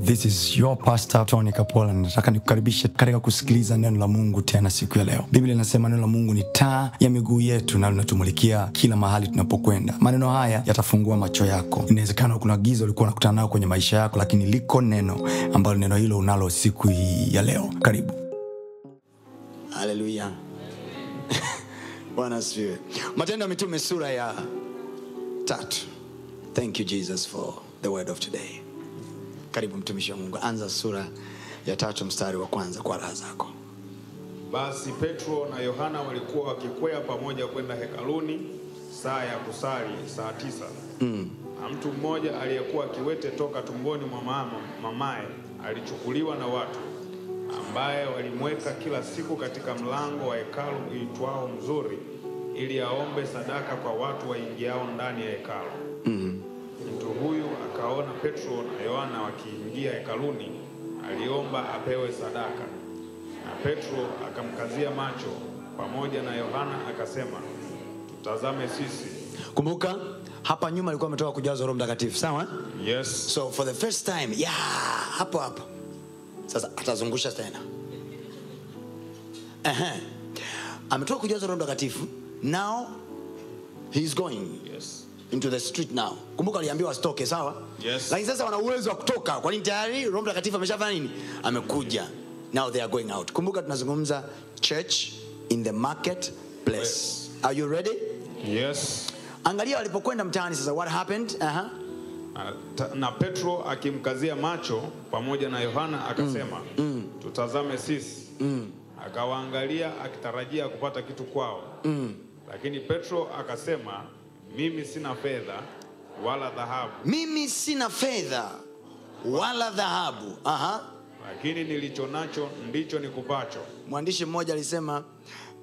This is your pastor Tony Kapola. Nataka nikukaribishe katika kusikiliza neno la Mungu tena siku ya leo. Biblia inasema neno la Mungu ni taa ya miguu yetu na linatumulikia kila mahali tunapokwenda. Maneno haya yatafungua macho yako. Inawezekana kuna giza ulikuwa unakutana nayo kwenye maisha yako, lakini liko neno ambalo neno hilo unalo siku hii ya leo. Karibu. haleluya bwana asifiwe matendo ya mitume sura ya tatu thank you jesus for the word of today karibu mtumishi wa mungu anza sura ya tatu mstari wa kwanza kwa raha zako Basi Petro na Yohana walikuwa wakikwea pamoja kwenda hekaluni saa ya kusali saa tisa. Mm. Na mtu mmoja aliyekuwa akiwete toka tumboni mwa mama mamaye alichukuliwa na watu, ambaye walimweka kila siku katika mlango wa hekalu uitwao Mzuri, ili aombe sadaka kwa watu waingiao ndani ya hekalu. Mm. Huyu akaona Petro na Yohana wakiingia hekaluni, aliomba apewe sadaka. Na Petro akamkazia macho pamoja na Yohana akasema, tutazame sisi. kumbuka hapa nyuma alikuwa ametoka kujazwa roho mtakatifu sawa Yes. so for the first time yeah, hapo hapo sasa atazungusha tena Ehe. ametoka kujazwa roho mtakatifu now he is going Yes. Into the street now. Kumbuka aliambiwa wasitoke sawa? Yes. lakini sasa wana uwezo wa kutoka. Kwani tayari? Roho mtakatifu ameshafanya nini? Amekuja. Now they are going out. Kumbuka tunazungumza church in the market place. Are you ready? Yes. angalia walipokwenda mtaani sasa. What happened? Uh-huh. na Petro akimkazia macho pamoja na Yohana akasema, tutazame sisi. Akawaangalia akitarajia kupata kitu kwao. Lakini Petro akasema, mimi sina fedha wala dhahabu, mimi sina fedha wala dhahabu. Aha. lakini nilicho nacho ndicho nikupacho. mwandishi mmoja alisema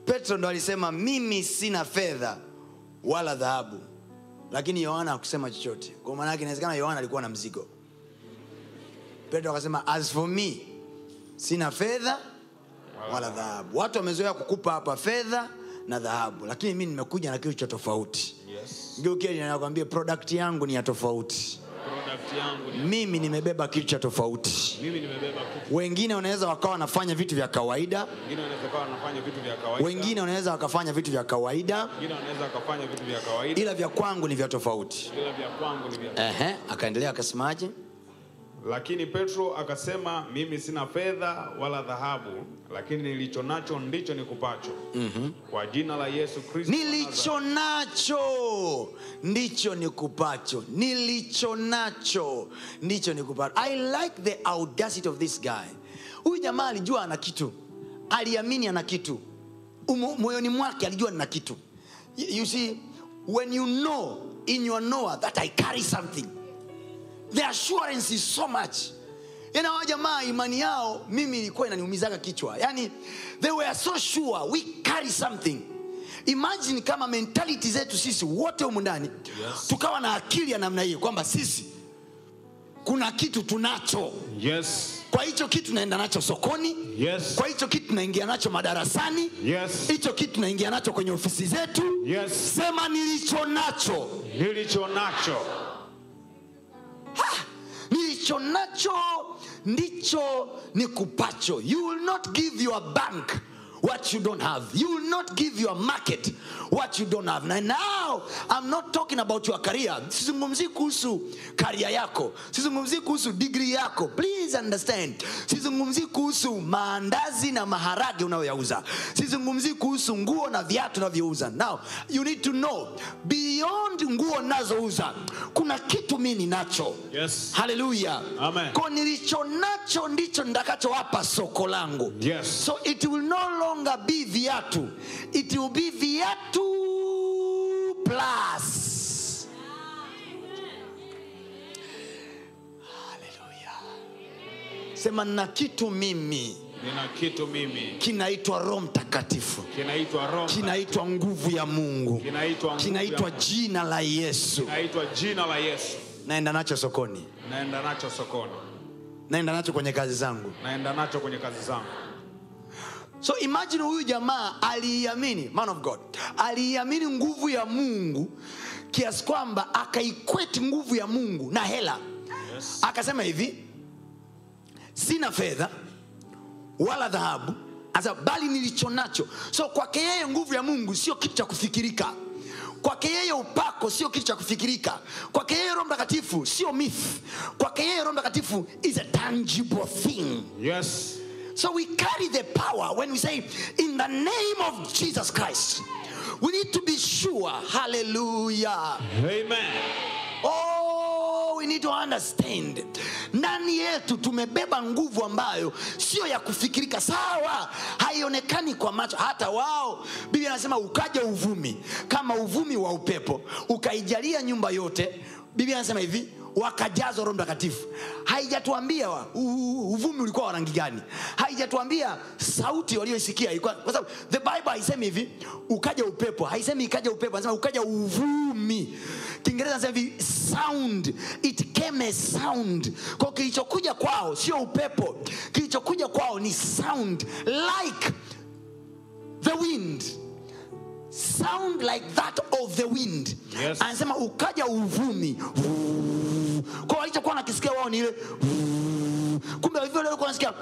petro ndo alisema mimi sina fedha wala dhahabu. Lakini yohana hakusema chochote. Kwa maana yake inawezekana yohana alikuwa na mzigo. Petro akasema as for me sina fedha wala dhahabu. Watu wamezoea kukupa hapa fedha na dhahabu. Lakini mi nimekuja na kitu cha tofauti Yes. geukianakwambia product yangu ni ya tofauti. Mimi nimebeba kitu cha tofauti. Wengine wanaweza wakawa wanafanya vitu vya kawaida. Wengine wanaweza kawa wanafanya vitu vya kawaida. wengine wanaweza wakafanya vitu vya kawaida. Ila vya kwangu ni vya tofauti. Ila vya kwangu ni vya Ehe, akaendelea akasemaje Lakini Petro akasema, mimi sina fedha wala dhahabu, lakini nilicho nacho ndicho nikupacho. mm -hmm. Kwa jina la Yesu Kristo nilicho nacho ndicho nikupacho. Nilicho nacho ndicho nikupacho. I like the audacity of this guy. Huyu jamaa alijua ana kitu. Aliamini ana kitu. Moyoni mwake alijua nina kitu. You, you see when you know in your knower that i carry something the assurance is so much yani hawa jamaa imani yao mimi ilikuwa inaniumizaga kichwa yani they were so sure we carry something imagine kama mentality zetu sisi wote humu ndani Yes. tukawa na akili ya namna hiyo kwamba sisi kuna kitu tunacho Yes. kwa hicho kitu tunaenda nacho sokoni Yes. kwa hicho kitu tunaingia nacho madarasani Yes. hicho kitu tunaingia nacho kwenye ofisi zetu Yes. sema nilicho nacho Nilicho nacho. Nilicho nacho ndicho nikupacho. You will not give your bank what you don't have. You will not give your market what you don't have. And now i'm not talking about your career. Sizungumzii kuhusu career yako. Sizungumzii kuhusu degree yako. Please understand. Sizungumzii kuhusu maandazi na maharage unayoyauza. Sizungumzii kuhusu nguo na viatu unavyouza. Now you need to know beyond nguo nazouza kuna kitu mi ninacho. Yes. haleluya Amen. ko nilicho nacho ndicho nitakachowapa soko langu. Yes. so it will no longer be viatu it will be viatu plus. Haleluya sema na kitu mimi Nina kitu mimi. kinaitwa roho mtakatifu. Kinaitwa Roho. kinaitwa nguvu ya mungu. Kinaitwa kinaitwa jina la yesu. Kinaitwa jina la Yesu. naenda nacho sokoni. Naenda nacho sokoni. naenda nacho kwenye kazi zangu. Naenda nacho kwenye kazi zangu. So imagine huyu jamaa aliiamini man of god aliiamini nguvu ya mungu kiasi kwamba akaikweti nguvu ya mungu na hela. Yes. akasema hivi sina fedha wala dhahabu. Asa, bali nilicho nacho. So kwake yeye nguvu ya mungu sio kitu cha kufikirika. Kwake yeye upako sio kitu cha kufikirika. Kwake yeye roho mtakatifu sio myth. Kwake yeye roho mtakatifu is a tangible thing. Yes. So we carry the power when we say, in the name of Jesus Christ. We need to be sure. Hallelujah. Amen. Oh, we need to understand. Ndani yetu tumebeba nguvu ambayo sio ya kufikirika. Sawa, haionekani kwa macho. Hata wao, Biblia anasema ukaja uvumi kama uvumi wa upepo ukaijalia nyumba yote. Biblia anasema hivi wakajazwa roho mtakatifu. Haijatuambia wa- uvumi ulikuwa wa rangi gani. Haijatuambia sauti walioisikia kwa sababu the bible haisemi hivi ukaja upepo. Haisemi ikaja upepo anasema ukaja uvumi. Kiingereza anasema hivi sound. It came a sound. Kwa kilichokuja kwao sio upepo. Kilichokuja kwao ni sound. Like the wind sound like that of the wind Yes. anasema ukaja uvumi kwa walichokuwa nakisikia wao ni ile kumbe hivyo leo alikuwa nasikia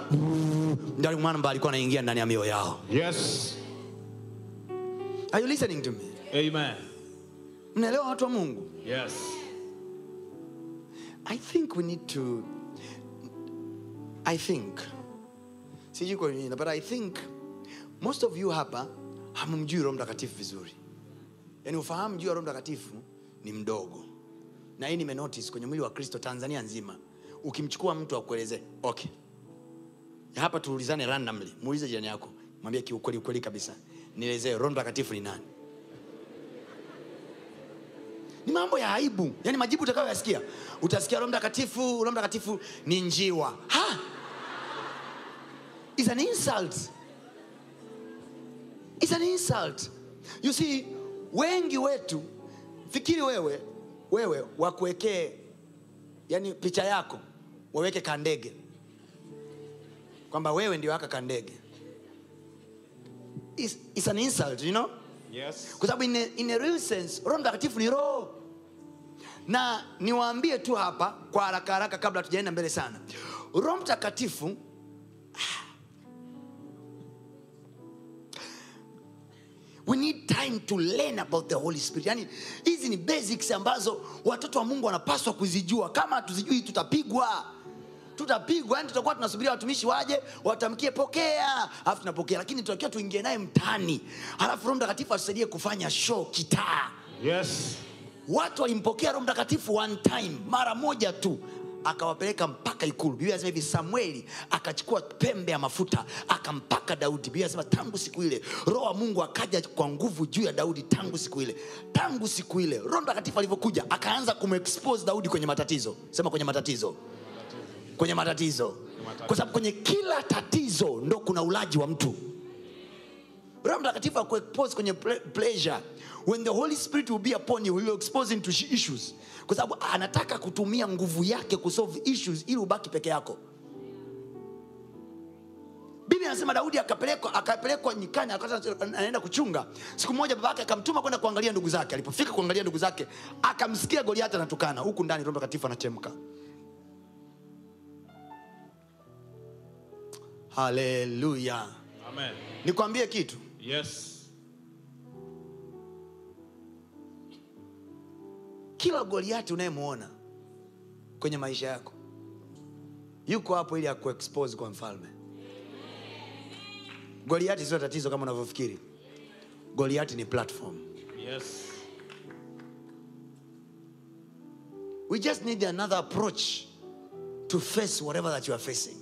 ndio mwana alikuwa anaingia ndani ya mioyo yao Yes. are you listening to me Amen. mnaelewa watu wa mungu Yes. i think we need to i think sijui kwa nini but i think most of you hapa hamumjui roho mtakatifu vizuri. Yaani ufahamu juu ya roho mtakatifu ni mdogo. Na hii nimenotice kwenye mwili wa kristo tanzania nzima. Ukimchukua mtu akueleze okay. Hapa tuulizane randomly. Muulize jirani yako. Mwambie kiukweli ukweli kabisa. Nielezee roho mtakatifu ni nani? Ni mambo ya aibu. Yaani majibu utakayoyasikia utasikia roho mtakatifu roho mtakatifu ni njiwa. An insult It's an insult. You see wengi wetu fikiri wewe wewe wakuwekee yani picha yako waweke kandege kwamba wewe ndio aka kandege it's, it's an insult you know? Yes. kwa sababu in, a- in a real sense roho mtakatifu ni roho. Na niwaambie tu hapa kwa haraka haraka kabla tujaenda mbele sana. Roho mtakatifu we need time to learn about the holy spirit. Yani hizi ni basics ambazo watoto wa mungu wanapaswa kuzijua. Kama hatuzijui tutapigwa. Tutapigwa. Yani tutakuwa tunasubiria watumishi waje watamkie pokea. Alafu tunapokea. Lakini tunatakiwa tuingie naye mtani alafu roho mtakatifu atusaidie kufanya show kitaa. Yes. watu walimpokea roho mtakatifu one time. Mara moja tu akawapeleka mpaka ikulu. Biblia anasema hivi samueli akachukua pembe ya mafuta akampaka daudi. Biblia anasema tangu siku ile roho wa mungu akaja kwa nguvu juu ya daudi tangu siku ile. Tangu siku ile roho mtakatifu alivyokuja akaanza kumexpose daudi kwenye matatizo. Sema kwenye matatizo. Kwenye matatizo. Kwa sababu kwenye kila tatizo ndo kuna ulaji wa mtu. Roho mtakatifu akuexpose kwenye ple- pleasure when the holy spirit will be upon you you will expose into to issues. Kwa sababu anataka kutumia nguvu yake kusolve issues ili ubaki peke yako. Biblia anasema daudi akapelekwa akapelekwa nyikani anaenda kuchunga. Siku moja baba yake akamtuma kwenda kuangalia ndugu zake. Alipofika kuangalia ndugu zake akamsikia goliati anatukana. Huku ndani roho mtakatifu anachemka. Haleluya Amen. nikwambie kitu. Yes. Kila goliati unayemwona kwenye maisha yako yuko hapo ili akuexpose kwa mfalme. Goliati sio tatizo kama unavyofikiri. Goliati ni platform. Yes. we just need another approach to face whatever that you are facing.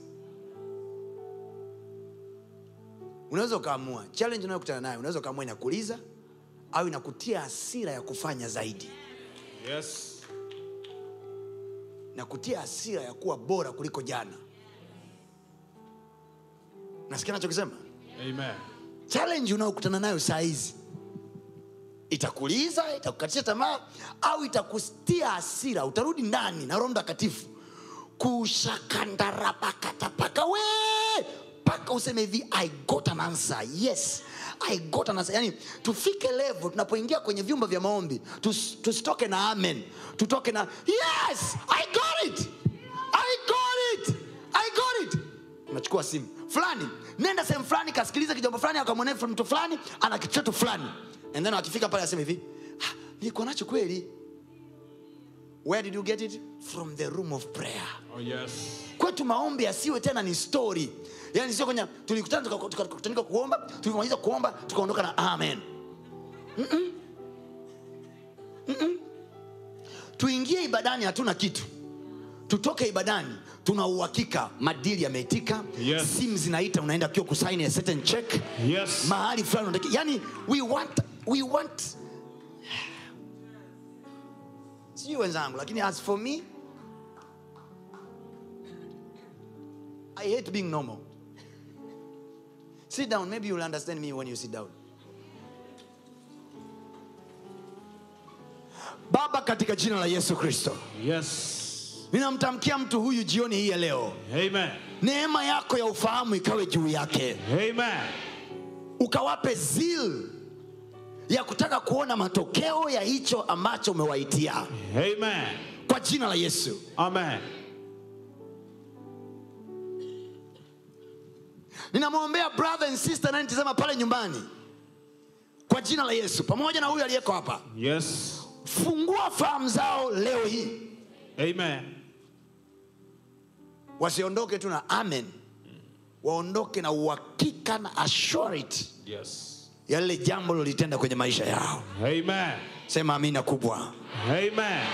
Unaweza ukaamua. Challenge unayokutana nayo unaweza ukaamua inakuliza au inakutia hasira ya kufanya zaidi Yes. na kutia hasira ya kuwa bora kuliko jana. Nasikia nachokisema Amen. challenge unaokutana nayo saa hizi. Itakuliza itakukatisha tamaa au itakustia hasira. Utarudi ndani na roho mtakatifu kushakandarabakatapaka we! Mpaka useme hivi i got an answer. Yes i got an yani tufike levo tunapoingia kwenye vyumba vya maombi tus- tusitoke na amen. Tutoke na yes i got it. I got it. I got it. Unachukua simu. Fulani nenda sehemu fulani kasikiliza kijambo fulani akamwonea mtu fulani ana kitu chetu fulani. And then akifika pale asema hivi "Ah, nilikuwa nacho kweli. Where did you get it? From the room of prayer. Oh, yes. kwetu maombi asiwe tena ni story yani sio kwenye tulikutana tuka- tuka- tukakutanika kuomba tulimaliza kuomba tukaondoka na amen Mm-mm. Mm-mm. tuingie ibadani hatuna kitu tutoke ibadani tuna uhakika madili yameitika Yes. simu zinaita unaenda kio kusaini a certain check Yes. mahali fulani yani we want, we want sijui wenzangu lakini as for me I hate being normal. Sit down. Maybe you'll understand me when you sit down. Baba, katika jina la Yesu Kristo, Yes. ninamtamkia mtu huyu jioni hii ya leo, Amen. neema yako ya ufahamu ikawe juu yake, Amen. ukawape zeal ya kutaka kuona matokeo ya hicho ambacho umewaitia Amen. kwa jina la Yesu. Amen. Ninamwombea brother and sister ananitizama pale nyumbani kwa jina la yesu pamoja na huyu aliyeko hapa Yes. fungua fahamu zao leo hii Amen. wasiondoke tu na amen waondoke na uhakika na assurity Yes. ya lile jambo lilitenda kwenye maisha yao Amen. sema amina kubwa Amen.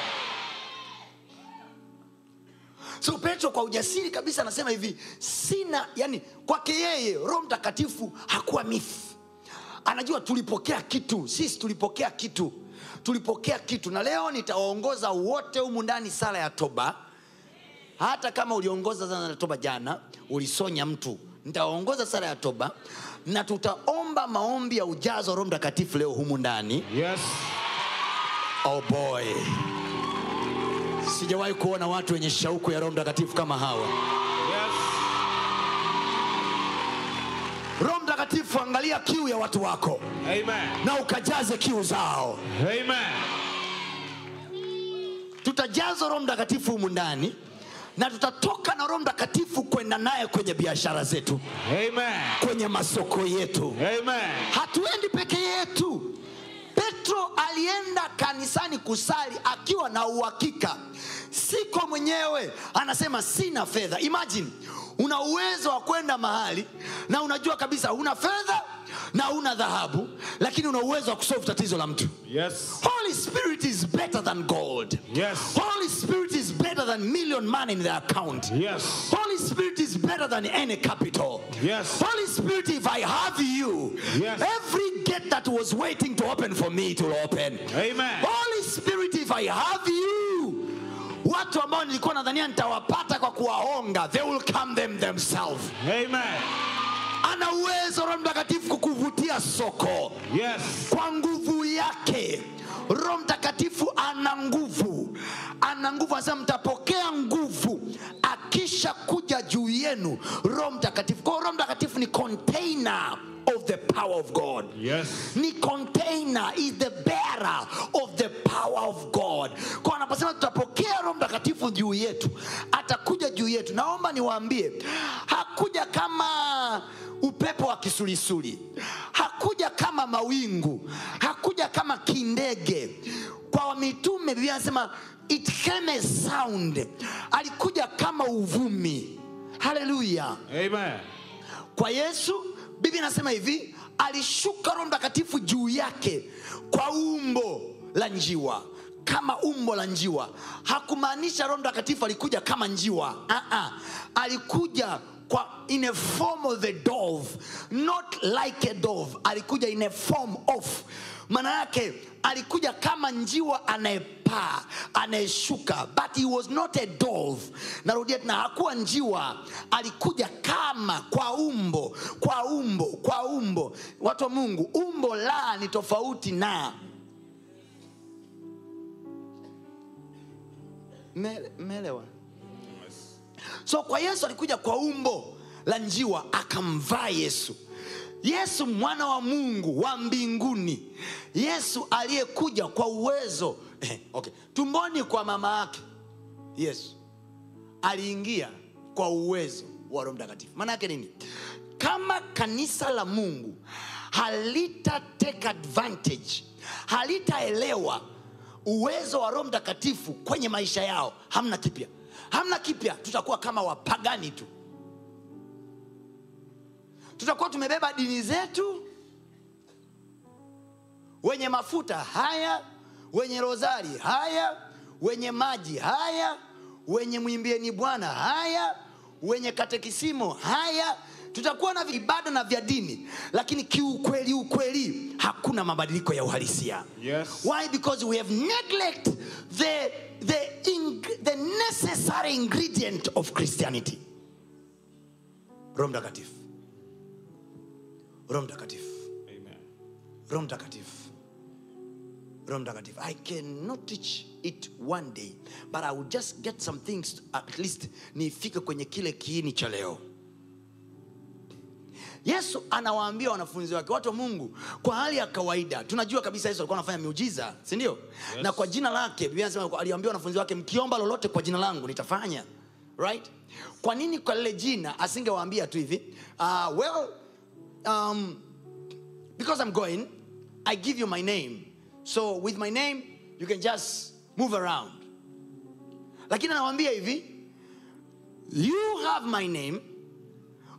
So petro kwa ujasiri kabisa anasema hivi sina yani kwake yeye roho mtakatifu hakuwa mithi anajua tulipokea kitu sisi tulipokea kitu tulipokea kitu. Na leo nitawaongoza wote humu ndani sala ya toba. Hata kama uliongoza sala ya toba jana ulisonya mtu. Nitawaongoza sala ya toba na tutaomba maombi ya ujazo roho mtakatifu leo humu ndani. Yes. oh boy sijawahi kuona watu wenye shauku ya roho mtakatifu kama hawa Yes. roho mtakatifu angalia kiu ya watu wako Amen. na ukajaze kiu zao Amen. tutajazwa roho mtakatifu humu ndani na tutatoka na roho mtakatifu kwenda naye kwenye biashara zetu Amen. kwenye masoko yetu Amen. hatuendi peke yetu petro alienda kanisani kusali akiwa na uhakika. Siko mwenyewe. Anasema sina fedha. Imagine una uwezo wa kwenda mahali na unajua kabisa una fedha na una dhahabu lakini una uwezo wa kusolve tatizo la mtu Yes. Holy Spirit is better than gold. Yes. Holy Spirit is better than million man in the account. Yes. Holy Spirit is better than any capital. Yes. Holy Spirit, if I have you, Yes. every gate that was waiting to open for me, it will open. Amen. Holy Spirit, if I have you, watu ambao nilikuwa nadhania nitawapata kwa kuwaonga, they will come them themselves. Amen. Ana uwezo Roho Mtakatifu kukuvutia soko. Yes. kwa nguvu yake roho mtakatifu ana nguvu. Ana nguvu anasema mtapokea nguvu akisha kuja juu yenu roho mtakatifu. Kwao roho mtakatifu ni container of the power of god. Yes. ni container is the bearer of the power of god. Kwa anaposema tutapokea roho mtakatifu juu yetu atakuja juu yetu. Naomba niwaambie hakuja kama upepo wa kisulisuli hakuja kama mawingu hakuja kama kindege. Kwa mitume biblia anasema it came a sound. Alikuja kama uvumi. Haleluya Amen. kwa yesu biblia inasema hivi alishuka roho mtakatifu juu yake kwa umbo la njiwa. Kama umbo la njiwa. Hakumaanisha roho mtakatifu alikuja kama njiwa. Uh-uh. alikuja kwa in a form of the dove. Not like a dove. Alikuja in a form of maana yake alikuja kama njiwa anayepaa anayeshuka but he was not a dove. Narudia tena hakuwa njiwa alikuja kama kwa umbo kwa umbo kwa umbo. Watu wa mungu umbo la ni tofauti na meelewa? So kwa yesu alikuja kwa umbo la njiwa akamvaa yesu yesu mwana wa mungu wa mbinguni. Yesu aliyekuja kwa uwezo. Eh, okay. tumboni kwa mama yake. Yesu. Aliingia kwa uwezo wa roho mtakatifu. Maana yake nini? Kama kanisa la mungu halita take advantage halitaelewa uwezo wa roho mtakatifu kwenye maisha yao hamna kipya. Hamna kipya. Tutakuwa kama wapagani tu tutakuwa tumebeba dini zetu. Wenye mafuta haya wenye rozari haya wenye maji haya wenye mwimbieni bwana haya wenye katekisimo haya. Tutakuwa na ibada na vya dini lakini kiukweli ukweli hakuna mabadiliko ya uhalisia. Yes. why? Because we have neglect the, the, ing, the necessary ingredient of christianity. Roho mtakatifu roho mtakatifu. Roho mtakatifu. Roho mtakatifu. I cannot teach it one day but i will just get some things at least nifike kwenye kile kiini cha leo. Yesu anawaambia wanafunzi wake watu wa mungu kwa hali ya kawaida tunajua kabisa yesu alikuwa anafanya miujiza sindio yes. na kwa jina lake biblia aliwaambia wanafunzi wake mkiomba lolote kwa jina langu nitafanya. Right? Kwa nini kwa lile jina asingewaambia tu hivi? Uh, well um, because I'm going, I give you my name. So with my name, you can just move around. Lakini anawaambia hivi, you have my name,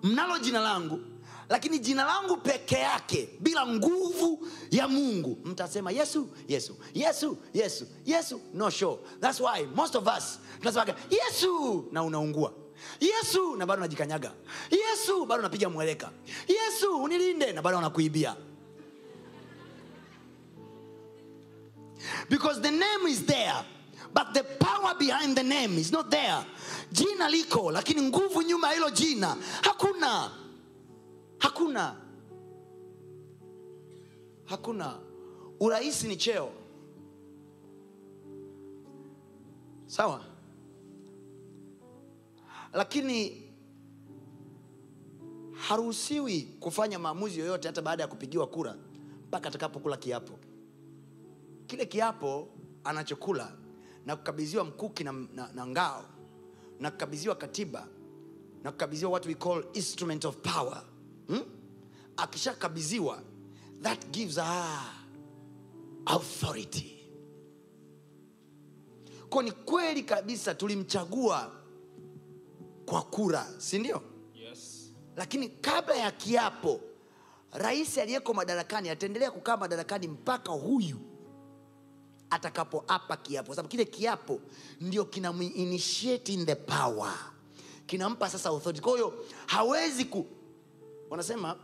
mnalo jina langu, lakini jina langu peke yake bila nguvu ya mungu mtasema yesu yesu yesu yesu yesu no sure thats why most of us tunasemaga yesu na unaungua yesu na bado unajikanyaga. Yesu bado unapiga mweleka. Yesu unilinde na bado wanakuibia because the name is there but the power behind the name is not there. Jina liko lakini nguvu nyuma ya hilo jina hakuna. Hakuna. Hakuna. Urahisi ni cheo. Sawa lakini haruhusiwi kufanya maamuzi yoyote hata baada ya kupigiwa kura mpaka atakapokula kiapo kile kiapo anachokula na kukabidhiwa mkuki na, na, na ngao na kukabidhiwa katiba na kukabidhiwa what we call instrument of power hmm? akishakabidhiwa that gives her authority ko ni kweli kabisa tulimchagua kwa kura si ndio? Yes. lakini kabla ya kiapo rais aliyeko madarakani ataendelea kukaa madarakani mpaka huyu atakapoapa kiapo. Sababu kile kiapo ndio kina initiate in the power. Kinampa sasa authority. Kwa hiyo hawezi ku wanasema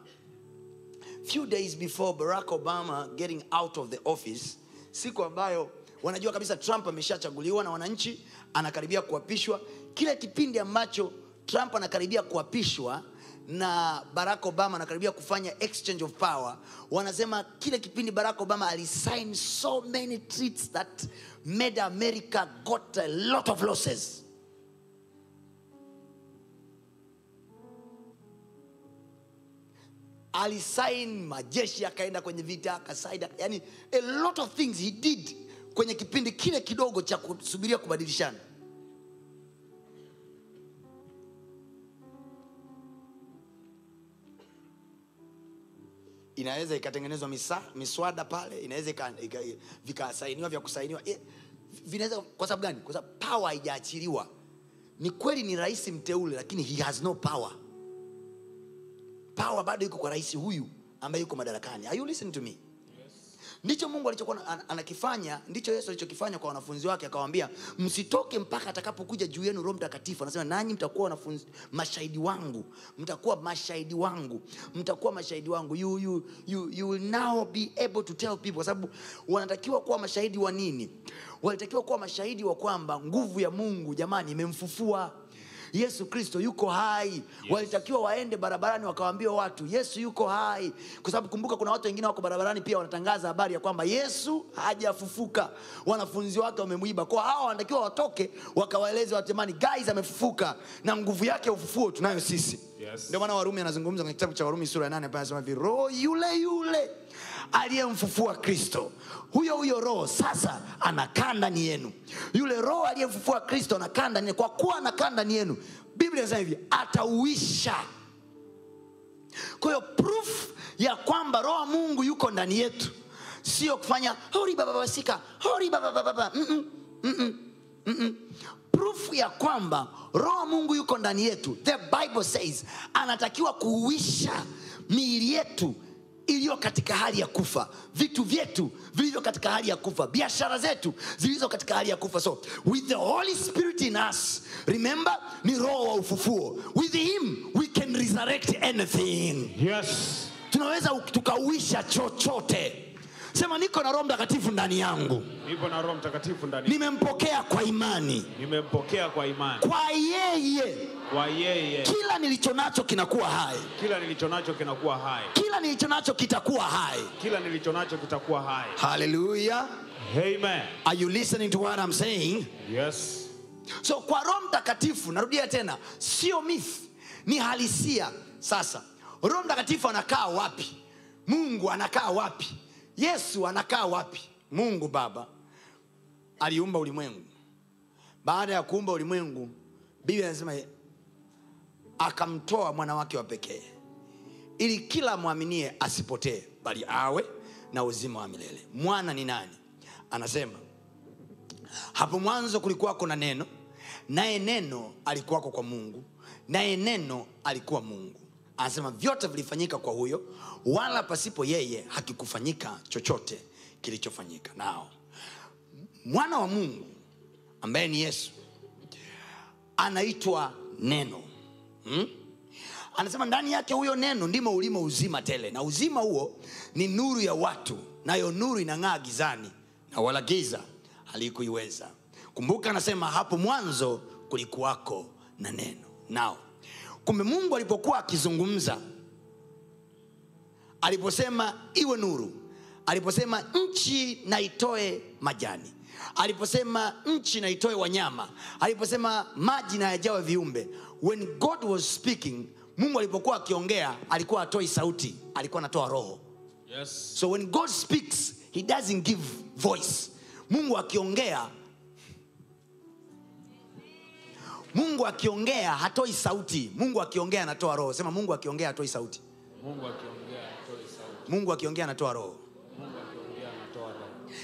few days before barack obama getting out of the office siku ambayo wanajua kabisa trump ameshachaguliwa na wananchi anakaribia kuapishwa kile kipindi ambacho trump anakaribia kuapishwa na barack obama anakaribia kufanya exchange of power wanasema kile kipindi barack obama alisign so many treats that made america got a lot of losses. Alisign majeshi akaenda kwenye vita akasaida yani a lot of things he did kwenye kipindi kile kidogo cha kusubiria kubadilishana inaweza ikatengenezwa miswada pale inaweza ika- ika- vikasainiwa vya kusainiwa. E, vinaweza kwa sababu gani? Kwa sababu power haijaachiliwa. Ni kweli ni rais mteule lakini he has no power. Power bado iko kwa rais huyu ambaye yuko madarakani. Are you listening to me ndicho mungu alichokuwa anakifanya ndicho yesu alichokifanya kwa wanafunzi wake akawaambia msitoke mpaka atakapokuja juu yenu roho mtakatifu. Anasema nanyi mtakuwa wanafunzi mashahidi wangu. Mtakuwa mashahidi wangu. Mtakuwa mashahidi wangu. You, you, you, you will now be able to tell people. Kwa sababu wanatakiwa kuwa mashahidi wa nini? Walitakiwa kuwa mashahidi wa kwamba nguvu ya mungu jamani imemfufua yesu kristo yuko hai. Yes. walitakiwa waende barabarani wakawaambia watu yesu yuko hai. Kwa sababu kumbuka kuna watu wengine wako barabarani pia wanatangaza habari ya kwamba yesu hajafufuka. Wanafunzi wake wamemwiba. Kwa hawa wanatakiwa watoke wakawaeleze watu jamani guys amefufuka na nguvu yake ya ufufuo tunayo sisi. Yes. ndio maana warumi anazungumza kwenye kitabu cha warumi sura ya nane pale anasema hivi roho yule yule aliyemfufua kristo. Huyo huyo roho sasa anakaa ndani yenu. Yule roho aliyemfufua kristo anakaa ndani kwa kuwa anakaa ndani yenu biblia inasema hivi atauisha. Kwa hiyo proof ya kwamba roho wa mungu yuko ndani yetu. Sio kufanya hori bababasika hori babababa Mm-mm, mm-mm, mm-mm. proof ya kwamba roho wa mungu yuko ndani yetu. The bible says anatakiwa kuuisha miili yetu iliyo katika hali ya kufa. Vitu vyetu vilivyo katika hali ya kufa. Biashara zetu zilizo katika hali ya kufa. So with the holy spirit in us remember ni roho wa ufufuo. With him we can resurrect anything. Yes. tunaweza tukauisha chochote sema niko na roho mtakatifu ndani yangu Nipo na Roho Mtakatifu ndani. nimempokea kwa imani Nimempokea kwa imani. kwa yeye Kwa yeye kila nilicho nacho kinakuwa hai kila nilicho nacho kinakuwa hai. kila nilicho nacho kitakuwa hai Kila nilicho nacho kitakuwa hai. haleluya Amen. are you listening to what I'm saying Yes. so kwa roho mtakatifu narudia tena sio myth ni halisia sasa roho mtakatifu anakaa wapi mungu anakaa wapi yesu anakaa wapi? Mungu baba aliumba ulimwengu. Baada ya kuumba ulimwengu biblia anasema akamtoa mwana wake wa pekee ili kila mwaminie asipotee bali awe na uzima wa milele. Mwana ni nani? Anasema hapo mwanzo kulikuwako na neno naye neno alikuwako kwa mungu naye neno alikuwa mungu anasema vyote vilifanyika kwa huyo wala pasipo yeye hakikufanyika chochote kilichofanyika nao. Mwana wa mungu ambaye ni yesu anaitwa neno. Hmm? anasema ndani yake huyo neno ndimo ulimo uzima tele na uzima huo ni nuru ya watu nayo nuru inang'aa gizani na wala giza halikuiweza. Kumbuka anasema hapo mwanzo kulikuwako na neno. Nao kumbe mungu alipokuwa akizungumza aliposema iwe nuru aliposema nchi na itoe majani aliposema nchi na itoe wanyama aliposema maji na yajawe viumbe when god was speaking mungu alipokuwa akiongea alikuwa atoi sauti alikuwa anatoa roho Yes. so when god speaks he doesn't give voice mungu akiongea mungu akiongea hatoi sauti. Mungu akiongea anatoa roho. Sema mungu akiongea hatoi sauti. Mungu akiongea atoe sauti. mungu akiongea anatoa roho.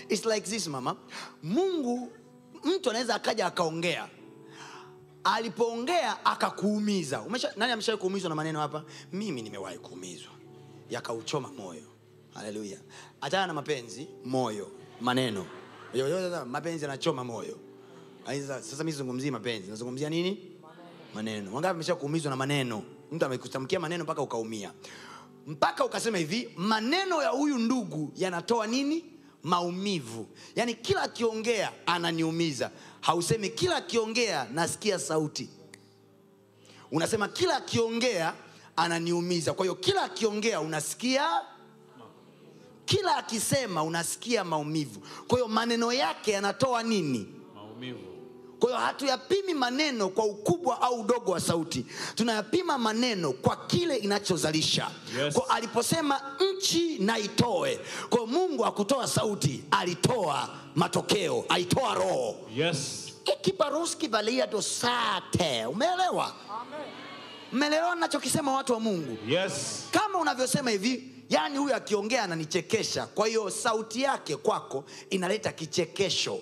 It's like this mama. Mungu mtu anaweza akaja akaongea. Alipoongea akakuumiza. Umesha, nani ameshawahi kuumizwa na maneno hapa? Mimi nimewahi kuumizwa. Yakauchoma moyo. Haleluya hatana na mapenzi moyo. Maneno. Mapenzi yanachoma moyo sasa mimi mi sizungumzii mapenzi. Nazungumzia nini? Maneno. Wangapi amesha kuumizwa na maneno? Mtu amekutamkia maneno mpaka ukaumia. Mpaka ukasema hivi maneno ya huyu ndugu yanatoa nini? Maumivu. Yaani kila akiongea ananiumiza. Hausemi kila akiongea nasikia sauti. Unasema kila akiongea ananiumiza. Kwa hiyo kila akiongea unasikia kila akisema unasikia maumivu. Kwa hiyo maneno yake yanatoa nini? Maumivu. Kwa hiyo hatuyapimi maneno kwa ukubwa au udogo wa sauti. Tunayapima maneno kwa kile inachozalisha. Yes. kwa aliposema nchi na itoe. Kwa mungu akutoa sauti alitoa matokeo alitoa roho. Yes. ikibaruski valia dosate. Umeelewa? Mmeelewa nachokisema watu wa mungu? Yes. kama unavyosema hivi yaani huyu akiongea ananichekesha. Kwa hiyo sauti yake kwako inaleta kichekesho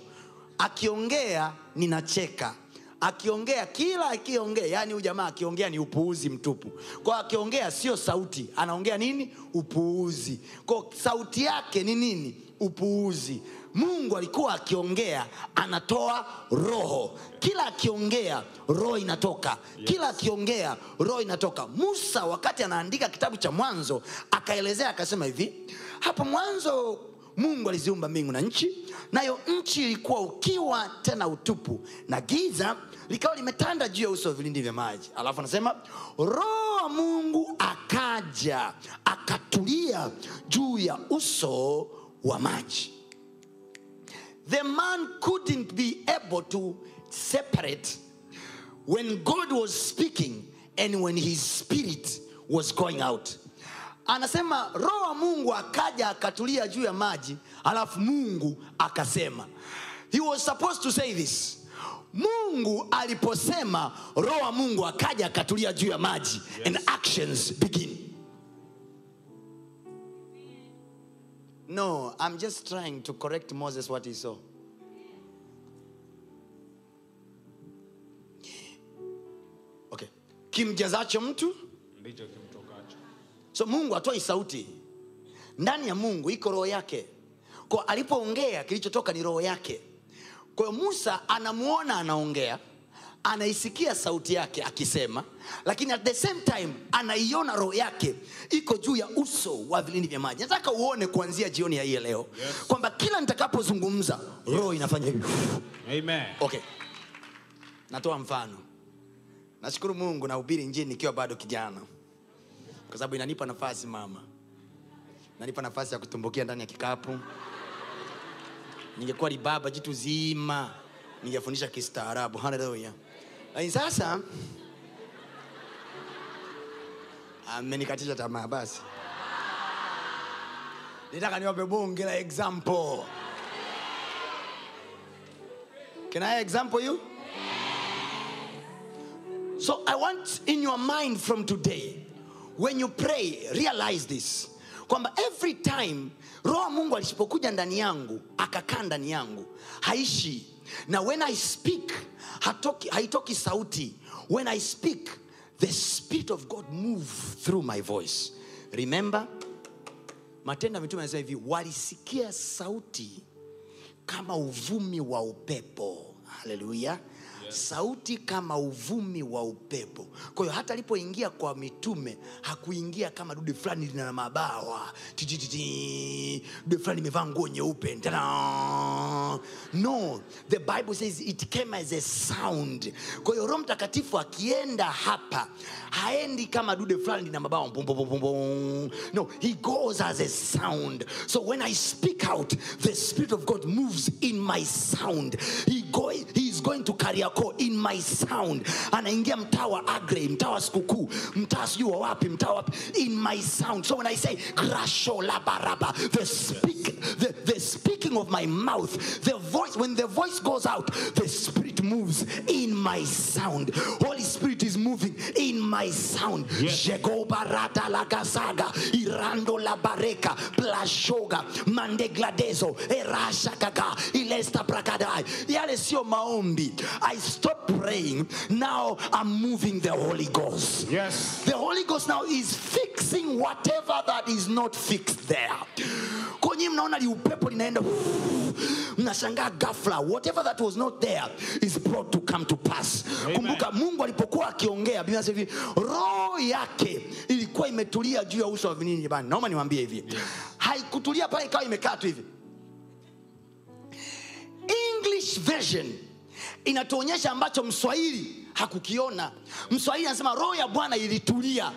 akiongea ninacheka. Akiongea kila akiongea yani huyu jamaa akiongea ni upuuzi mtupu. Kwa akiongea sio sauti. Anaongea nini? Upuuzi. Kwa sauti yake ni nini? Upuuzi. Mungu alikuwa akiongea anatoa roho. Kila akiongea roho inatoka. Kila akiongea roho inatoka. Musa wakati anaandika kitabu cha mwanzo akaelezea akasema hivi hapo mwanzo mungu aliziumba mbingu na nchi nayo nchi ilikuwa ukiwa tena utupu na giza likawa limetanda juu ya uso wa vilindi vya maji alafu anasema roho wa mungu akaja akatulia juu ya uso wa maji the man couldn't be able to separate when God was speaking and when his spirit was going out. Anasema roho wa Mungu akaja akatulia juu ya maji, alafu Mungu akasema. he was supposed to say this mungu aliposema roho wa mungu akaja akatulia juu ya maji yes. and actions begin no i'm just trying to correct moses what he saw okay kimjazacho mtu ndicho kimtokacho so mungu atoi sauti. Ndani ya mungu iko roho yake. Kwa alipoongea kilichotoka ni roho yake. Kwa hiyo musa anamuona anaongea anaisikia sauti yake akisema lakini at the same time anaiona roho yake iko juu ya uso wa vilindi vya maji. Nataka uone kuanzia jioni ya hii leo Yes. kwamba kila nitakapozungumza yes. roho inafanya hivi. Amen. Okay. Natoa mfano. Nashukuru mungu nahubiri njini nikiwa bado kijana kwa sababu inanipa nafasi mama. Nanipa nafasi ya kutumbukia ndani ya kikapu. Ningekuwa libaba jitu zima ningefundisha kistaarabu. Haleluya. Lakini sasa amenikatisha tamaa basi. Nitaka niwape bunge la example. Can i example you? So I want in your mind from today, when you pray, realize this kwamba every time roho mungu alisipokuja ndani yangu akakaa ndani yangu haishi. Na when i speak hatoki, haitoki sauti. When i speak the spirit of god move through my voice. Remember matendo ya mitume anasema hivi walisikia sauti kama uvumi wa upepo. Haleluya sauti kama uvumi wa upepo. Kwa hiyo hata alipoingia kwa mitume hakuingia kama dude fulani lina mabawa. Dude fulani imevaa nguo nyeupe. No the bible says it came as a sound. Kwa hiyo roho mtakatifu akienda hapa haendi kama dude fulani lina mabawa. No he goes as a sound. So when i speak out the spirit of god moves in my sound. He, go, he is going to kariako in my sound. Anaingia mtaa wa agre mtaa wa sikukuu. Mtaa sijui wa wapi mtaa wapi. In my sound. So when i say grasho la baraba the, speak, the, the speaking of my mouth the voice when the voice goes out the spirit moves in my sound. Holy spirit is moving in my sound. Jegobarata lagazaga irando la bareka plashoga mandegladezo erashakaga ilesta prakadai. Yale sio maombi. I stop praying. Now i'm moving the holy ghost. Yes. The holy ghost now is fixing whatever that is not fixed there. Kwenye mnaona liupepo linaenda mnashangaa gafla whatever that was not there is brought to come to pass. Amen. kumbuka mungu alipokuwa akiongea Biblia hivi roho yake ilikuwa imetulia juu ya uso wa vinini jamani. Naomba niwaambie hivi. Haikutulia pale ikawa imekaa tu hivi. English version inatuonyesha ambacho mswahili hakukiona mswahili anasema roho ya bwana ilitulia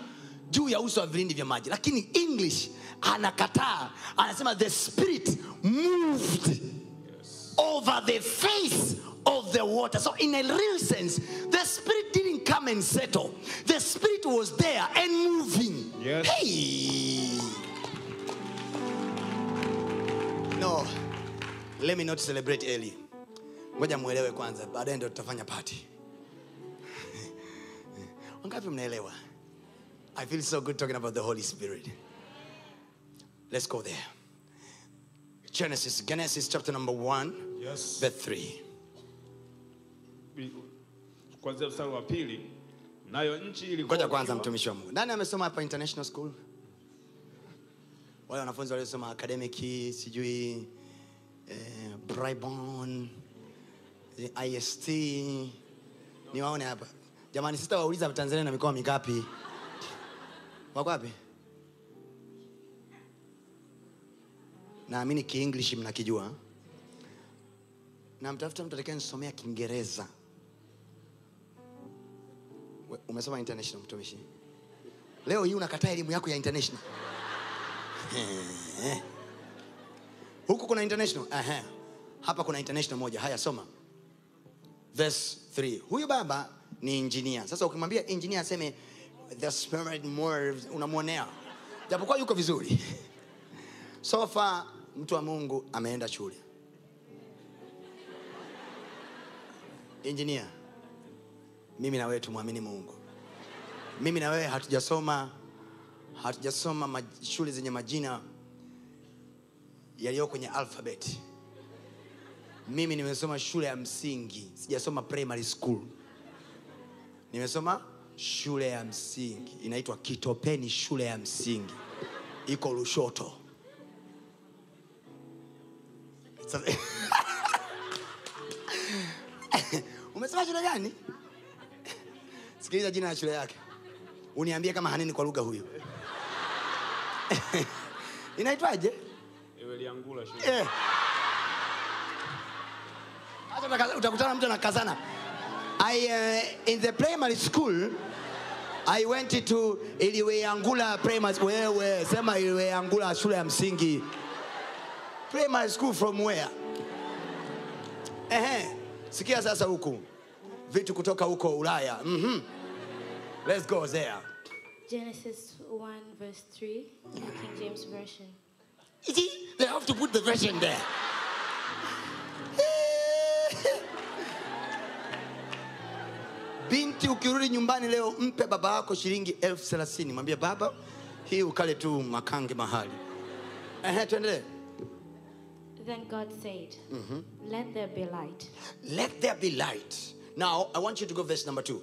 juu ya uso wa vilindi vya maji lakini english anakataa anasema the spirit moved over the face of the water. So, in a real sense, the spirit didn't come and settle. The spirit was there and moving. Yes. Hey. No, let me not celebrate early. Ngoja mwelewe kwanza, baadaye ndio tutafanya pati Wangapi mnaelewa? I feel so good talking about the Holy Spirit. Let's go there. Genesis, Genesis chapter number 1, yes verse 3. kuanzia mstari wa pili nayo nchi ilikuwa kwanza mtumishi wa mungu nani amesoma hapa international school wale wanafunzi waliosoma academic sijui eh, bribon ist niwaone hapa. Jamani sita wauliza tanzania na mikoa mingapi. Wako wapi? Naamini kienglish mnakijua. Namtafuta mtu atakaye nisomea kiingereza. Umesoma international mtumishi? Leo hii unakataa elimu yako ya international. Huku kuna international? Aha. hapa kuna international moja. Haya soma verse 3 huyu baba ni injinia sasa ukimwambia injinia aseme the spirit moves unamwonea. Japokuwa yuko vizuri. So far mtu wa mungu ameenda shule. Engineer mimi na wewe tumwamini mungu. Mimi na wewe hatujasoma hatujasoma shule zenye majina yaliyo kwenye alphabet mimi nimesoma shule ya msingi sijasoma primary school. Nimesoma shule ya msingi. Inaitwa kitopeni shule ya msingi. Iko lushoto. Umesoma umesema shule gani? Sikiliza jina la shule yake. Uniambie kama hanini kwa lugha huyo. Inaitwaje. Eh. Hata utakutana mtu anakazana. I, uh, in the primary school I went to Iliweangula primary wewe sema Iliweangula shule ya msingi. Primary school from where? Ehe, sikia sasa huku. Vitu kutoka huko Ulaya. Mm -hmm. let's go there. Genesis 1, verse 3, King James Version. You see, they have to put the version there. Binti, ukirudi nyumbani leo, mpe baba yako shilingi elfu thelathini. Mwambie baba, hii ukale tu makange mahali. Ehe, tuendelee. Then God said, mhm. Let there be light. Let there be light. Now, I want you to go verse number two.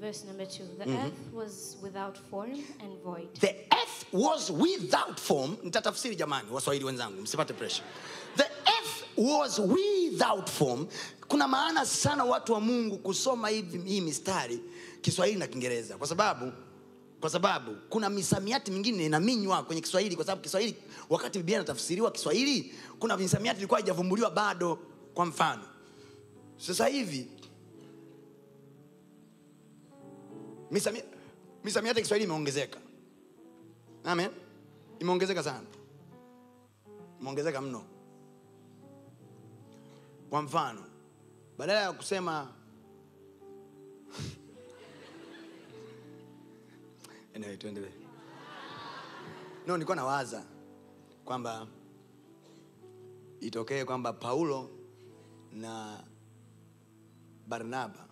Verse number 2 The mhm. earth was without form and void. The earth was without form. Nitatafsiri jamani, waswahili wenzangu, msipate pressure. The earth was without form. Kuna maana sana watu wa Mungu kusoma hivi hii mistari Kiswahili na Kiingereza kwa sababu kwa sababu kuna misamiati mingine inaminywa kwenye Kiswahili kwa sababu Kiswahili wakati Biblia inatafsiriwa Kiswahili kuna misamiati ilikuwa haijavumbuliwa bado. Kwa mfano, sasa hivi misami- misamiati ya Kiswahili imeongezeka. Amen. Imeongezeka sana. Imeongezeka mno. Kwa mfano, badala ya kusema anyway, tuendelee. No, nilikuwa nawaza kwamba itokee kwamba Paulo na Barnaba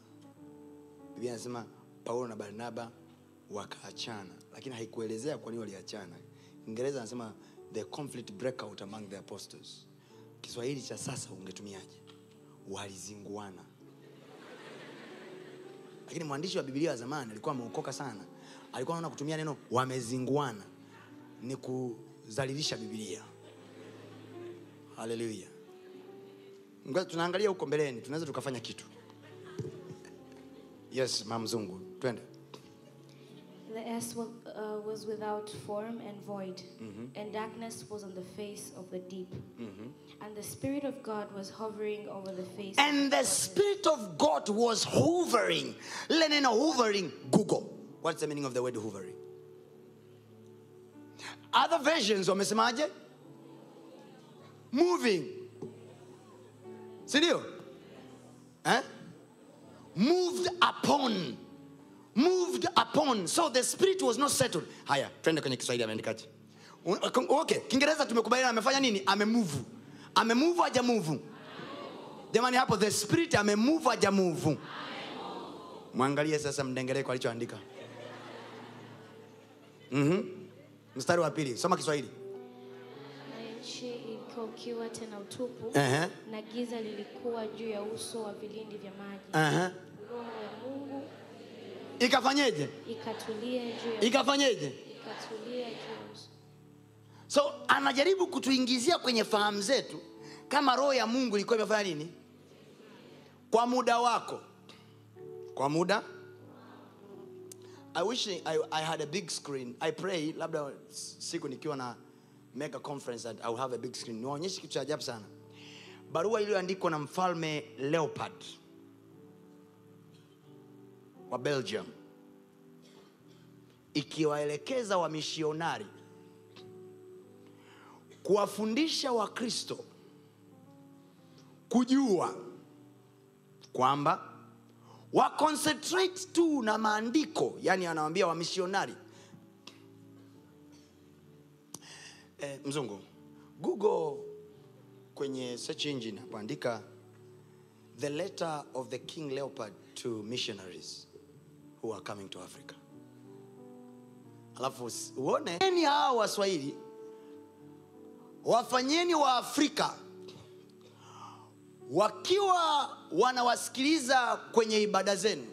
Biblia anasema Paulo na Barnaba wakaachana, lakini haikuelezea kwa nini waliachana. Ingereza anasema the conflict breakout among the apostles. Kiswahili cha sasa ungetumiaje? Walizinguana. Lakini mwandishi wa bibilia wa zamani alikuwa ameokoka sana, alikuwa anaona kutumia neno wamezinguana ni kuzalilisha bibilia Haleluya! Tunaangalia huko mbeleni, tunaweza tukafanya kitu. Yes, mamzungu twende. The earth was, uh, was without form and void, and darkness was on the face of the deep. And the Spirit of God was hovering over the face of And the the. Spirit of God was hovering. Lile neno hovering, Google. What's the meaning of the word hovering? Other versions wamesemaje? Moving. Si ndio? Eh? Moved upon. Moved upon. So the spirit was not settled. Haya, twende kwenye Kiswahili ameandikaje? Okay, Kiingereza tumekubaliana amefanya nini? amemuvu amemuvu haja move? jamani hapo the spirit amemuvu hajamuvu mwangalie sasa mdengereko alichoandika mm mstari wa pili soma kiswahili ikaukiwa tena utupu, Ehe. na giza lilikuwa juu ya uso wa vilindi vya maji. Aha. Roho ya Mungu ikafanyeje? Ikafanyeje? So anajaribu kutuingizia kwenye fahamu zetu kama roho ya mungu ilikuwa imefanya nini? Kwa muda wako. Kwa muda? I wish I, I had a big screen. I pray labda siku nikiwa na mega conference that I will have a big screen. Niwaonyeshe kitu cha ajabu sana. Barua iliyoandikwa na mfalme Leopold wa Belgium. Ikiwaelekeza wamishionari kuwafundisha Wakristo kujua kwamba wa concentrate tu na maandiko, yani anawaambia wamishionari. E, mzungu Google kwenye search engine hapo andika the letter of the king leopard to missionaries who are coming to africa. Alafu uone ni hawa waswahili. Wafanyeni wa afrika. Wakiwa wanawasikiliza kwenye ibada zenu.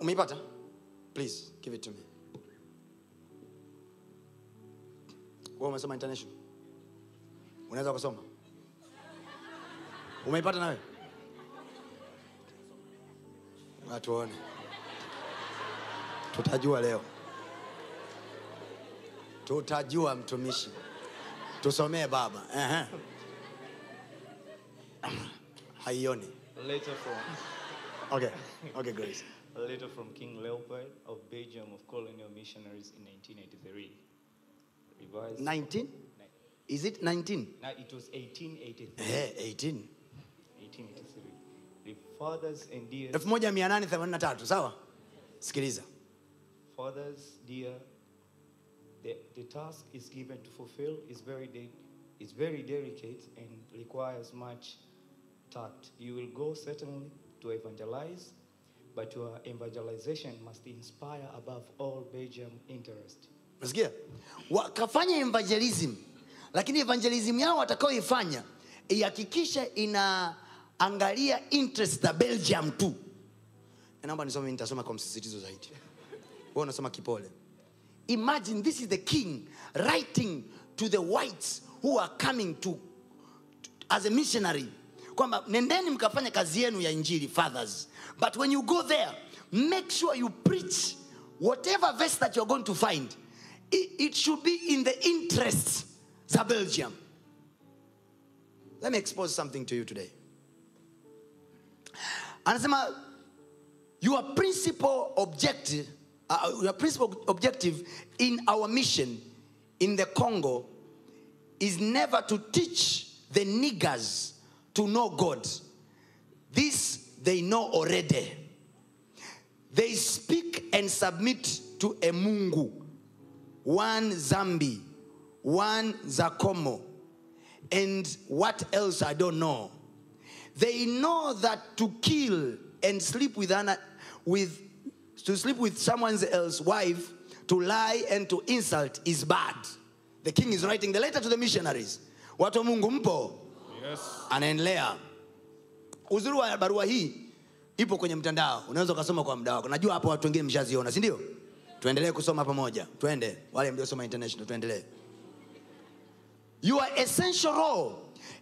Umeipata? Please give it to me. Wewe umesoma international? Unaweza kusoma? Umeipata nawe tuone tutajua leo tutajua mtumishi tusomee baba Ehe. haioni A letter from okay okay grace a letter from King Leopold of Belgium of colonial missionaries in 1983. Revised. 19 is it 19 Now it was 1883. eh 18 1883. 1883 sawa sikiliza fathers, dear, the, the task is given to fulfill is very de- is very delicate and requires much tact. You will go certainly to evangelize, but your evangelization must inspire above all Belgium interest. nasikia wakafanya evangelism lakini evangelism yao watakaoifanya ihakikishe inaangalia interest za belgium tu. Eh, naomba nisome nitasoma kwa msisitizo zaidi. Wewe unasoma kipole. Imagine this is the king writing to the whites who are coming to as a missionary. Kwamba nendeni mkafanya kazi yenu ya injili fathers. But when you go there make sure you preach whatever verse that you're going to find. It, it should be in the interests za belgium. Let me expose something to you today anasema your principal objective uh, your principal objective in our mission in the congo is never to teach the niggers to know God. This they know already. They speak and submit to a Mungu, one Zambi, one Zakomo, and what else I don't know. They know that to kill and sleep with an, with to sleep with someone else's wife, to lie and to insult is bad. The king is writing the letter to the missionaries. Watu wa Mungu mpo? Yes. Anaendelea. Uzuri wa barua hii ipo kwenye mtandao, unaweza ukasoma kwa muda wako. Najua hapo watu wengine mshaziona, si ndio? Tuendelee kusoma pamoja, twende. Wale mliosoma international, tuendelee. Your essential role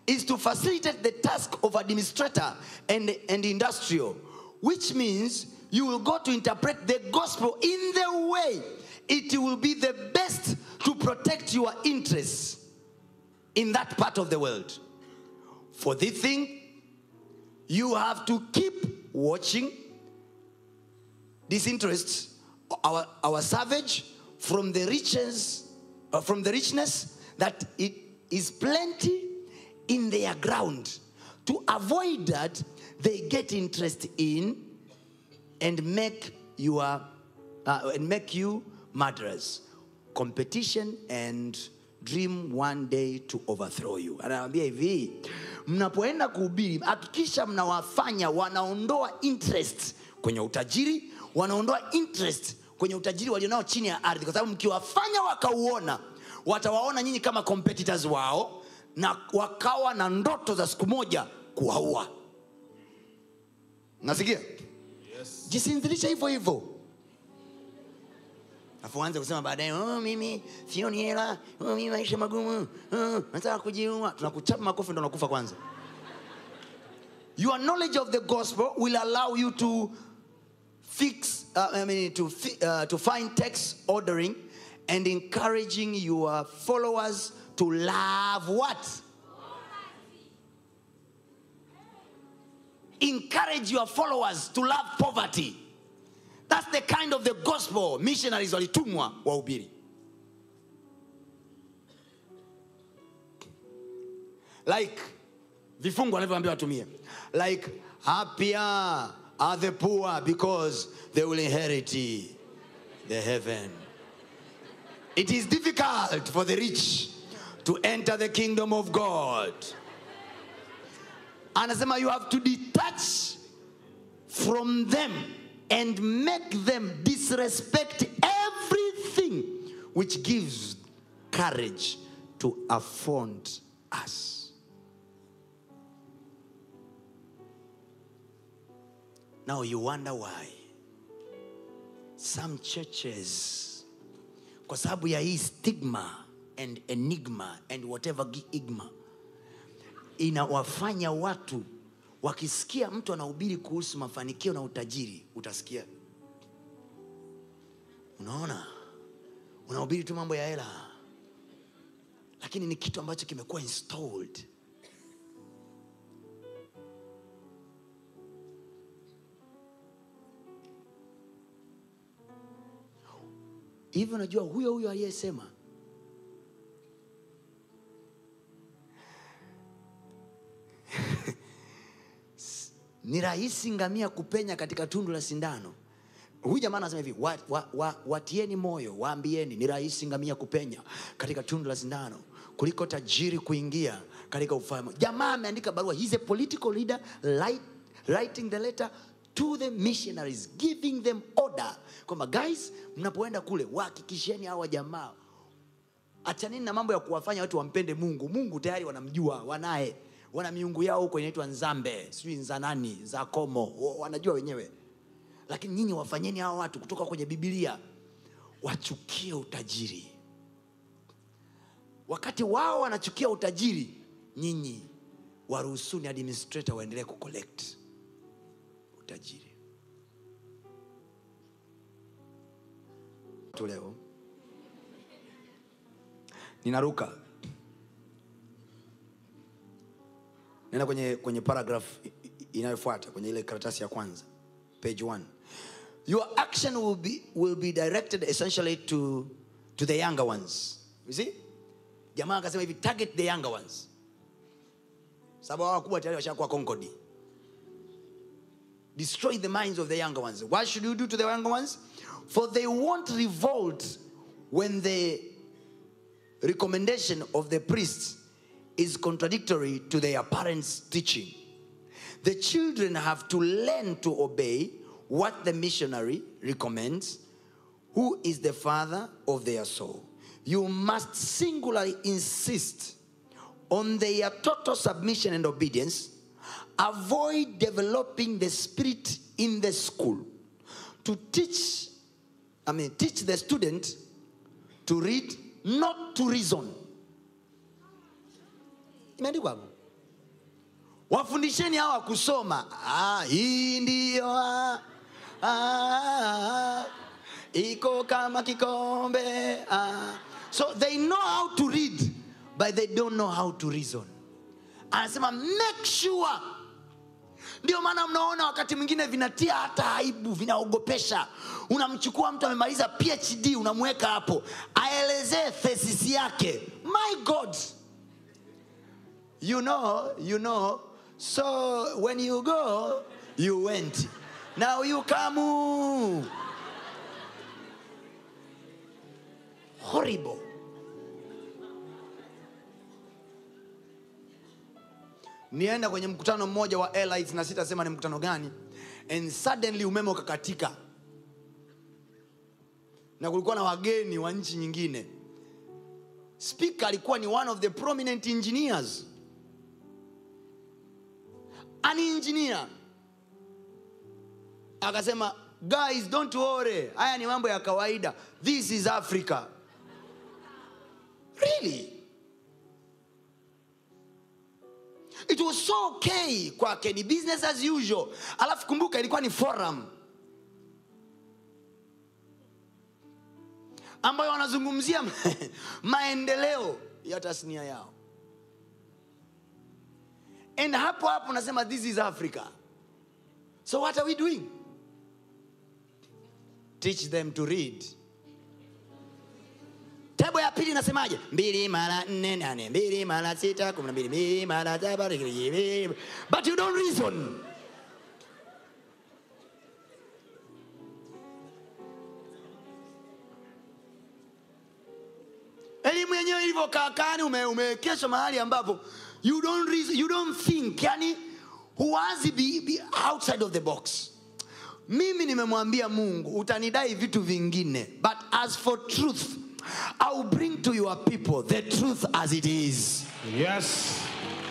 is to facilitate the task of administrator and, and industrial, which means you will go to interpret the gospel in the way it will be the best to protect your interests in that part of the world. For this thing, you have to keep watching these interests, our, our savage, from the riches, uh, from the richness that it is plenty in their ground. To avoid that, they get interest in and make your uh, and make you murderers. Competition and dream one day to overthrow you. Anawaambia hivi, mnapoenda kuhubiri, hakikisha mnawafanya wanaondoa interest kwenye utajiri, wanaondoa interest kwenye utajiri walionao chini ya ardhi, kwa sababu mkiwafanya wakauona, watawaona nyinyi kama competitors wao na wakawa na ndoto za siku moja kuwaua. Nasikia? Yes. jisinzilishe hivyo hivyo afu anze kusema baadaye oh, mimi sioni hela oh, mimi maisha magumu oh, nataka kujiua tunakuchapa makofi ndo nakufa kwanza your knowledge of the gospel will allow you to fix uh, I mean, to, fi- uh, to find text ordering and encouraging your followers to love what? Encourage your followers to love poverty. That's the kind of the gospel missionaries walitumwa wahubiri. Like vifungu wanavyoambia watumie. Like happier are the poor because they will inherit the heaven. It is difficult for the rich to enter the kingdom of god anasema you have to detach from them and make them disrespect everything which gives courage to affront us. Now you wonder why some churches kwa sababu ya stigma and enigma and whatever igma inawafanya watu wakisikia mtu anahubiri kuhusu mafanikio na utajiri utasikia. Unaona? Unahubiri tu mambo ya hela. Lakini ni kitu ambacho kimekuwa installed. Hivi unajua huyo huyo aliyesema ni rahisi ngamia kupenya katika tundu la sindano. Huyu jamaa anasema hivi wa, wa, wa, watieni moyo waambieni ni rahisi ngamia kupenya katika tundu la sindano kuliko tajiri kuingia katika ufalme jamaa ameandika barua he's a political leader light, writing the letter to the missionaries giving them order. Kwamba guys mnapoenda kule wahakikisheni hawa jamaa. Achanini na mambo ya kuwafanya watu wampende mungu. Mungu tayari wanamjua wanaye wana miungu yao huko inaitwa nzambe sijui nzanani za komo wanajua wenyewe. Lakini nyinyi wafanyeni hawa watu kutoka kwenye bibilia wachukie utajiri. Wakati wao wanachukia utajiri nyinyi waruhusuni administrator waendelee kucollect utajiri. Tu leo ninaruka nenda kwenye, kwenye paragraph inayofuata kwenye ile karatasi ya kwanza. Page one. Your action will be, will be directed essentially to, to the younger ones. You see? Jamaa akasema hivi target the younger ones. Sababu hawa wakubwa tayari washakuwa konkodi destroy the minds of the younger ones. What should you do to the younger ones? For they won't revolt when the recommendation of the priests is contradictory to their parents' teaching. The children have to learn to obey what the missionary recommends, who is the father of their soul. You must singularly insist on their total submission and obedience. Avoid developing the spirit in the school to teach, I mean, teach the student to read, not to reason. Imeandikwa hapo. Wafundisheni hawa kusoma. Ah, hii ndiyo ah, ah, iko kama kikombe. Ah. So they know how to read, but they don't know how to reason. Anasema make sure ndio maana mnaona wakati mwingine vinatia hata aibu vinaogopesha unamchukua mtu amemaliza phd unamweka hapo aelezee thesis yake my god you know you know. So when you go you went. Now you come. Horrible. Nienda kwenye mkutano mmoja wa airlines na sitasema ni mkutano gani. And suddenly umeme ukakatika. Na kulikuwa na wageni wa nchi nyingine. Speaker alikuwa ni one of the prominent engineers an engineer. Akasema guys don't worry. Haya ni mambo ya kawaida. This is africa. Really? It was so okay kwake ni business as usual. Alafu kumbuka ilikuwa ni forum. Ambayo wanazungumzia maendeleo ya tasnia yao and hapo hapo nasema this is africa. So what are we doing? Teach them to read. Tebo ya pili inasemaje? Mbili mara nne nane mbili mara sita kumi na mbili mbili mara saba but you don't reason. Elimu yenyewe ilivyokaakani ume, umewekeshwa mahali ambapo you don't, reason, you don't think yani huwazi be, be outside of the box mimi nimemwambia mungu utanidai vitu vingine but as for truth i will bring to your people the truth as it is Yes.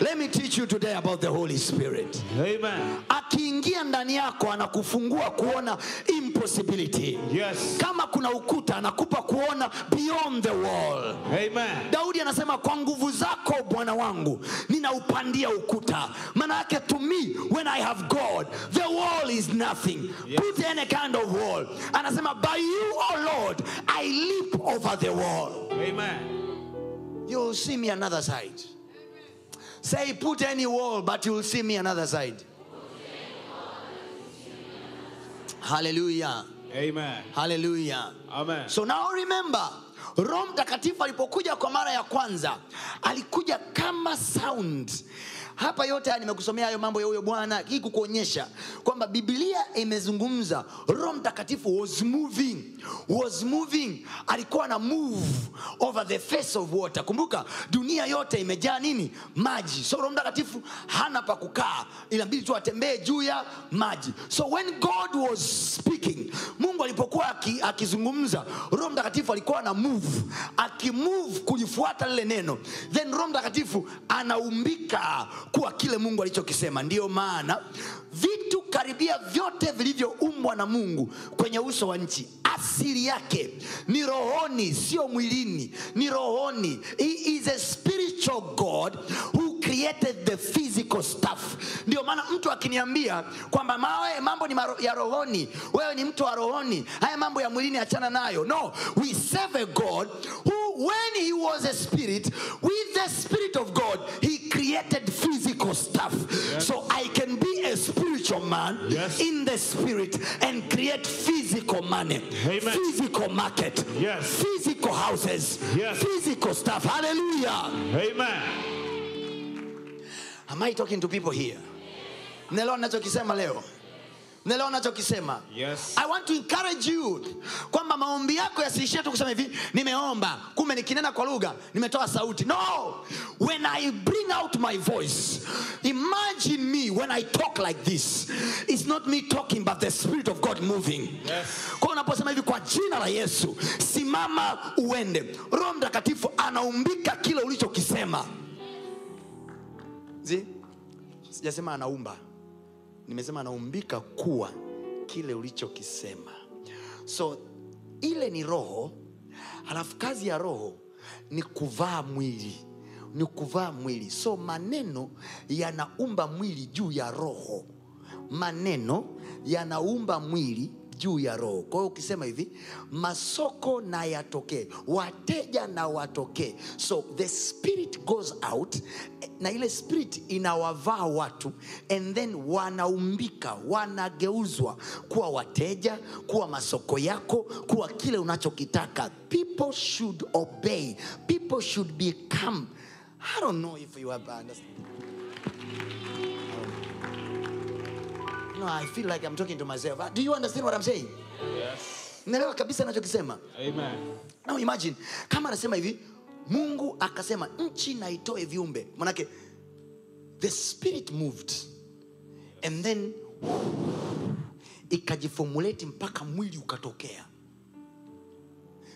Let me teach you today about the holy spirit Amen. akiingia ndani yako anakufungua kuona impossibility Yes. kama kuna ukuta anakupa kuona beyond the wall Amen. daudi anasema kwa nguvu zako bwana wangu ninaupandia ukuta maana yake to me when i have god the wall is nothing Yes. put any kind of wall anasema by you oh lord i leap over the wall Amen. you'll see me another side say put any wall but you'll see me another side hallelujah Amen. hallelujah Amen. so now remember roho mtakatifu alipokuja kwa mara ya kwanza alikuja kama sound hapa yote haya nimekusomea hayo mambo ya huyo bwana. Hii kukuonyesha kwamba biblia imezungumza roho mtakatifu was moving was moving. Alikuwa na move over the face of water. Kumbuka dunia yote imejaa nini? Maji. So roho mtakatifu hana pa kukaa. Inabidi tu atembee juu ya maji. So when god was speaking mungu alipokuwa aki- akizungumza roho mtakatifu alikuwa na move. Akimove kulifuata lile neno. Then roho mtakatifu anaumbika kuwa kile mungu alichokisema. Ndiyo maana vitu karibia vyote vilivyoumbwa na mungu kwenye uso wa nchi. Asili yake ni rohoni sio mwilini. Ni rohoni. He is a spiritual god who created the physical stuff. Ndio maana mtu akiniambia kwamba mawe mambo ni maro, ya rohoni wewe ni mtu wa rohoni haya mambo ya mwilini achana nayo. No we serve a god who when he was a spirit with the spirit of god he created physical stuff. So i can be a spiritual man Yes. in the spirit and create physical money Amen. physical market Yes. physical houses Yes. physical stuff hallelujah Amen. Am I talking to people here? Nachokisema leo? Mnaelewa nachokisema? Yes. I want to encourage you kwamba maombi yako yasiishie tu kusema hivi nimeomba kumbe nikinena kwa lugha nimetoa sauti. No! When i bring out my voice imagine me when i talk like this. It's not me talking but the spirit of god moving. Yes. kwa unaposema hivi kwa jina la yesu simama uende. Roho mtakatifu anaumbika kile ulichokisema. Sijasema anaumba nimesema anaumbika kuwa kile ulichokisema. So ile ni roho halafu kazi ya roho ni kuvaa mwili ni kuvaa mwili. So maneno yanaumba mwili juu ya roho. Maneno yanaumba mwili juu ya roho. Kwa hiyo ukisema hivi masoko na yatokee wateja na watokee. So the spirit goes out na ile spirit inawavaa watu and then wanaumbika wanageuzwa kuwa wateja kuwa masoko yako kuwa kile unachokitaka. People should obey. People should become i don't know if you have understand No, I feel like I'm talking to myself. Do you understand what I'm saying? Yes. Naelewa kabisa nachokisema. Amen. Now imagine kama anasema hivi, Mungu akasema nchi na itoe viumbe. Manake the spirit moved and then ikajifomulate mpaka mwili ukatokea.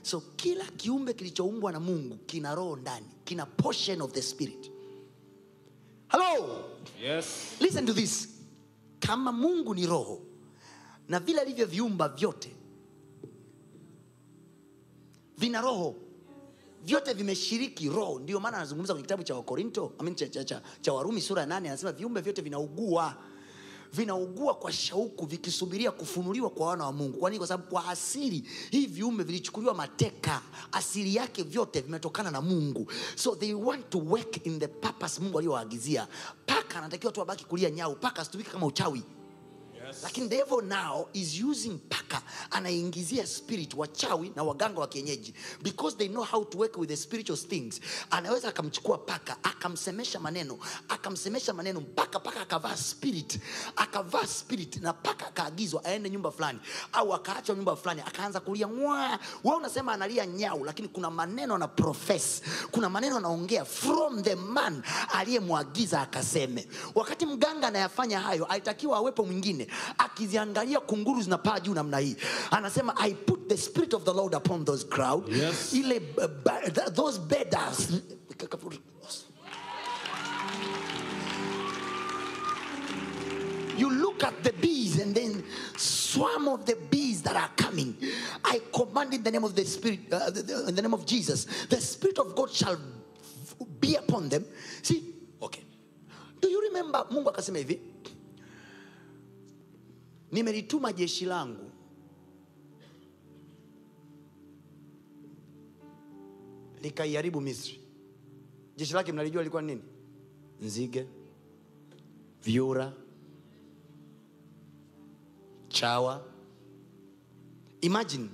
So kila kiumbe kilichoumbwa na Mungu kina roho ndani, kina portion of the spirit. Hello? Yes. listen to this kama mungu ni roho na vile alivyo viumba vyote vina roho. Vyote vimeshiriki roho. Ndio maana anazungumza kwenye kitabu cha wakorinto cha, cha, cha, cha warumi sura ya nane anasema viumbe vyote vinaugua vinaugua kwa shauku vikisubiria kufunuliwa kwa wana wa mungu. Kwa nini? Kwa sababu kwa asili hii viume vilichukuliwa mateka. Asili yake vyote vimetokana na mungu. So they want to work in the purpose mungu aliyowaagizia. Paka anatakiwa tu abaki kulia nyau paka asitumike kama uchawi Lakini devil now is using paka anaingizia spirit wachawi na waganga wa kienyeji. Because they know how to work with the spiritual things anaweza akamchukua paka akamsemesha maneno akamsemesha maneno mpaka paka akavaa spirit akavaa spirit na paka akaagizwa aende nyumba fulani au akaachwa nyumba fulani akaanza kulia ngwa we unasema analia nyau lakini kuna maneno na profess kuna maneno anaongea from the man aliyemwagiza akaseme. Wakati mganga anayafanya hayo alitakiwa awepo mwingine akiziangalia kunguru zinapaa juu namna hii. Anasema i put the spirit of the lord upon those crowd. Yes. ile uh, ba- those bedders. You look at the bees and then swarm of the bees that are coming. I command in the name of the spirit uh, the- the- in the name of jesus the spirit of god shall be upon them. See? Okay. Do you remember mungu akasema hivi nimelituma jeshi langu. Likaiharibu misri. Jeshi lake mnalijua lilikuwa ni nini? Nzige vyura chawa. Imagine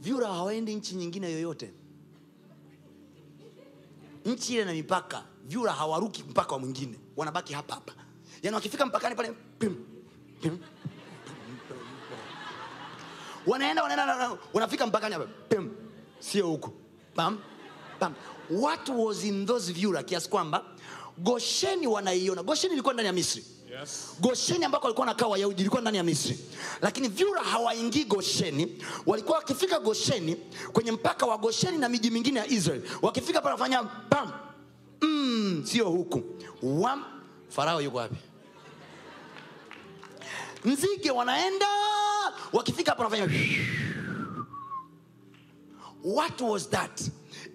vyura hawaendi nchi nyingine yoyote. Nchi ile na mipaka vyura hawaruki mpaka wa mwingine. Wanabaki hapa hapa. Yaani wakifika mpakani pale pim, wanaenda wanaenda wanafika mpakani hapa pem sio huku. Pam pam. What was in those vyura kiasi kwamba gosheni wanaiona. Gosheni ilikuwa ndani ya misri. Yes. gosheni ambako walikuwa nakaa wayahudi ilikuwa ndani ya misri. Lakini vyura hawaingii gosheni walikuwa wakifika gosheni kwenye mpaka wa gosheni na miji mingine ya israel wakifika pale wafanya pam mm, sio huku. Wam farao yuko wapi nzige wanaenda wakifika hapa wanafanya what was that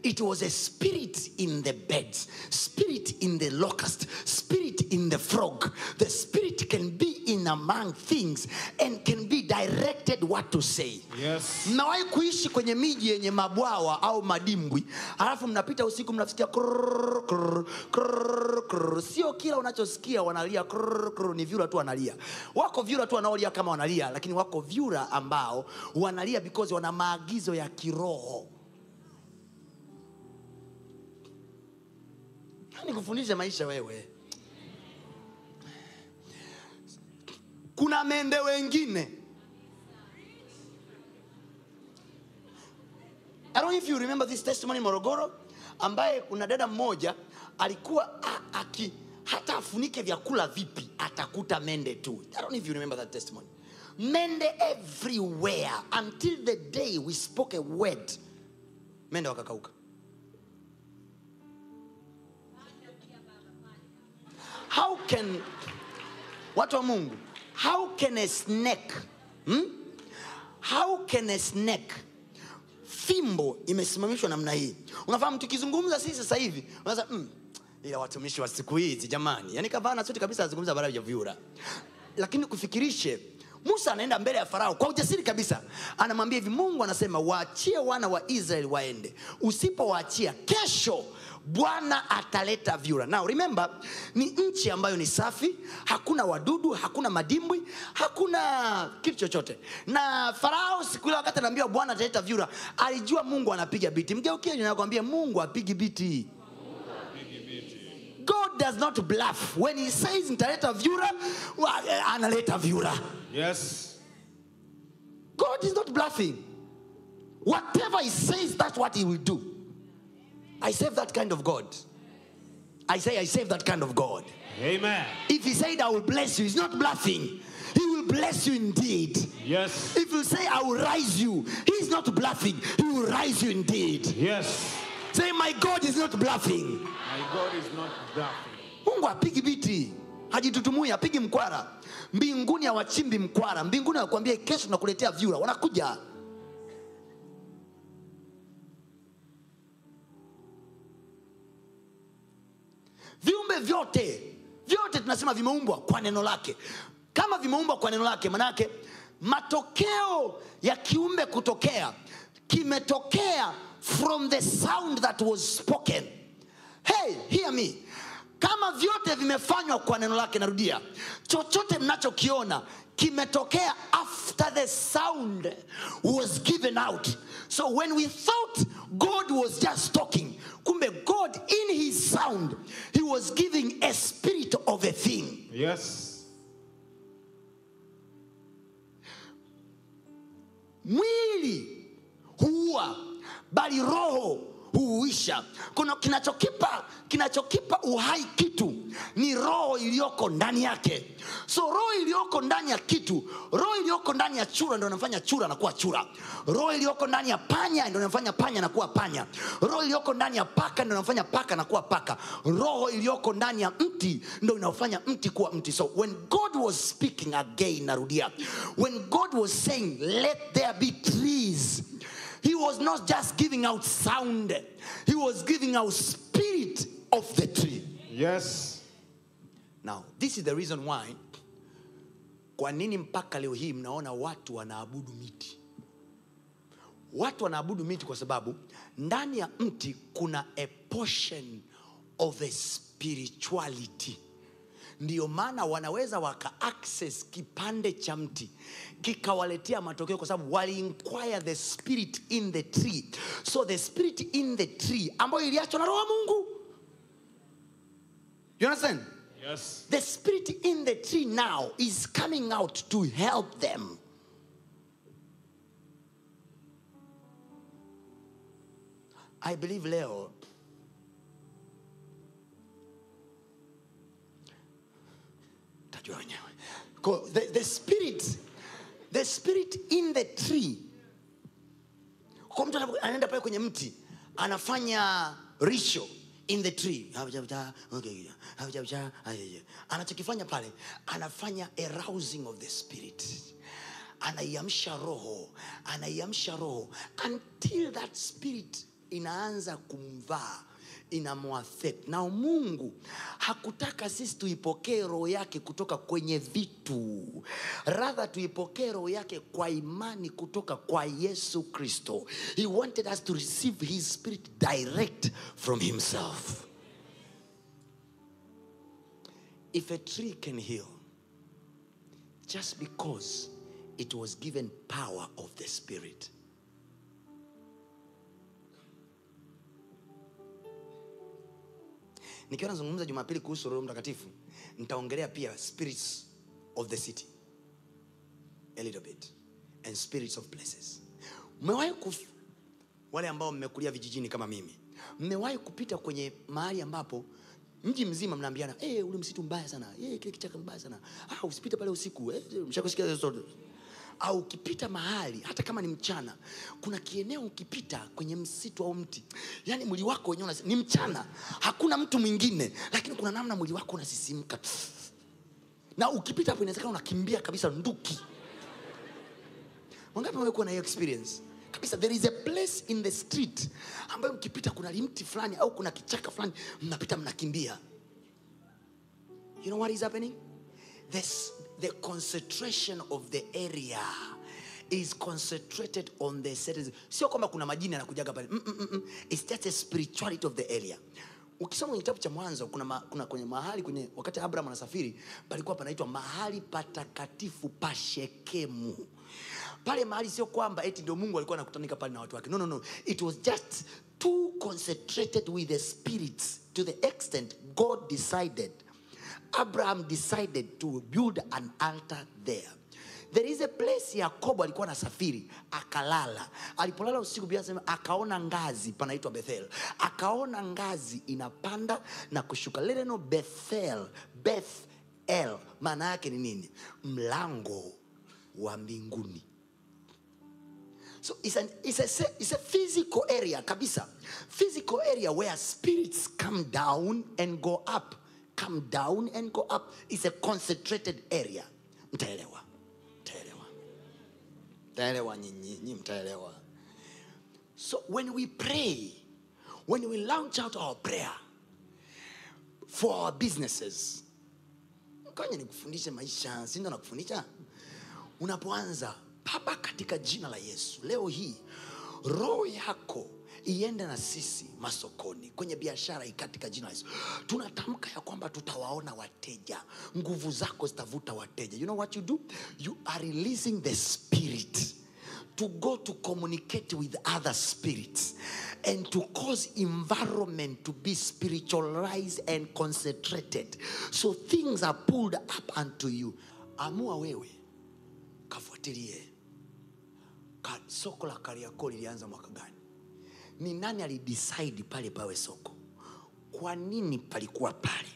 it was a spirit in the beds spirit in the locust spirit in the frog. The spirit can be in among things and can be directed what to say. Yes. mnawahi kuishi kwenye miji yenye mabwawa au madimbwi alafu mnapita usiku mnasikia krrrr, krrrr, krrrr, krrrr. sio kila unachosikia wanalia krrrr, krrrr, ni vyura tu wanalia. Wako vyura tu wanaolia kama wanalia lakini wako vyura ambao wanalia because wana maagizo ya kiroho nikufundishe maisha wewe kuna mende wengine I don't know if you remember this testimony Morogoro, ambaye kuna dada mmoja alikuwa a- aki hata afunike vyakula vipi atakuta mende tu. I don't know if you remember that testimony. Mende everywhere until the day we spoke a word, mende wakakauka. How can watu wa Mungu, how can a snake hmm? how can a snake fimbo imesimamishwa namna hii? Unafahamu tukizungumza sisi sasa hivi unaza mm, ila watumishi wa siku hizi jamani. Yani kavaa na suti kabisa anazungumza habari ya vyura. Lakini kufikirishe musa anaenda mbele ya farao kwa ujasiri kabisa. Anamwambia hivi mungu anasema waachie wana wa israeli waende. Usipowaachia kesho bwana ataleta vyura. Now remember ni nchi ambayo ni safi hakuna wadudu hakuna madimbwi hakuna kitu chochote. Na farao siku ile wakati anaambiwa bwana ataleta vyura alijua mungu anapiga biti. Mgeukie nakwambia mungu apigi biti. God does not bluff. When he says nitaleta vyura eh, analeta vyura. Yes. god is not bluffing. Whatever he says that's what he will do i save that kind of god. I say i save that kind of god. Amen. if he said i will bless you he's not bluffing. He will bless you indeed. Yes. if you say i will rise you he's not bluffing. He will rise you indeed. Yes. say my god is not bluffing. My God is not bluffing. mungu apigi biti hajitutumui apigi mkwara. Mbinguni hawachimbi mkwara. Mbinguni anakuambia kesho nakuletea vyura. Wanakuja viumbe vyote vyote tunasema vimeumbwa kwa neno lake. Kama vimeumbwa kwa neno lake manake matokeo ya kiumbe kutokea kimetokea from the sound that was spoken. Hey hear me. Kama vyote vimefanywa kwa neno lake narudia chochote mnachokiona kimetokea after the sound was given out. So when we thought god was just talking kumbe god in his sound he was giving a spirit of a thing Yes. mwili huua bali roho huuisha. Kuna kinachokipa kinachokipa uhai kitu ni roho iliyoko ndani yake. So roho iliyoko ndani ya kitu roho iliyoko ndani ya chura ndo inafanya chura anakuwa chura. Roho iliyoko ndani ya panya ndo inafanya panya anakuwa panya. Roho iliyoko ndani ya paka ndo inafanya paka anakuwa paka. Roho iliyoko ndani ya mti ndo inafanya mti kuwa mti. So when god was speaking again narudia. When god was saying let there be trees he was not just giving out sound. He was giving out spirit of the tree. Yes. now this is the reason why kwa nini mpaka leo hii mnaona watu wanaabudu miti? Watu wanaabudu miti kwa sababu ndani ya mti kuna a portion of a spirituality ndiyo maana wanaweza waka access kipande cha mti kikawaletea matokeo kwa sababu wali inquire the spirit in the tree. So the spirit in the tree ambayo iliachwa na roho mungu. You understand? Yes. the spirit in the tree now is coming out to help them. I believe leo wenyewe the, the spirit the spirit in the tree. Kwa mtu anaenda pale kwenye mti anafanya risho in the tree. Anachokifanya pale anafanya a rousing of the spirit. Anaiamsha roho anaiamsha roho until that spirit inaanza kumvaa inamuaffect na mungu hakutaka sisi tuipokee roho yake kutoka kwenye vitu. Radha tuipokee roho yake kwa imani kutoka kwa yesu kristo. He wanted us to receive his spirit direct from himself. If a tree can heal just because it was given power of the spirit nikiwa nazungumza jumapili kuhusu roho mtakatifu nitaongelea pia spirits of the city a little bit and spirits of places mmewahi wale ambao mmekulia vijijini kama mimi mmewahi kupita kwenye mahali ambapo mji mzima mnaambiana hey, ule msitu mbaya sana hey, kile kichaka mbaya sana ah, usipite pale usiku hey, mshakusikia hizo stories? Au ukipita mahali hata kama ni mchana kuna kieneo ukipita kwenye msitu au mti. Yani mwili wako wenyewe ni mchana. Hakuna mtu mwingine lakini kuna namna mwili wako unasisimka. Na ukipita hapo inawezekana unakimbia kabisa nduki. Wangapi wamekuwa na hiyo experience? Kabisa there is a place in the street ambayo mkipita kuna limti fulani au kuna kichaka fulani mnapita mnakimbia. You know what is happening? This, the concentration of the area is concentrated on the certain sio kwamba kuna majini anakujaga pale. Mm, mm, mm, mm. spirituality of the area. Ukisoma kwenye kitabu cha mwanzo kuna, ma, kuna kwenye mahali kwenye wakati abraham anasafiri palikuwa panaitwa mahali patakatifu pa shekemu. Pale mahali sio kwamba eti ndio mungu alikuwa anakutanika pale na watu wake. No, no, no. it was just too concentrated with the spirits to the extent god decided abraham decided to build an altar there. There is a place yakobo alikuwa anasafiri akalala. Alipolala usiku biblia inasema akaona ngazi panaitwa bethel. Akaona ngazi inapanda na kushuka. Lile neno bethel bethel maana yake ni nini? Mlango wa mbinguni. So it's, an, it's, a, it's a physical area kabisa. Physical area where spirits come down and go up. Come down and go up. It's a concentrated area. Mtaelewa. Mtaelewa. Mtaelewa nyinyi mtaelewa. So when we pray, when we launch out our prayer for our businesses, ngoja nikufundishe maisha sindo nakufundisha unapoanza baba katika jina la yesu leo hii roho yako iende na sisi masokoni kwenye biashara ikatika jina yesu. Tunatamka ya kwamba tutawaona wateja. Nguvu zako zitavuta wateja. You know what you do? You are releasing the spirit to go to communicate with other spirits and to cause environment to be spiritualized and concentrated. So things are pulled up unto you. Amua wewe kafuatilie. Ka, soko la kariakoo lilianza mwaka gani ni nani alidecide pale pawe soko? Kwa nini palikuwa pale?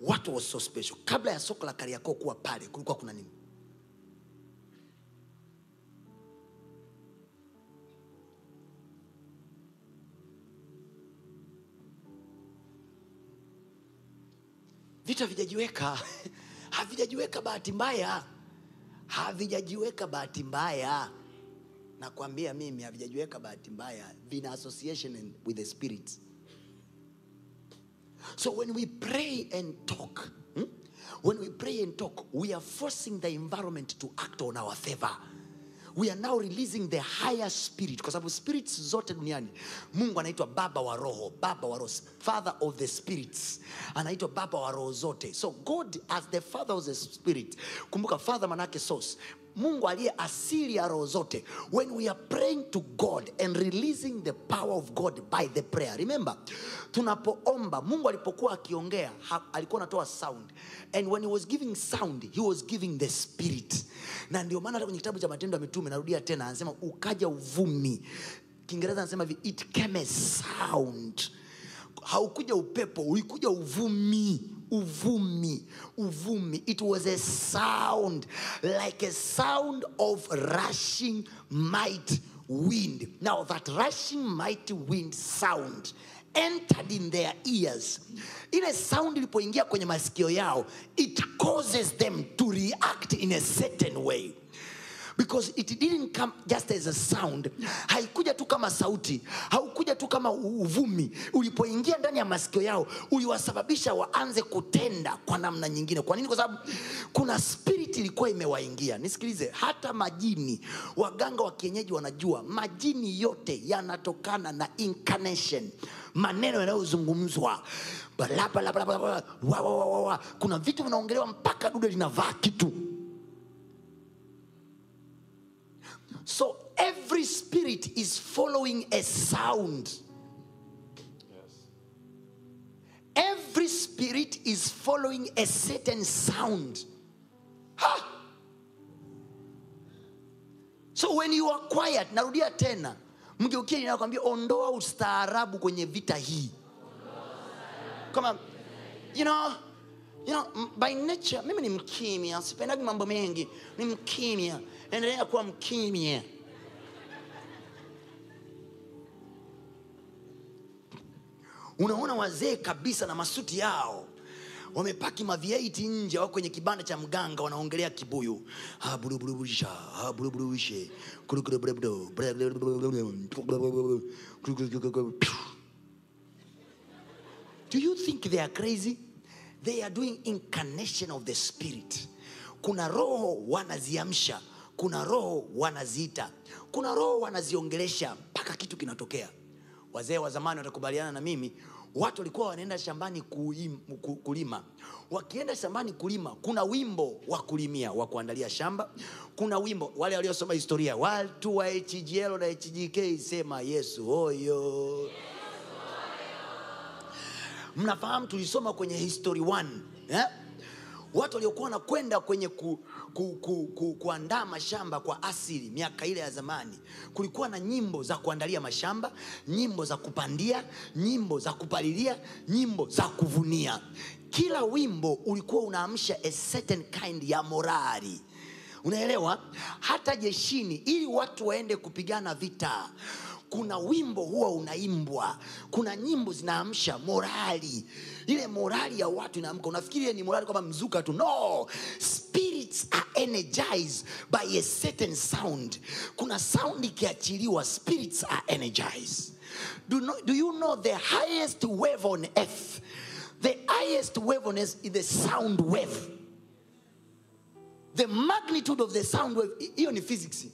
What was so special? Kabla ya soko la kariakoo kuwa pale kulikuwa kuna nini? Vitu havijajiweka. Havijajiweka bahati mbaya. Havijajiweka bahati mbaya nakwambia mimi havijajiweka bahati mbaya vina association with the spirits so when we pray and talk hmm? when we pray and talk we are forcing the environment to act on our favor. We are now releasing the higher spirit kwa sababu spirits zote duniani mungu anaitwa baba wa roho baba wa roho father of the spirits. Anaitwa baba wa roho zote. So god as the father of the spirit kumbuka father manake source mungu aliye asili ya roho zote. When we are praying to god and releasing the power of god by the prayer. Remember tunapoomba mungu alipokuwa akiongea alikuwa anatoa sound. And when he was giving sound he was giving the spirit. Na ndio maana hata kwenye kitabu cha matendo ya mitume narudia tena anasema ukaja uvumi. Kiingereza anasema hivi it came a sound. Haukuja upepo ulikuja uvumi uvumi uvumi. It was a sound like a sound of rushing might wind. Now that rushing mighty wind sound entered in their ears. Ile sound ilipoingia kwenye masikio yao it causes them to react in a certain way because it didn't come just as a sound. Haikuja tu kama sauti. Haukuja tu kama uvumi. Ulipoingia ndani ya masikio yao uliwasababisha waanze kutenda kwa namna nyingine. Kwa nini? Kwa sababu kuna spirit ilikuwa imewaingia. Nisikilize hata majini waganga wa kienyeji wanajua majini yote yanatokana na incarnation. Maneno yanayozungumzwa. Kuna vitu vinaongelewa mpaka dude linavaa kitu So every spirit is following a sound. Yes. Every spirit is following a certain sound. Ha! So when you are quiet, narudia tena, mgeukie ninakwambia ondoa ustaarabu kwenye vita hii. Kama you know, you know, by nature mimi ni mkimya, sipendagi mambo mengi, ni mkimya, endelea kuwa mkimya. unaona wazee kabisa na masuti yao. Wamepaki maviaiti nje wako kwenye kibanda cha mganga wanaongelea kibuyu. Kulukuluburubudu, Do you think they are crazy? They are doing incarnation of the spirit. Kuna roho wanaziamsha, kuna roho wanaziita, kuna roho wanaziongelesha mpaka kitu kinatokea. Wazee wa zamani watakubaliana na mimi, watu walikuwa wanaenda shambani kuim, ku- kulima. Wakienda shambani kulima, kuna wimbo wa kulimia, wa kuandalia shamba. Kuna wimbo, wale waliosoma historia, watu wa HGL na HGK sema Yesu hoyo mnafahamu tulisoma kwenye history one eh? watu waliokuwa wanakwenda kwenye ku, ku, ku, ku, kuandaa mashamba kwa asili miaka ile ya zamani. Kulikuwa na nyimbo za kuandalia mashamba nyimbo za kupandia nyimbo za kupalilia nyimbo za kuvunia. Kila wimbo ulikuwa unaamsha a certain kind ya morali. Unaelewa? Hata jeshini ili watu waende kupigana vita kuna wimbo huwa unaimbwa kuna nyimbo zinaamsha morali. Ile morali ya watu inaamka unafikiri ni morali kwamba mzuka tu? No! Spirits are energized by a certain sound. Kuna sound ikiachiliwa spirits are energized. Do, no, do you know the highest wave on earth? The highest wave on earth is the sound wave. The magnitude of the sound wave hi- hiyo ni physics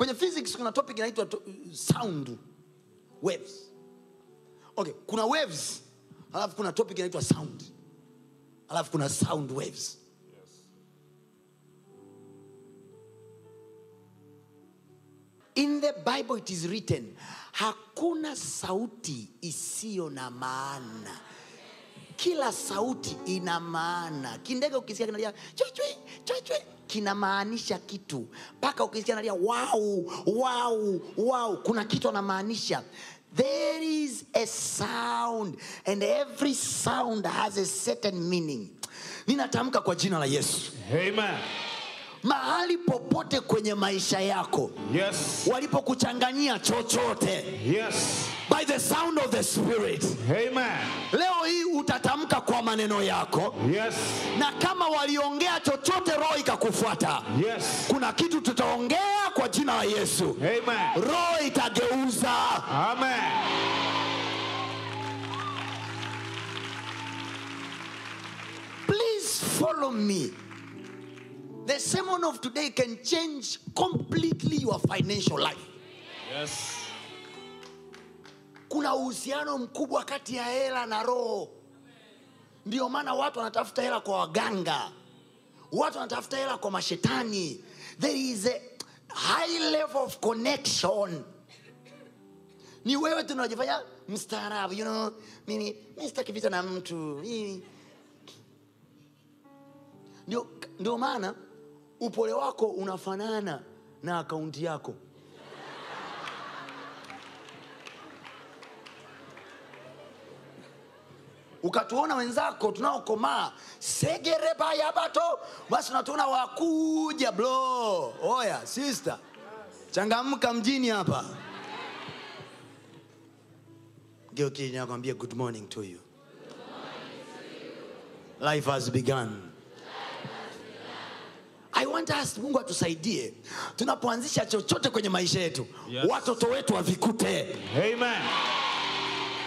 kwenye physics kuna topic inaitwa to- sound waves. Okay kuna waves alafu kuna topic inaitwa sound. Alafu kuna sound waves. In the bible it is written hakuna sauti isiyo na maana. Kila sauti ina maana. Kindege ukisikia kinalia chui chui kinamaanisha kitu. Mpaka ukisikia nalia wau wau wau kuna kitu anamaanisha. There is a sound and every sound has a certain meaning. Ninatamka kwa jina la yesu. Amen. Mahali popote kwenye maisha yako Yes. walipokuchanganyia chochote Yes. by the sound of the spirit Amen. leo hii utatamka kwa maneno yako Yes. na kama waliongea chochote roho ikakufuata Yes. kuna kitu tutaongea kwa jina la yesu Amen. roho itageuza Amen. please follow me the sermon of today can change completely your financial life. Yes. kuna uhusiano mkubwa kati ya hela na roho. Ndio maana watu wanatafuta hela kwa waganga. Watu wanatafuta hela kwa mashetani. There is a high level of connection. Ni wewe tu unajifanya mstaarabu you know, mimi mimi sitaki vita na mtu mimi. ndio, ndio maana upole wako unafanana na akaunti yako. Ukatuona wenzako tunaokomaa segerebayabato basi unatuona wakuja blo oya sister. Changamka mjini hapa. Geukili nakwambia good morning to you. Life has begun want us mungu atusaidie. Tunapoanzisha chochote kwenye maisha yetu Yes. watoto wetu wavikute. Amen.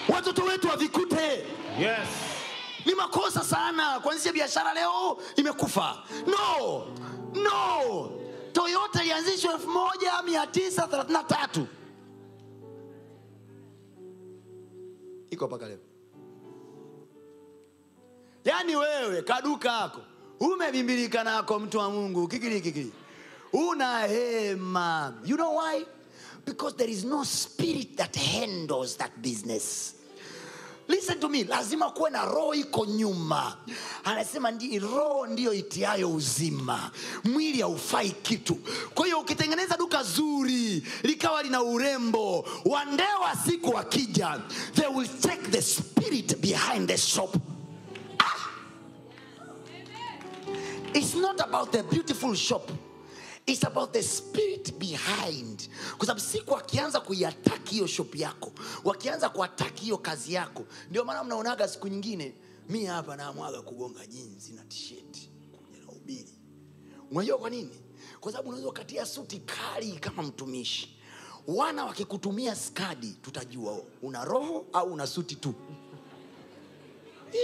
watoto wetu wavikute. Yes. ni makosa sana. Kuanzisha biashara leo imekufa. No. No. Toyota ilianzishwa 1933 iko mpaka leo. Yaani wewe kaduka yako umebimbilika nako mtu wa mungu. Kikili una hema. You know why? Because there is no spirit that handles that business. Listen to me. Lazima kuwe na roho iko nyuma. Anasema ndi, roho ndiyo itiayo uzima. Mwili haufai kitu. Kwa hiyo ukitengeneza duka zuri likawa lina urembo wandewa siku wakija they will take the spirit behind the shop It's not about the beautiful shop. It's about the spirit behind. Kwa sababu siku wakianza kuiataki hiyo shop yako, wakianza kuataki hiyo kazi yako, ndio maana mnaonaga siku nyingine mi hapa naamwaga kugonga jinzi na tisheti kuja na ubiri. Unajua kwa nini? Kwa sababu unaweza ukatia suti kali kama mtumishi, wana wakikutumia skadi, tutajua una roho au una suti tu.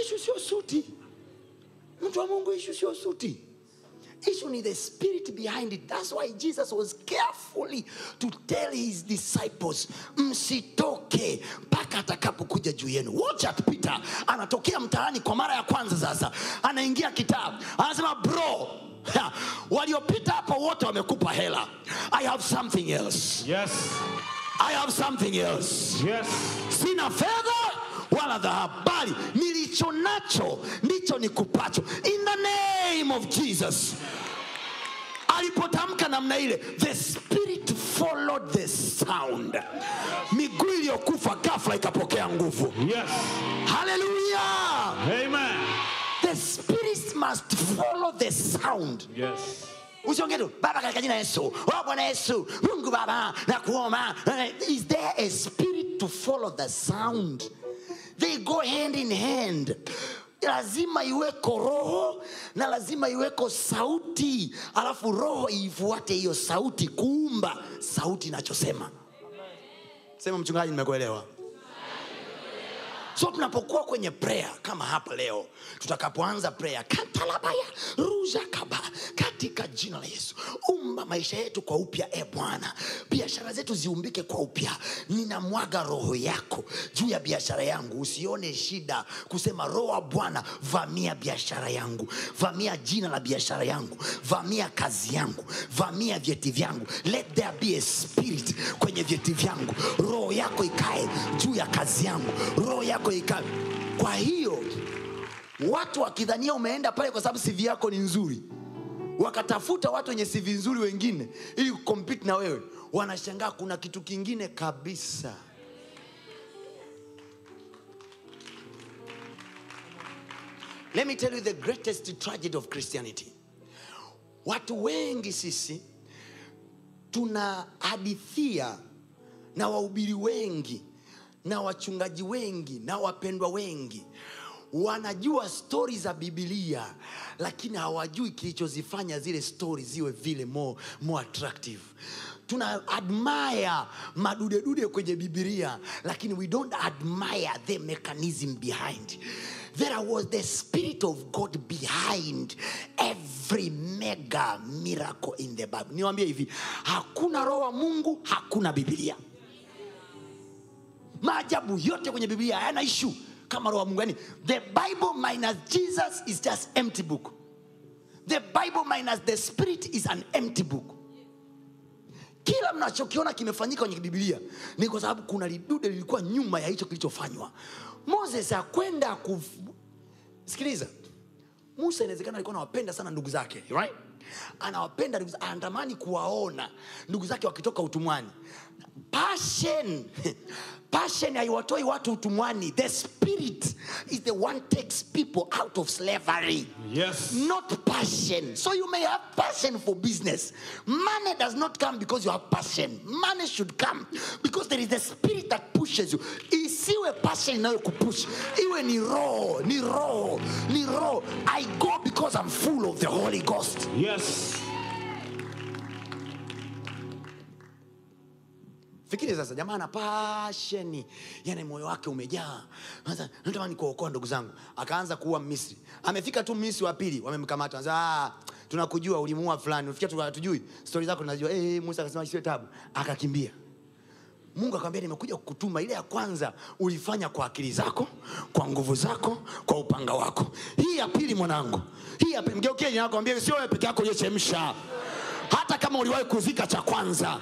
Ishu sio suti mtu wa mungu ishu sio suti. Issue ni the spirit behind it. That's why jesus was carefully to tell his disciples msitoke mpaka atakapokuja juu yenu. Watch at peter. Anatokea mtaani kwa mara ya kwanza sasa. Anaingia kitabu. Anasema bro waliopita hapa wote wamekupa hela. I have something else. Yes. i have something else. Yes. sina fedha wala dhahabu bali nilicho nacho ndicho nikupacho. In the name of jesus. Alipotamka namna ile the spirit followed the sound. Miguu iliyokufa gafla ikapokea nguvu. Yes. haleluya Amen. the spirit must follow the sound. Yes. usiongee tu baba katika jina yesu. Oh bwana yesu mungu baba na kuoma eh, is there a spirit to follow the sound they go hand in hand. Lazima iweko roho na lazima iweko sauti. Alafu roho iifuate hiyo sauti kuumba sauti inachosema. Sema mchungaji nimekuelewa so tunapokuwa kwenye prayer kama hapa leo tutakapoanza prayer katalabaya ruja kaba katika jina la yesu. Umba maisha yetu kwa upya e bwana. Biashara zetu ziumbike kwa upya. Ninamwaga roho yako juu ya biashara yangu. Usione shida kusema roho wa bwana vamia biashara yangu. Vamia jina la biashara yangu. Vamia kazi yangu. Vamia vyeti vyangu. Let there be a spirit kwenye vyeti vyangu. Roho yako ikae juu ya kazi yangu. Roho yako ikae kwa hiyo watu wakidhania umeenda pale kwa sababu sivi yako ni nzuri wakatafuta watu wenye sivi nzuri wengine ili kukompiti na wewe wanashangaa kuna kitu kingine kabisa. Let me tell you the greatest tragedy of christianity. Watu wengi sisi tunahadithia na wahubiri wengi na wachungaji wengi na wapendwa wengi wanajua stori za bibilia lakini hawajui kilichozifanya zile stori ziwe vile more, more attractive. Tuna admire madudedude kwenye bibilia lakini we don't admire the mechanism behind. There was the spirit of god behind every mega miracle in the bible. Niwambie hivi hakuna roho wa mungu hakuna bibilia maajabu yote kwenye biblia hayana ishu kama roho wa mungu. Yani the bible minus jesus is just empty book. The bible minus the spirit is an empty book. Kila mnachokiona kimefanyika kwenye bibilia ni kwa sababu kuna lidude lilikuwa nyuma ya hicho kilichofanywa. Moses akwenda ku sikiliza. Musa inawezekana alikuwa anawapenda sana ndugu zake right? anawapenda anatamani kuwaona ndugu zake wakitoka utumwani passion. Passion haiwatoi watu utumwani the spirit is the one takes people out of slavery. Yes. not passion. So you may have passion for business. Money does not come because you have passion. Money should come because there is the spirit that pushes you. Isiwe passion inayokupush iwe ni roho ni roho ni roho. I go because i'm full of the holy ghost. Yes. Fikiri sasa jamaa ana pasheni yani moyo wake umejaa. Natamani kuokoa ndugu zangu. Akaanza kuua misri. Amefika tu misri wa pili wamemkamata. Anza, "Ah, tunakujua ulimuua fulani. Ufikia tu hatujui. Stori zako tunajua hey, musa akasema sio tabu. Akakimbia. Mungu akamwambia nimekuja kukutuma. Ile ya kwanza ulifanya kwa akili zako kwa nguvu zako kwa upanga wako. Hii ya pili mwanangu. Hii ya mgeukie lako sio wewe peke yako uliyechemsha. Hata kama uliwahi kuzika cha kwanza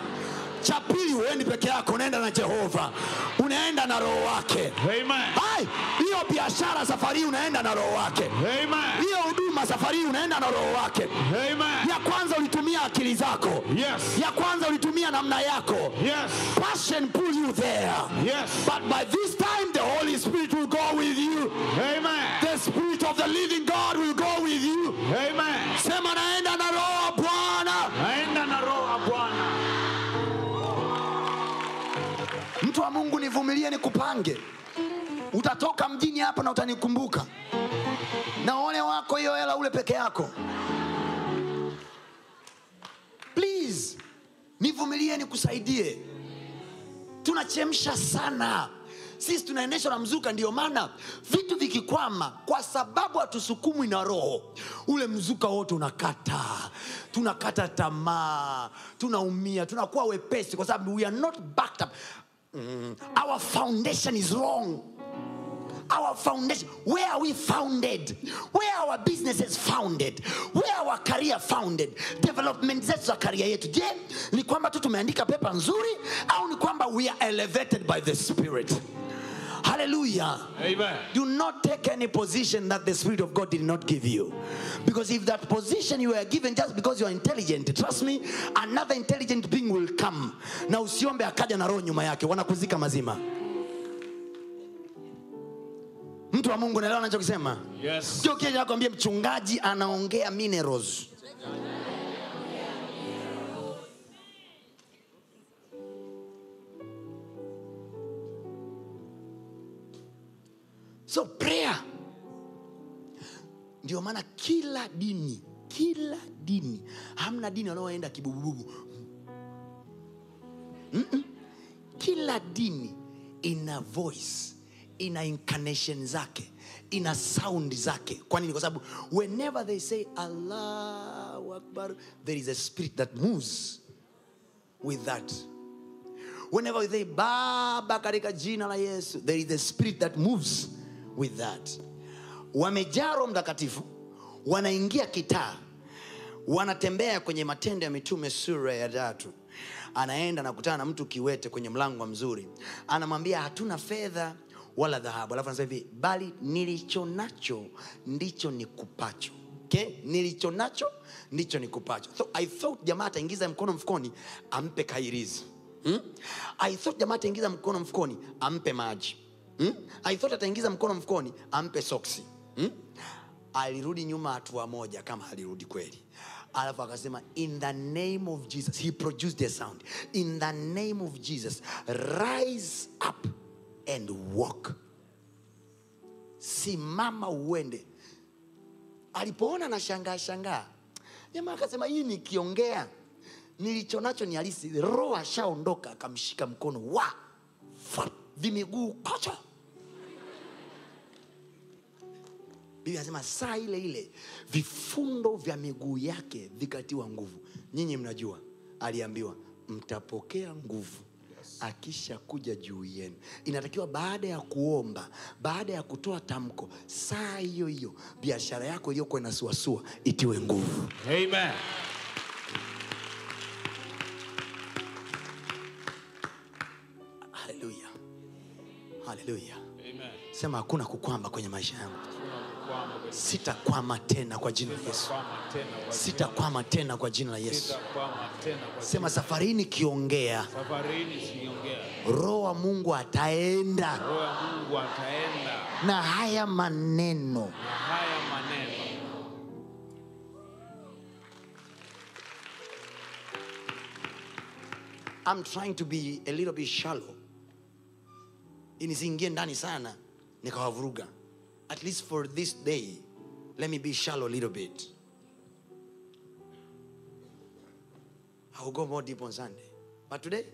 cha pili huendi peke yako unaenda na jehova unaenda na roho wake Amen. Hai, hiyo biashara safari unaenda na roho wake Amen. hiyo huduma safari unaenda na roho wake Amen. ya kwanza ulitumia akili zako Yes. ya kwanza ulitumia namna yako Yes. passion pull you there Yes. but by this time the holy spirit will go with you Amen. the spirit of the living god will go with you Amen. sema naenda na roho bwana Naenda na roho Bwana. Mtu wa mungu nivumilie nikupange. Utatoka mjini hapa na utanikumbuka. Na ole wako hiyo hela ule peke yako. Please nivumilie nikusaidie. Tunachemsha sana. Sisi tunaendeshwa na mzuka ndiyo maana vitu vikikwama kwa sababu hatusukumwi na roho ule mzuka wote unakata. Tunakata tamaa tunaumia tunakuwa wepesi kwa sababu we are not backed up our foundation is wrong. Our foundation where are we founded? Where are our businesses founded? Where are our career founded? Development zetu za karia yetu. Je ni kwamba tu tumeandika pepa nzuri au ni kwamba we are elevated by the spirit hallelujah. Amen. do not take any position that the spirit of god did not give you. Because if that position you were given just because you are intelligent trust me another intelligent being will come. Na usiombe akaja na roho nyuma yake wanakuzika mazima. Mtu wa mungu naelewa anachokisema? Yes. sio kile nakwambia mchungaji anaongea minerals so prayer. Ndio maana kila dini kila dini hamna dini wanaoenda kibubububu. Mm-mm. kila dini ina voice ina incarnation zake ina sound zake. Kwa nini? Kwa sababu whenever they say allahu akbar there is a spirit that moves with that. Whenever they baba katika jina la yesu there is a spirit that moves with that. Wamejaa roho mtakatifu wanaingia kitaa wanatembea kwenye matendo ya mitume sura ya tatu. Anaenda nakutana na mtu kiwete kwenye mlango mzuri. Anamwambia hatuna fedha wala dhahabu. Alafu anasema hivi bali nilicho nacho ndicho nikupacho. Okay? nilicho nacho ndicho nikupacho. So i thought jamaa ataingiza mkono mfukoni ampe kairizi hmm? i thought jamaa ataingiza mkono mfukoni ampe maji hmm? i thought ataingiza mkono mfukoni ampe soksi. Hmm? alirudi nyuma hatua moja kama alirudi kweli. Alafu akasema in the name of jesus he produced a sound. In the name of jesus rise up and walk. Simama uende. Alipoona na shangaa shangaa jamaa akasema hii nikiongea nilicho nacho ni halisi. Roho ashaondoka akamshika mkono wa vimiguu kocha biblia anasema saa ile ile vifundo vya miguu yake vikatiwa nguvu. Nyinyi mnajua aliambiwa mtapokea nguvu akisha kuja juu yenu. Inatakiwa baada ya kuomba baada ya kutoa tamko saa hiyo hiyo biashara yako iliyokuwa inasuasua itiwe nguvu. Amen. haleluya sema hakuna kukwamba kwenye maisha yangu sitakwama tena kwa jina la yesu. Sitakwama tena kwa jina- la yesu. Sema safari nikiongea roho wa mungu ataenda. Na haya maneno. I'm trying to be a little bit shallow. Nisiingie ndani sana nikawavuruga at least for this day let me be shallow a little bit I will go more deep on Sunday but today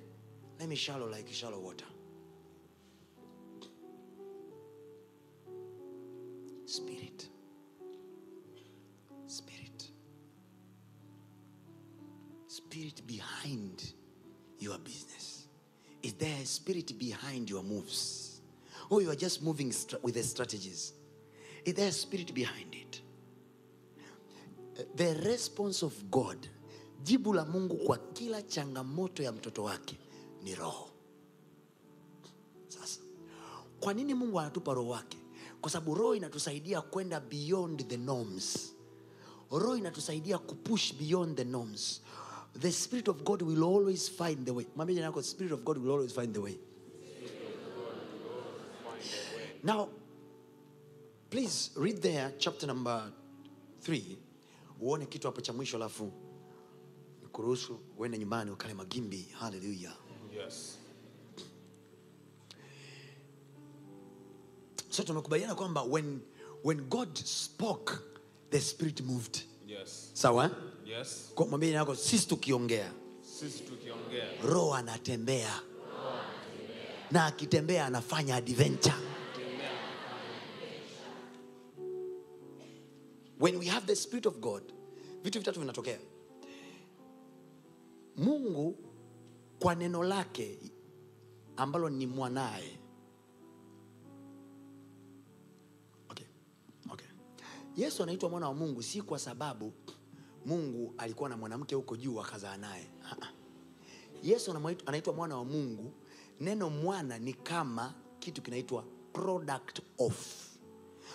let me shallow like shallow water spirit spirit spirit behind your business? Is there a spirit behind your moves? Or you are just moving with the strategies? Is there a spirit behind it? The response of God, jibu la Mungu kwa kila changamoto ya mtoto wake ni roho. Sasa, kwa nini Mungu anatupa roho wake? Kwa sababu roho inatusaidia kwenda beyond the norms roho inatusaidia kupush beyond the norms the spirit of god will always find the way mwambie jirani spirit of god will always find the way now please read there chapter number 3 uone kitu hapo cha mwisho alafu kuruhusu uende nyumbani ukale magimbi. Haleluya Yes. so tumekubaliana kwamba when, when god spoke the spirit moved. Yes. sawa? Yes. Kwa- mwambie yako? Sisi tukiongea. Sisi tukiongea. Roho anatembea. Na akitembea anafanya adventure when we have the spirit of god vitu vitatu vinatokea. Mungu kwa neno lake ambalo ni mwanaye. Okay. Okay. yesu anaitwa mwana wa mungu si kwa sababu mungu alikuwa na mwanamke huko juu akazaa naye. Yesu anaitwa mwana wa mungu. Neno mwana ni kama kitu kinaitwa product of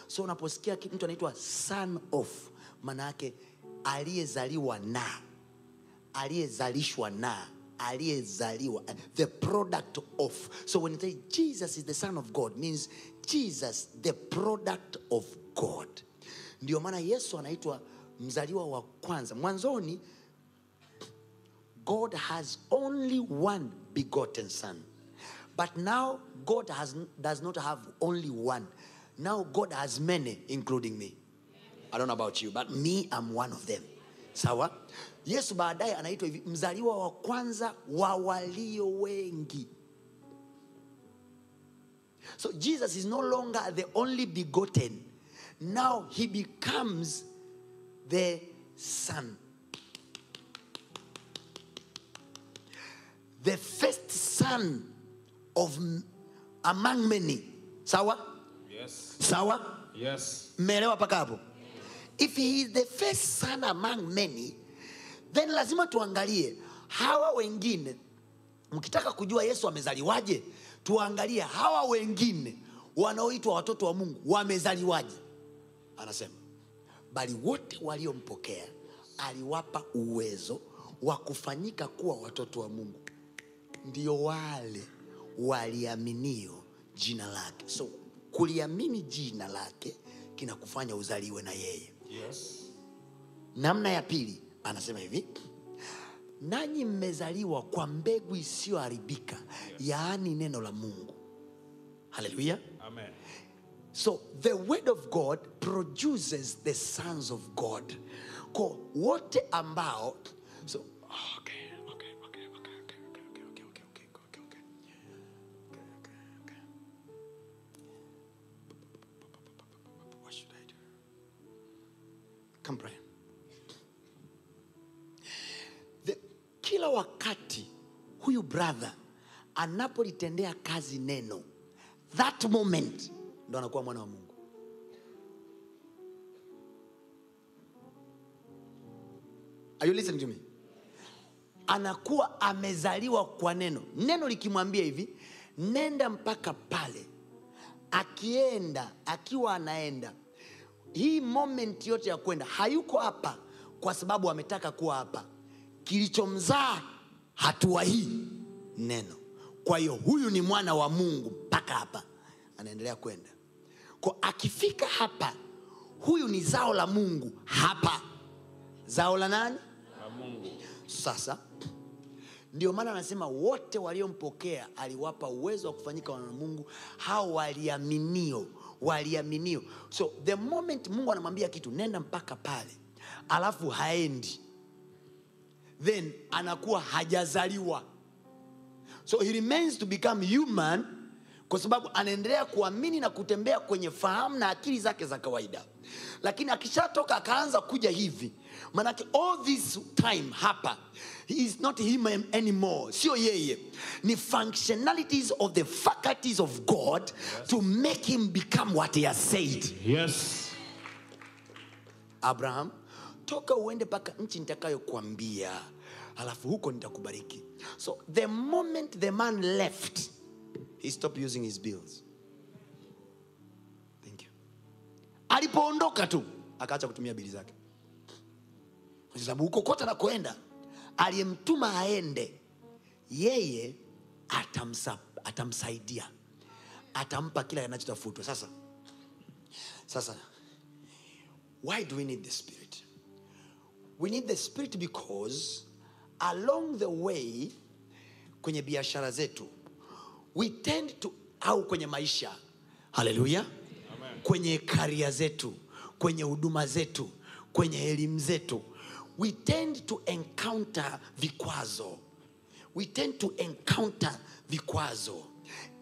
so unaposikia mtu anaitwa son of maana yake aliyezaliwa na aliyezalishwa na aliyezaliwa the product of so when you say jesus is the son of god means jesus the product of god ndio maana yesu anaitwa mzaliwa wa kwanza mwanzoni God has only one begotten son. But now God has, does not have only one. Now God has many, including me. I don't know about you, but me, I'm one of them. Sawa? Yesu baadaye anaitwa hivi mzaliwa wa kwanza wa walio wengi. so jesus is no longer the only begotten now he becomes the son the first son of among many sawa Yes. sawa? Yes. mmeelewa mpaka hapo? If he is the first son among many then lazima tuangalie hawa wengine. Mkitaka kujua yesu amezaliwaje tuangalie hawa wengine wanaoitwa watoto wa mungu wamezaliwaje. Anasema bali wote waliompokea aliwapa uwezo wa kufanyika kuwa watoto wa mungu. Ndio wale waliaminio jina lake. So kuliamini jina lake kinakufanya uzaliwe na yeye. Yes. namna ya pili anasema hivi nanyi mmezaliwa kwa mbegu isiyoharibika yes. yaani neno la mungu. Haleluya. So the word of god produces the sons of god. Ko wote ambao so okay, Come, Brian. The, kila wakati huyu brother anapolitendea kazi neno that moment ndo anakuwa mwana wa mungu Are you listening to me? anakuwa amezaliwa kwa neno neno likimwambia hivi nenda mpaka pale akienda akiwa anaenda hii moment yote ya kwenda hayuko hapa kwa sababu ametaka kuwa hapa. Kilichomzaa hatua hii neno. Kwa hiyo huyu ni mwana wa mungu mpaka hapa anaendelea kwenda. Kwa akifika hapa huyu ni zao la mungu hapa. Zao la nani? La Mungu. sasa ndio maana anasema wote waliompokea aliwapa uwezo wa kufanyika wana wa mungu hao waliaminio waliaminio so the moment mungu anamwambia kitu nenda mpaka pale. Alafu haendi. Then anakuwa hajazaliwa. So he remains to become human kwa sababu anaendelea kuamini na kutembea kwenye fahamu na akili zake za kawaida. Lakini akishatoka akaanza kuja hivi. Manake all this time hapa he is not him anymore. Sio yeye. Ni functionalities of the faculties of god to make him become what he has said. Yes. abraham toka uende mpaka nchi nitakayokuambia alafu huko nitakubariki. So the moment the man left he stopped using his bills. Thank you. alipoondoka tu akaacha kutumia bili zake. Kwa sababu huko kote anakoenda aliyemtuma aende yeye atamsa, atamsaidia. Atampa kila anachotafutwa. Sasa sasa why do we need the spirit? We need the spirit because along the way kwenye biashara zetu we tend to au kwenye maisha haleluya kwenye karia zetu kwenye huduma zetu kwenye elimu zetu we tend to encounter vikwazo. We tend to encounter vikwazo.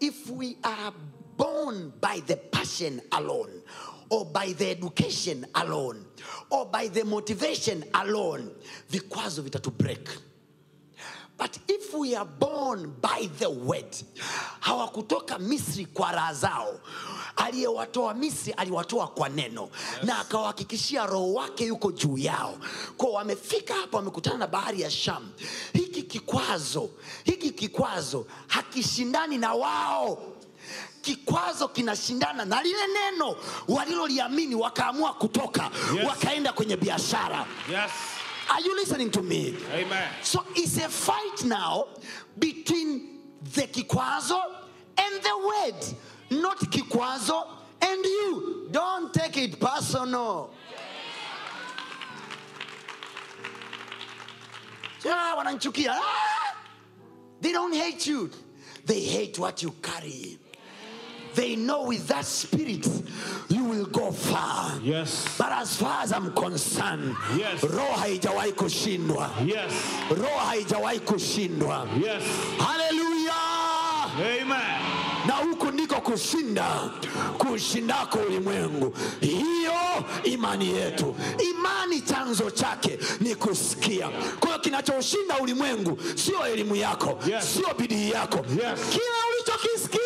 If we are born by the passion alone or by the education alone or by the motivation alone vikwazo vitatu break but if we are born by the word hawakutoka misri kwa raha zao aliyewatoa misri aliwatoa kwa neno yes. na akawahakikishia roho wake yuko juu yao kwa wamefika hapa wamekutana na bahari ya sham hiki kikwazo hiki kikwazo hakishindani na wao kikwazo kinashindana na lile neno waliloliamini wakaamua kutoka Yes. wakaenda kwenye biashara Yes. Are you listening to me Amen. So it's a fight now between the kikwazo and the word, not kikwazo and you. Don't take it personal. Ah! They don't hate you. They hate what you carry. They know with that spirit you will go far. Yes. But as far as I'm concerned, Yes. roho haijawahi kushindwa. Yes. roho haijawahi kushindwa Yes. Hallelujah. Amen. Na huku ndiko kushinda kushindako ulimwengu hiyo imani yetu imani chanzo chake ni kusikia kwa hiyo kinachoshinda ulimwengu sio elimu yako Yes. sio bidii yako Yes. kile ulichokisikia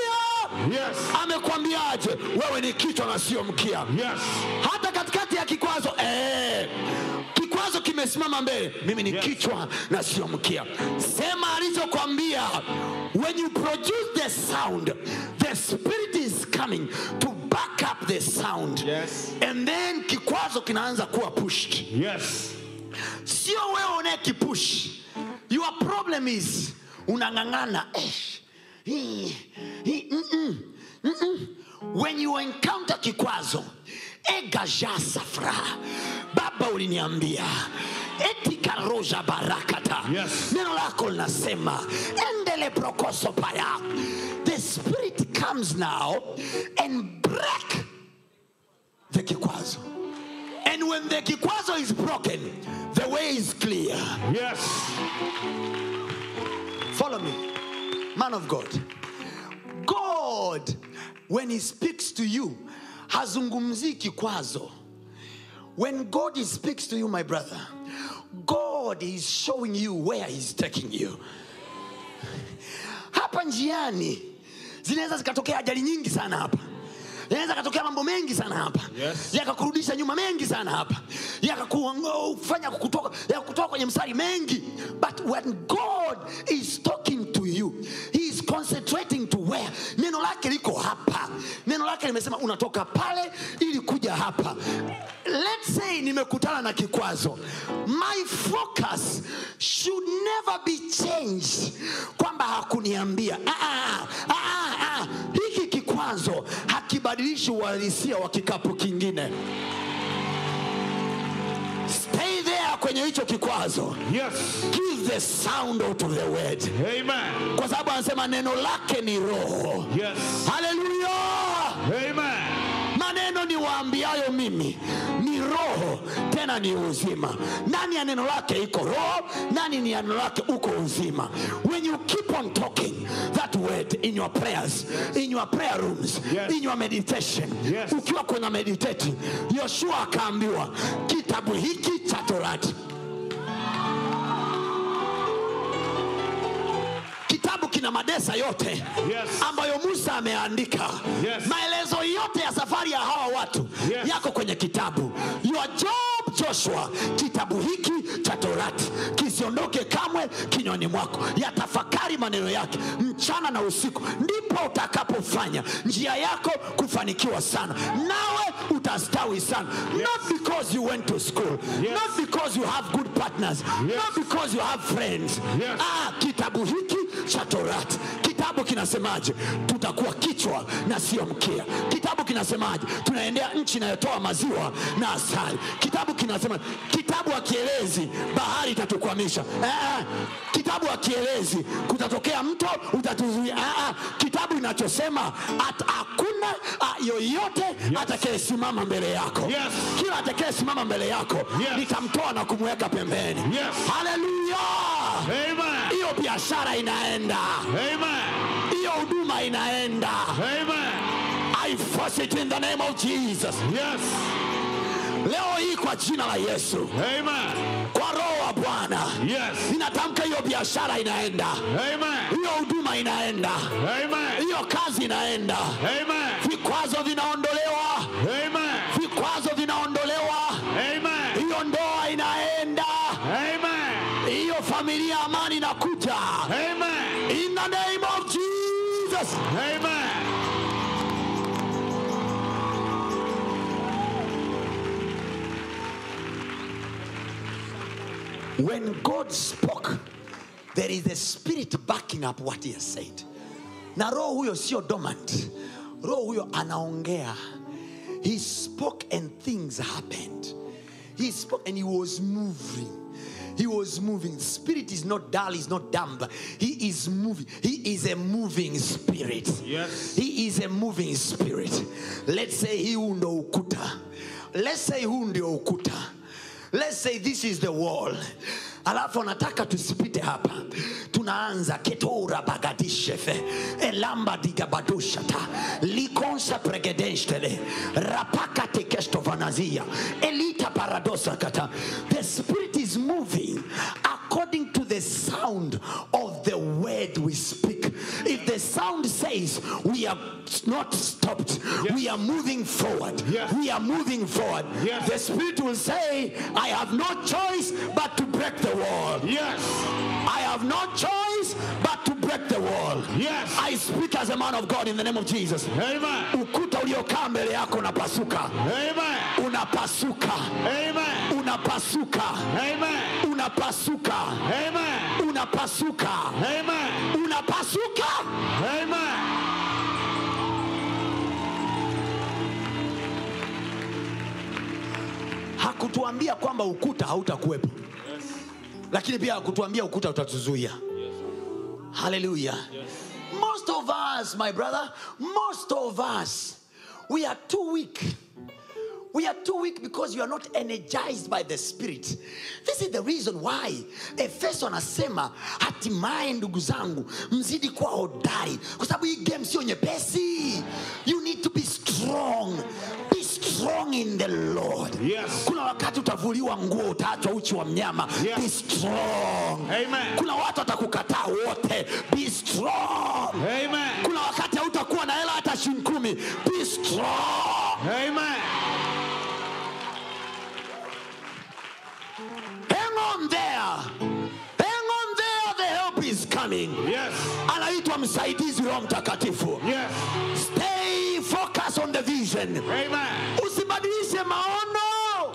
Yes. amekwambiaje wewe ni kichwa na sio mkia Yes. hata katikati ya kikwazo eh, kimesimama mbele mimi ni Yes. kichwa na sio mkia sema alichokwambia when you produce the sound the spirit is coming to back up the sound Yes. and then kikwazo kinaanza kuwa pushed Yes. sio wewe unayekipush your problem is unang'ang'ana eh, when you encounter kikwazo egajasafra baba uliniambia etikaroja barakata. Yes. neno lako linasema endele prokoso paya. The spirit comes now and break the kikwazo. And when the kikwazo is broken the way is clear. Yes. follow me man of god. God when he speaks to you hazungumzii kikwazo when god speaks to you my brother god is showing you where he's taking you. Hapa njiani zinaweza zikatokea ajali nyingi sana hapa. Yanaweza katokea mambo mengi sana hapa. Yes. yakakurudisha nyuma mengi sana hapa. Yakakufanya kutoka kwenye mstari mengi. But when god is talking to you neno lake limesema unatoka pale ili kuja hapa. Let's say nimekutana na kikwazo. My focus should never be changed kwamba hakuniambia. Ah, ah, ah, ah, ah. hiki kikwazo hakibadilishi uhalisia wa kikapu kingine stay there kwenye hicho kikwazo Yes. give the sound to the word Amen. kwa sababu anasema neno lake ni roho Yes. haleluya Amen. Maneno ni waambiayo mimi ni roho tena ni uzima ndani ya neno lake iko roho ndani ni ya neno lake uko uzima when you keep on talking that word in your prayers in your prayer rooms Yes. in your meditation Yes. ukiwa kuna meditate yoshua akaambiwa kitabu hiki cha torati kina madesa yote Yes. ambayo musa ameandika Yes. maelezo yote ya safari ya hawa watu Yes. yako kwenye kitabu your job joshua kitabu hiki cha torati kisiondoke kamwe kinywani mwako yatafakari maneno yake mchana na usiku ndipo utakapofanya njia yako kufanikiwa sana nawe utastawi sana Yes. not because you went to school Yes. not because you have good partners Yes. not because you have friends Yes. ah, kitabu hiki cha torati kitabu kinasemaje? Tutakuwa kichwa na sio mkia. Kitabu kinasemaje? Tunaendea nchi inayotoa maziwa na asali. Kitabu kinasema kitabu akielezi bahari itatukwamisha. Eh, kitabu akielezi kutatokea mto utatuzuia. Eh, ah, kitabu inachosema at- hakuna yoyote yoyote atakayesimama mbele yako. Yes. kila atakayesimama mbele yako Yes. nitamtoa na kumweka pembeni. Yes. haleluya hiyo biashara inaenda. Amen. Hiyo huduma inaenda Amen. I force it in the name of Jesus Yes. leo hii kwa jina la Yesu Amen. kwa roho wa Bwana Yes. ninatamka hiyo biashara inaenda Amen. hiyo huduma inaenda Amen. hiyo kazi inaenda Amen. vikwazo vinaondolewa Amen. vikwazo vinaondolewa Amen. hiyo ndoa inaenda Amen. Familia amani inakuja Amen. in the name of Jesus Amen. when God spoke, there is a spirit backing up what he has said. Na roho huyo sio dormant, roho huyo anaongea. He spoke and things happened. He spoke and he was moving. He was moving. Spirit is not dull, he's not dumb. He is moving. He is a moving spirit. Yes. He is a moving spirit. Let's say he huu ndo ukuta. Let's say huu ukuta. Let's say this is the wall. alafu anataka tusipite hapa tunaanza ketora bagadishefe elamba digabadushata likonsa pregedenstele rapaka tekestovanazia elita paradosakata the spirit is moving according to the sound of the word we speak. If the sound says we are not stopped we are moving forward Yes. we are moving forward Yes. the spirit will say i have no choice but to break the wall Yes. I have no choice but to break the wall. Yes. I speak as a man of God in the name of Jesus. Amen. Ukuta uliokaa mbele yako unapasuka, Amen. unapasuka, Amen. unapasuka, Amen. unapasuka, Amen. unapasuka, Amen. unapasuka. Amen. Hakutuambia kwamba ukuta hautakuwepo, lakini pia hakutuambia ukuta utatuzuia. haleluya Most of us, my brother, most of us, we are too weak. We are too weak because you are not energized by the spirit. This is the reason why Efeso anasema hatimaye ndugu zangu mzidi kuwa hodari kwa sababu hii game sio nyepesi. You need to be strong. Be strong in the Lord. Yes. Kuna wakati utavuliwa nguo utaachwa uchi wa mnyama. Yes. Be strong. Amen. Kuna watu watakukataa wote. Be strong. Amen. Kuna wakati hautakuwa na hela hata shilingi kumi. Be strong. Amen. Hang on there. Hang on there. The help is coming. Yes. Anaitwa msaidizi Roho Mtakatifu. Yes. Stay focused on the vision. Amen. Usibadilishe maono.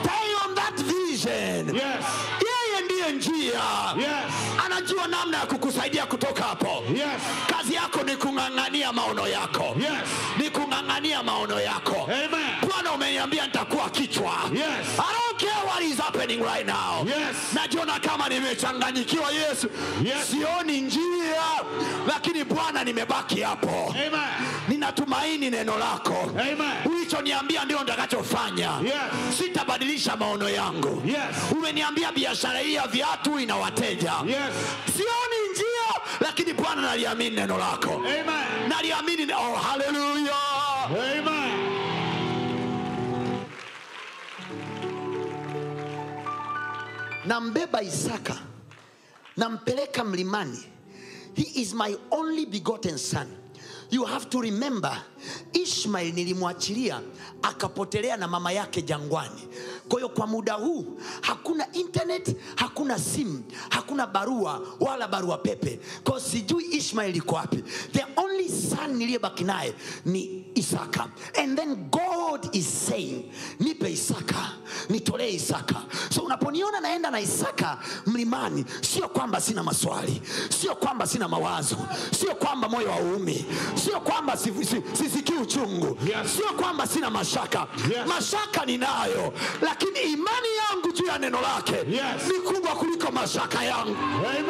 Stay on that vision. Yes. Yeye ndiye njia. Yes. Anajua namna ya kukusaidia kutoka hapo. Yes. Kazi yako ni kung'ang'ania maono yako. Yes. Ni kung'ang'ania maono yako. Amen. Bwana umeniambia nitakuwa kichwa. Yes. I right now. Yes. Najiona kama nimechanganyikiwa Yesu. Yes. Sioni njia, lakini Bwana nimebaki hapo. Amen. Ninatumaini neno lako. Amen. Ulichoniambia ndio nitakachofanya. Yes. Sitabadilisha maono yangu. Yes. Umeniambia biashara hii ya viatu ina wateja. Yes. Sioni njia, lakini Bwana naliamini neno lako. Amen. Naliamini. Oh, hallelujah. Nambeba isaka. Nampeleka mlimani. He is my only begotten son. You have to remember ishmael nilimwachilia akapotelea na mama yake jangwani kwa hiyo kwa muda huu hakuna internet hakuna simu hakuna barua wala barua pepe kwa hiyo sijui ishmael iko wapi the only son niliyebaki naye ni isaka and then god is saying nipe isaka nitolee isaka so unaponiona naenda na isaka mlimani sio kwamba sina maswali sio kwamba sina mawazo sio kwamba moyo wa uumi sio kwamba sisikii si, si, si uchungu sio kwamba sina mashaka mashaka ninayo lakini imani yangu juu ya neno lake Yes. ni kubwa kuliko mashaka yangu Amen.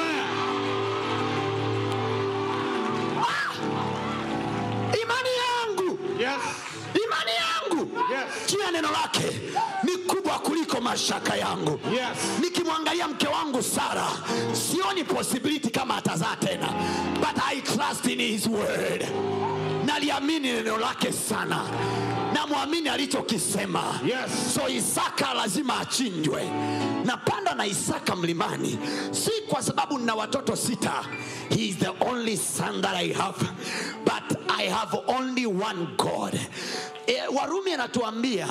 imani yangu Yes. imani yangu Yes. juu ya neno lake kubwa kuliko mashaka yangu. Yes. nikimwangalia mke wangu sara sioni possibility kama atazaa tena. But i trust in his word. Naliamini neno lake sana. Namwamini alichokisema. Yes. so isaka lazima achinjwe. Napanda na isaka mlimani. Si kwa sababu nina watoto sita. He is the only son that i have. But i have only one god e, warumi anatuambia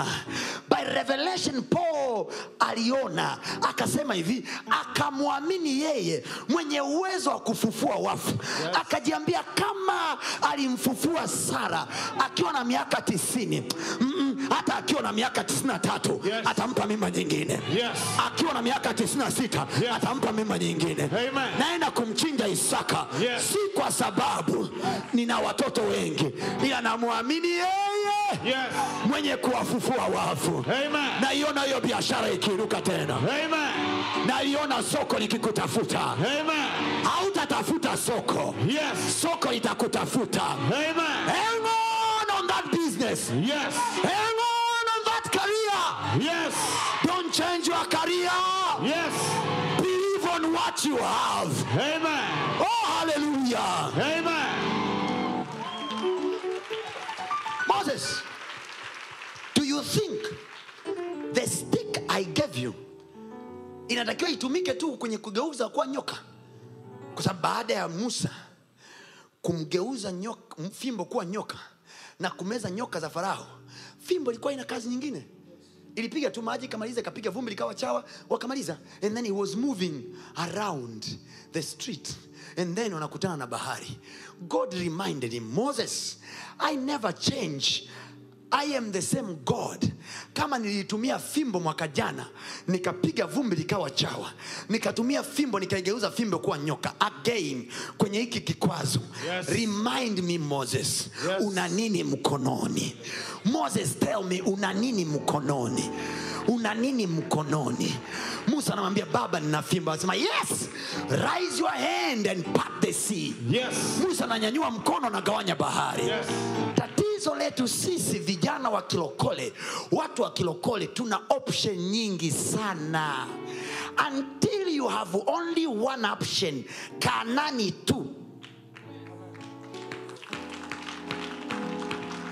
by revelation paul aliona akasema hivi akamwamini yeye mwenye uwezo wa kufufua wafu yes. akajiambia kama alimfufua sara akiwa na miaka tisini mm, hata akiwa na miaka tisini na tatu Yes. atampa mimba nyingine Yes. akiwa na miaka tisini na sita Yes. atampa mimba nyingine Amen. naenda kumchinja isaka Yes. si kwa sababu nina watoto wengi yanamwamini namwamini yeye Yes. mwenye kuwafufua wafu naiona hiyo biashara ikiruka tena naiona soko likikutafuta hautatafuta soko Yes. soko litakutafuta Amen. hang on on that business Yes. hang on on that career Yes. don't change your career Yes. believe on what you have Amen. oh hallelujah Amen. Moses do you think the stick i gave you inatakiwa itumike tu kwenye kugeuza kuwa nyoka? Kwa sababu baada ya musa kumgeuza nyoka, fimbo kuwa nyoka na kumeza nyoka za farao fimbo ilikuwa ina kazi nyingine. Ilipiga tu maji kamaliza ikapiga vumbi likawa chawa wakamaliza. And then he was moving around the street. And then wanakutana na bahari. God reminded him moses i never change i am the same god. Kama nilitumia fimbo mwaka jana nikapiga vumbi likawa chawa. Nikatumia fimbo nikaigeuza fimbo kuwa nyoka. Again kwenye hiki kikwazo Yes. remind me moses Yes. una nini mkononi? Moses tell me una nini mkononi? Una nini mkononi? Musa anamwambia baba nina fimbo. Anasema yes raise your hand and part the sea. Yes. musa ananyanyua mkono anagawanya bahari. Yes. Tatizo letu sisi vijana wa kilokole watu wa kilokole tuna option nyingi sana until you have only one option kanani tu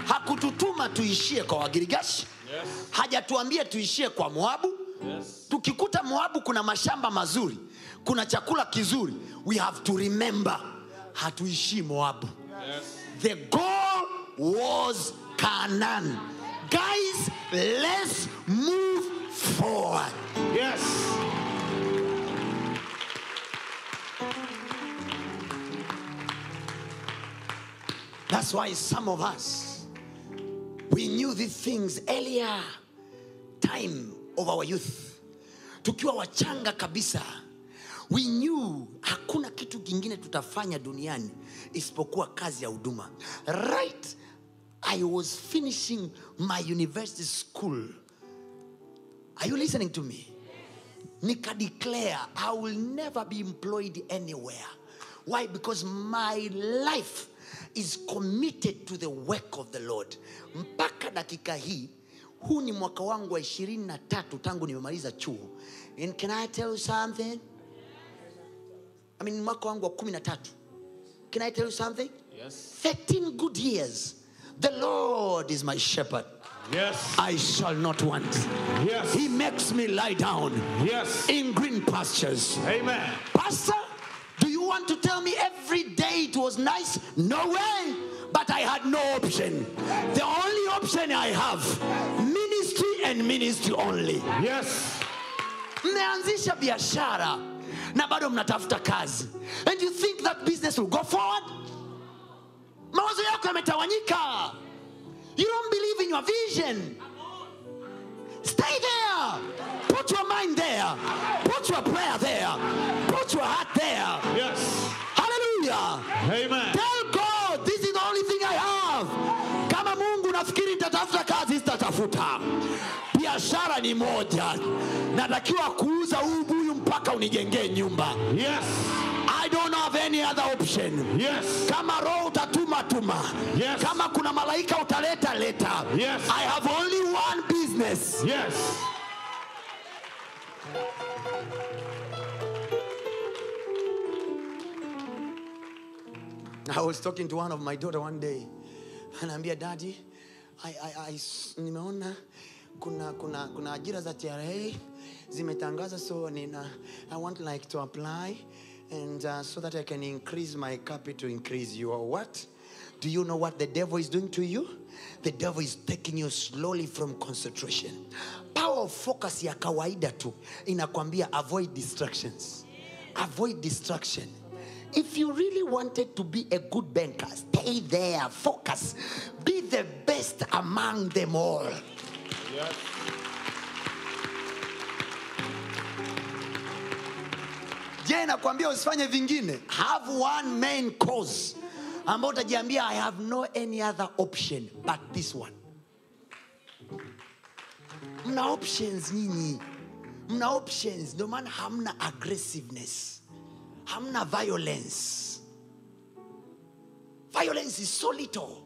hakututuma tuishie kwa wagirigashi Yes. hajatuambia tuishie kwa mwabu Yes. tukikuta mwabu kuna mashamba mazuri kuna chakula kizuri we have to remember hatuishii moabu Yes. the goal was canaan. Guys let's move forward. Yes. that's why some of us we knew these things earlier time of our youth. Tukiwa wachanga kabisa we knew hakuna kitu kingine tutafanya duniani isipokuwa kazi ya huduma. Right i was finishing my university school. Are you listening to me? Nika declare, i will never be employed anywhere. Why? Because my life is committed to the work of the lord. Mpaka dakika hii huu ni mwaka wangu wa ishirini na tatu tangu nimemaliza chuo. And can i tell you something? I mean, mwaka wangu wa kumi na tatu. Can i tell you something? Yes. 13 good years the lord is my shepherd Yes. i shall not want Yes. he makes me lie down Yes. in green pastures. Amen. Pastor, do you want to tell me every day it was nice? No way. But I had no option. The only option I have ministry and ministry only. Yes. Mmeanzisha biashara na bado mnatafuta kazi. And you think that business will go forward? Mawazo yako yametawanyika. You don't believe in your vision. Stay there. Put your mind there. Put your prayer there. Put your heart there. Yes. Hallelujah. Amen. Tell God this is the only thing I have. Kama Mungu nafikiri nitatafuta kazi sitatafuta. Biashara ni moja. Natakiwa kuuza huu buyu mpaka unijengee nyumba. Yes. I don't have any other option. Yes. Kama roho utatuma tuma. Yes. Kama kuna malaika utaleta leta. Yes. I have only one business. Yes. I was talking to one of my daughter one day. Anaambia daddy, I, I, I, nimeona kuna, kuna, kuna ajira za TRA zimetangaza so nina, I want like to apply and uh, so that I can increase my capital increase your what? Do you know what the devil is doing to you? The devil is taking you slowly from concentration. Power of focus ya kawaida tu inakwambia avoid distractions. Avoid distraction. If you really wanted to be a good banker, stay there, focus, be the best among them all. Yes. je nakwambia usifanye vingine. Have one main cause. Ambao utajiambia i have no any other option but this one. Mna options nyinyi. Mna options. Ndio maana hamna aggressiveness. Hamna violence. Violence is so little.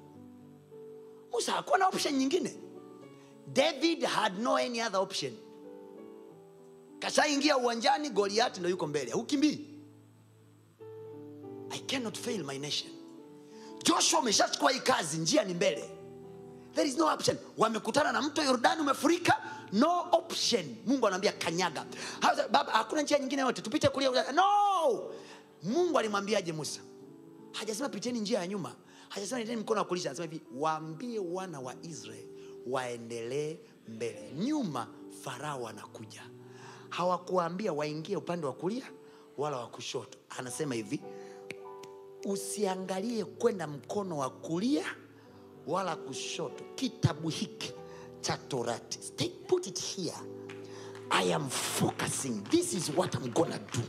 Musa hakuwa na option nyingine david had no any other option. Kashaingia uwanjani goliati ndo yuko mbele. Hukimbii. i cannot fail my nation. Joshua ameshachukua hii kazi njia ni mbele. There is no option. Wamekutana na mto yordani umefurika no option. Mungu anaambia kanyaga. Baba hakuna njia nyingine yote. Tupite kulia no! Mungu alimwambiaje musa? Hajasema piteni njia ya nyuma. Hajasema niteni mkono wa kulisha anasema hivi waambie wana wa israeli waendelee mbele. Nyuma farao anakuja. Hawakuambia waingie upande wa kulia wala wa kushoto. Anasema hivi usiangalie kwenda mkono wa kulia wala kushoto. Kitabu hiki cha torati. Put it here. I am focusing. This is what i'm gonna do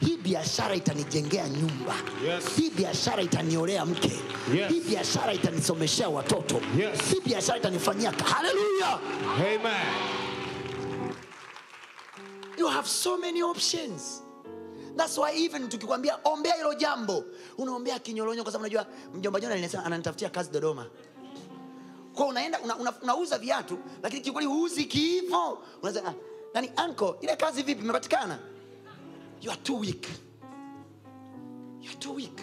hii biashara itanijengea nyumba Yes. hii biashara itaniolea mke Yes. hii biashara itanisomeshea watoto Yes. hii biashara itanifanyia haleluya Amen. you have so many options thats why even tukikwambia ombea hilo jambo unaombea kinyolonyo kwa sababu unajua mjomba jona ananitafutia kazi dodoma kwa unaenda una, una, unauza viatu lakini kiukweli huuzi kiivo unasema ah, nani anko ile kazi vipi imepatikana you are too weak. You are too weak.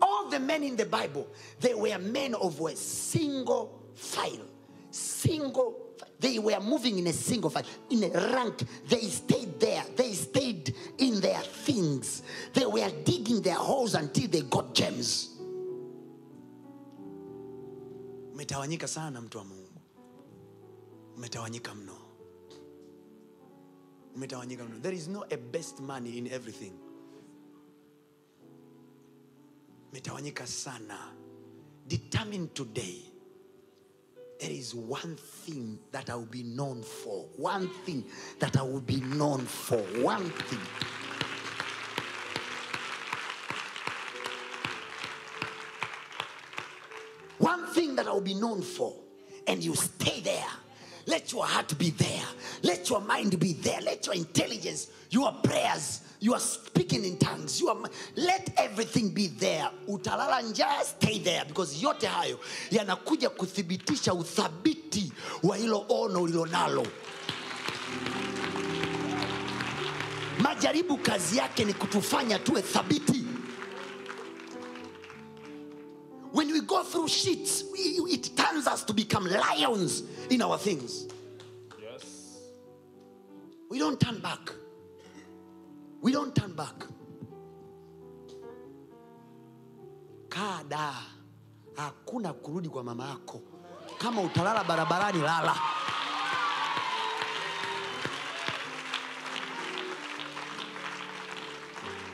All the men in the bible they were men of a single file. Single they were moving in a single file. In a rank they stayed there. They stayed in their things. They were digging their holes until they got gems. Umetawanyika sana mtu wa mungu. Umetawanyika mno there is no a best money in everything. Umetawanyika sana. Determine today. There is one thing that i will be known for. One thing that i will be known for. One thing. One thing that I will be known for, and you stay there. Let your heart be there. Let your mind be there. Let your intelligence, your prayers, you speaking in tongues. You let everything be there. Utalala njaa, stay there because yote hayo yanakuja kuthibitisha uthabiti wa hilo ono ulilonalo. Majaribu kazi yake ni kutufanya tuwe thabiti. When we go through shit, we, it turns us to become lions in our things. Yes. We don't turn back. We don't turn back. Kada, hakuna kurudi kwa mama yako. Kama utalala barabarani, lala.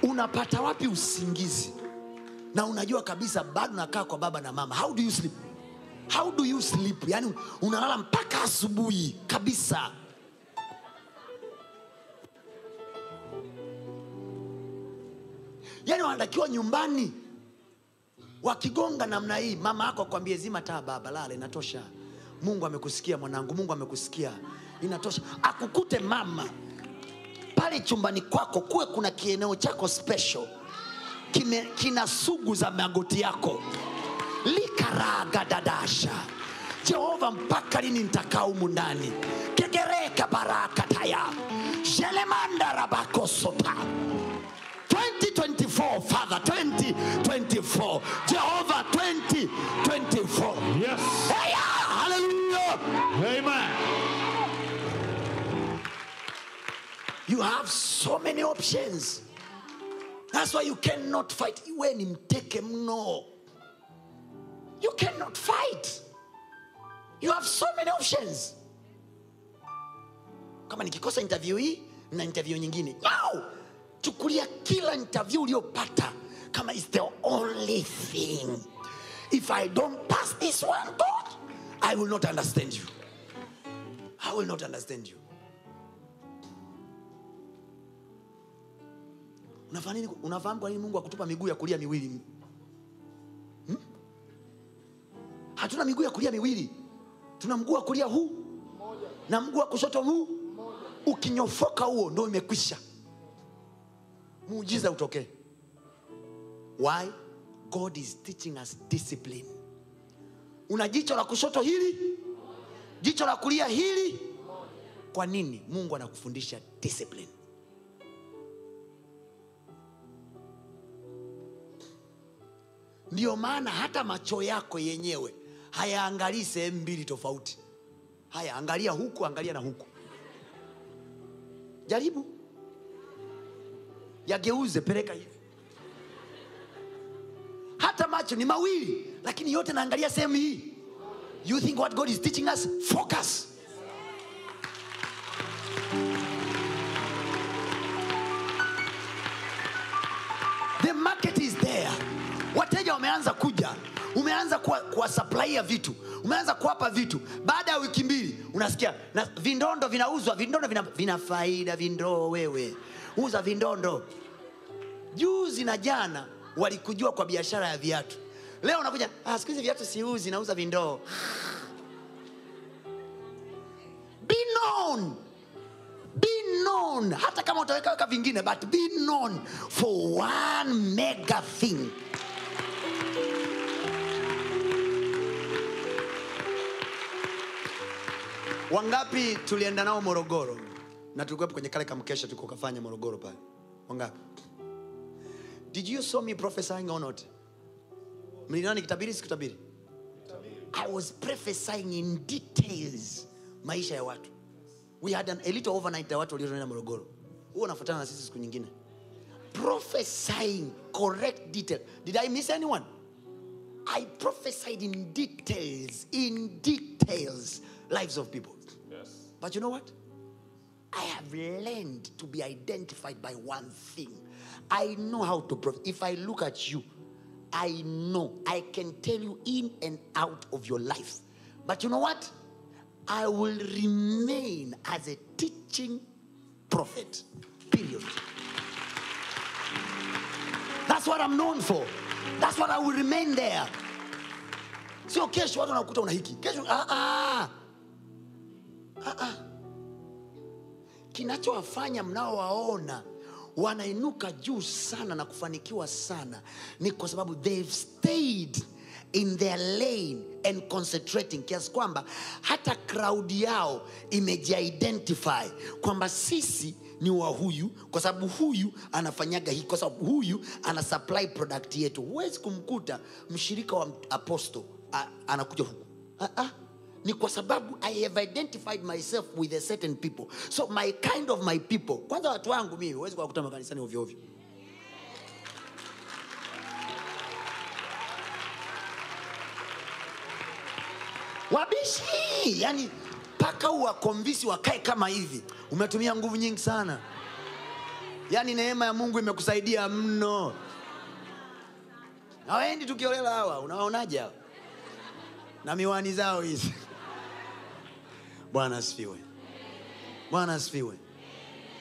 Unapata wapi usingizi? Na unajua kabisa bado nakaa kwa baba na mama. How do you sleep? How do you sleep? Yani unalala mpaka asubuhi kabisa. Yani wanatakiwa nyumbani wakigonga namna hii. Mama yako akwambie zima taa baba lala inatosha. Mungu amekusikia mwanangu mungu amekusikia. Inatosha. Akukute mama pale chumbani kwako kuwe kuna kieneo chako special kime, kina sugu za magoti yako. Likaragadadasha jehova mpaka lini nitakaa humu ndani? Kegereka barakataya jelemandarabakosota 2024 father 2024 jehova 2024 Yes. Hallelujah. Amen. you have so many options that's why you cannot fight. We ni mteke mno. You cannot fight. You have so many options. Kama nikikosa interview hii na interview nyingine. No! Chukulia kila interview uliyopata kama is the only thing. If i don't pass this one god i will not understand you. I will not understand you unafahamu nini- unafahamu kwa nini mungu akutupa miguu ya kulia miwili? Hmm? hatuna miguu ya kulia miwili. Tuna mguu wa kulia huu na mguu wa kushoto huu. Ukinyofoka huo ndo imekwisha muujiza utokee why? God is teaching us discipline. Una jicho la kushoto hili? Jicho la kulia hili? Kwa nini? Mungu anakufundisha discipline ndiyo maana hata macho yako yenyewe hayaangalii sehemu mbili tofauti. Haya angalia huku angalia na huku. Jaribu. Yageuze peleka hivi. Hata macho ni mawili lakini yote naangalia sehemu hii. You think what god is teaching us? Focus. The market wateja wameanza kuja umeanza kuwa- vitu umeanza kuwapa vitu. Baada ya wiki mbili unasikia na vindondo vinauzwa vindondo vina, vina faida vindoo wewe. Uza vindondo. Juzi na jana walikujua kwa biashara ya viatu. Leo unakuja ah, siku viatu siuzi nauza vindoo. Be known. Be known. Hata kama utawekaweka vingine but be known for one mega thing wangapi tulienda nao morogoro? Na tulikuwepo kwenye kale kamkesha tukokafanya morogoro pale. Wangapi? Did you saw me prophesying or not? Mliniona nikitabiri sikutabiri? I was prophesying in details maisha ya watu. We had an, a little overnight ya watu walioenda morogoro. Huo unafuatana na sisi siku nyingine. Prophesying correct detail. Did i miss anyone? I prophesied in details in details lives of people. But you know what I have learned to be identified by one thing. I know how to prof- if I look at you, I know I can tell you in and out of your life. But you know what? I will remain as a teaching prophet. Period. That's what I'm known for. That's what I will remain there. Sio kesho watu wanakuta una hiki. Kesho ah ah. Ah ah. Kinachowafanya mnaowaona wanainuka juu sana na kufanikiwa sana ni kwa sababu they've stayed in their lane and concentrating kiasi kwamba hata crowd yao imejiidentify kwamba sisi ni wa huyu kwa sababu huyu anafanyaga hii kwa sababu huyu ana supply product yetu. Huwezi kumkuta mshirika wa aposto anakuja huku. Ah, ah ni kwa sababu i have identified myself with a certain people. So my kind of my people. Kwanza watu wangu mimi huwezi kuwakuta makanisani ovyoovyo wabishi yani mpaka uwakomvisi wakae kama hivi. Umetumia nguvu nyingi sana. Yani neema ya mungu imekusaidia mno. Hawaendi tukiolela hawa unawaonaje hawa? Na miwani zao hizi bwana asifiwe. Bwana asifiwe.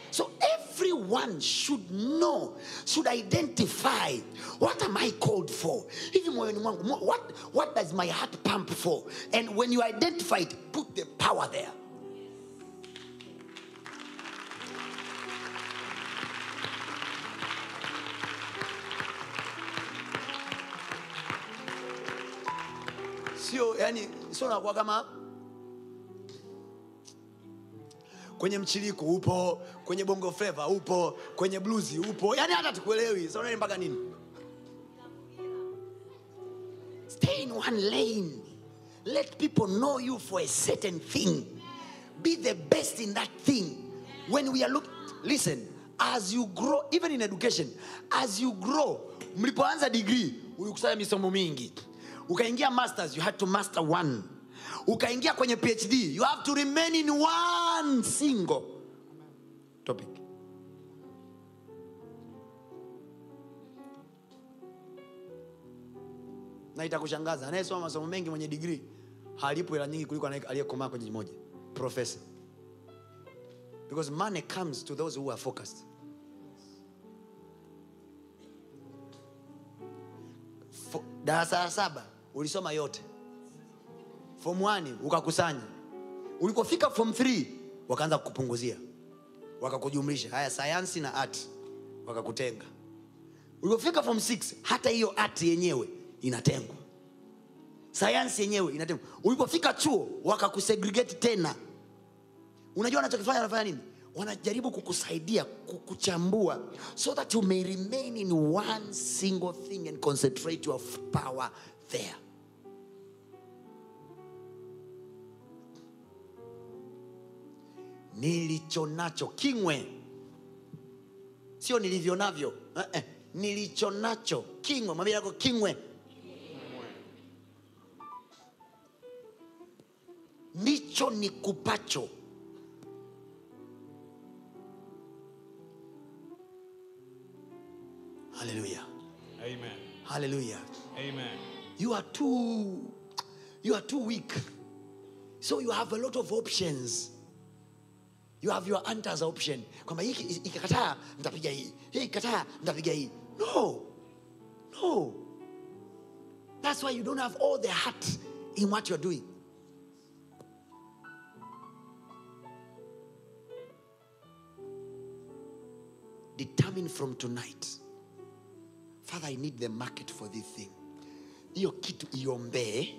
So everyone should know should identify what am i called for? What, what does my heart pump for? And when you identify it put the power there. Yani sio nakuwa kama kwenye mchiliko upo kwenye bongo fleva upo kwenye bluzi upo. Yani hata tukuelewi sonani mpaka nini? Stay in one lane. Let people know you for a certain thing. Be the best in that thing. When we are look listen as you grow even in education as you grow mlipoanza degree ulikusanya misomo mingi. Ukaingia masters you had to master one. Ukaingia kwenye phd you have to remain in one single topic. Na itakushangaza anayesoma masomo mengi mwenye digrii halipo hela nyingi kuliko aliyekomaa kwenye moja. Profesa because money comes to those who are focused. Fo- darasa la saba ulisoma yote. Form 1 ukakusanya. Ulipofika form 3 wakaanza kukupunguzia wakakujumlisha. Haya sayansi na art wakakutenga. Ulipofika form 6 hata hiyo art yenyewe inatengwa. Sayansi yenyewe inatengwa. Ulipofika chuo wakakusegregate tena. Unajua wanachokifanya wanafanya nini? Wanajaribu kukusaidia kukuchambua so that you may remain in one single thing and concentrate your power there nilicho nacho kingwe. Sio nilivyo navyo. Eh, eh, nilicho nacho kingwe. Mwambie yako kingwe. Ndicho nikupacho. Haleluya Amen. haleluya Amen. you are too you are too weak. So you have a lot of options you have your answers option. Kwamba hiki ikikataa nitapiga hii. Hii ikikataa nitapiga hii. No. No. That's why you don't have all the heart in what you're doing. Determine from tonight. Father i need the market for this thing. Hiyo kitu iombee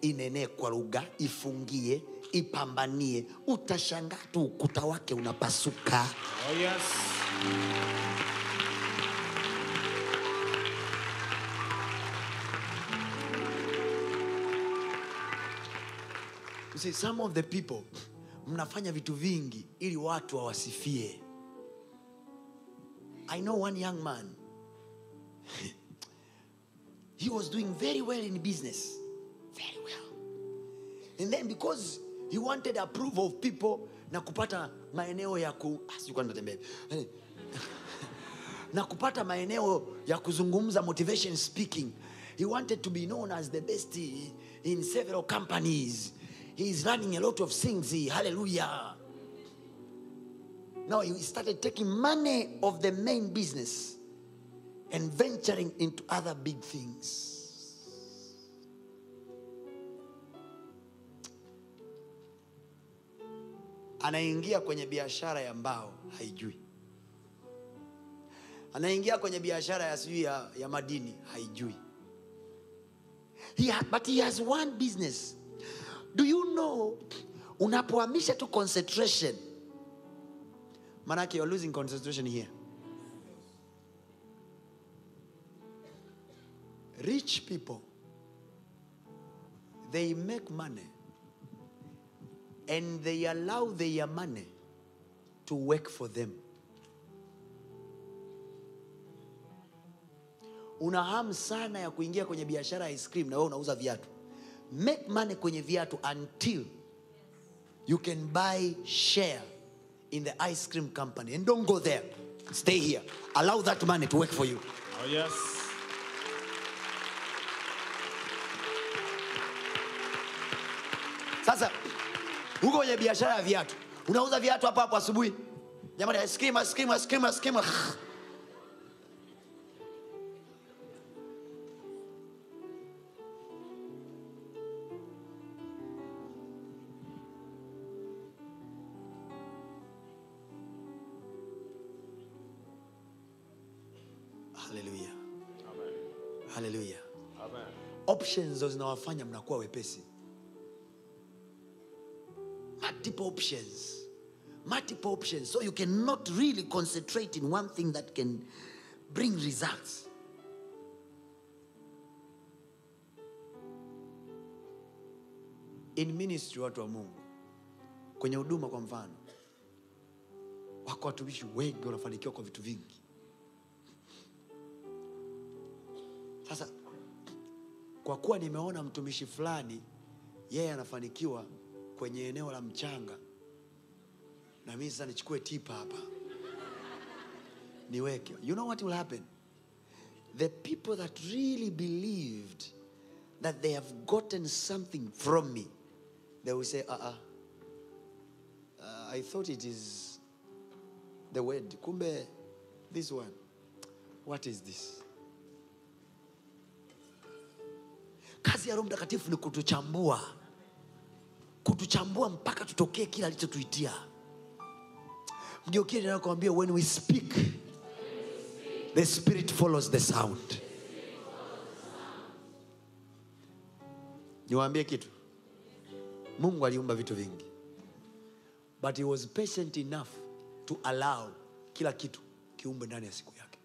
inenee kwa lugha ifungie ipambanie. Utashangaa tu ukuta wake unapasuka. Oh, yes. You see, some of the people mnafanya vitu vingi ili watu wawasifie. I know one young man. He was doing very well in business. Very well. And then because he wanted approval of people na kupata maeneo ya ku ah, na kupata maeneo ya kuzungumza motivation speaking. He wanted to be known as the best in several companies. He is running a lot of things. Hallelujah. Now he started taking money of the main business and venturing into other big things anaingia kwenye biashara ya mbao haijui. Anaingia kwenye biashara ya sijui ya, ya madini haijui. He ha, but he has one business. Do you know unapohamisha tu concentration manake you're losing concentration here. Rich people they make money and they allow their money to work for them. Una hamu sana ya kuingia kwenye biashara ya ice cream na wewe unauza viatu. Make money kwenye viatu until you can buy share in the ice cream company. And don't go there. Stay here. Allow that money to work for you. Oh, yes. Huko kwenye biashara ya viatu unauza viatu hapo hapo asubuhi jamani ice cream, ice cream, ice cream, ice cream. haleluya Amen. haleluya Amen. options zinawafanya mnakuwa wepesi multiple options. Multiple options. So you cannot really concentrate in one thing that can bring results. In ministry watu wa mungu kwenye huduma kwa mfano wako watumishi wengi wanafanikiwa kwa vitu vingi. Sasa kwa kuwa nimeona mtumishi fulani yeye anafanikiwa kwenye eneo la mchanga. Na mimi sasa nichukue tipa hapa. Niweke. You know what will happen? The people that really believed that they have gotten something from me they will say uh-uh. uh, i thought it is the word. Kumbe this one. What is this? Kazi ya roho mtakatifu ni kutuchambua kutuchambua mpaka tutokee kila alichotuitia. Mgeukie nakwambia when we speak the spirit follows the sound. Niwaambie kitu. Mungu aliumba vitu vingi. But he was patient enough to allow kila kitu kiumbe ndani ya siku yake.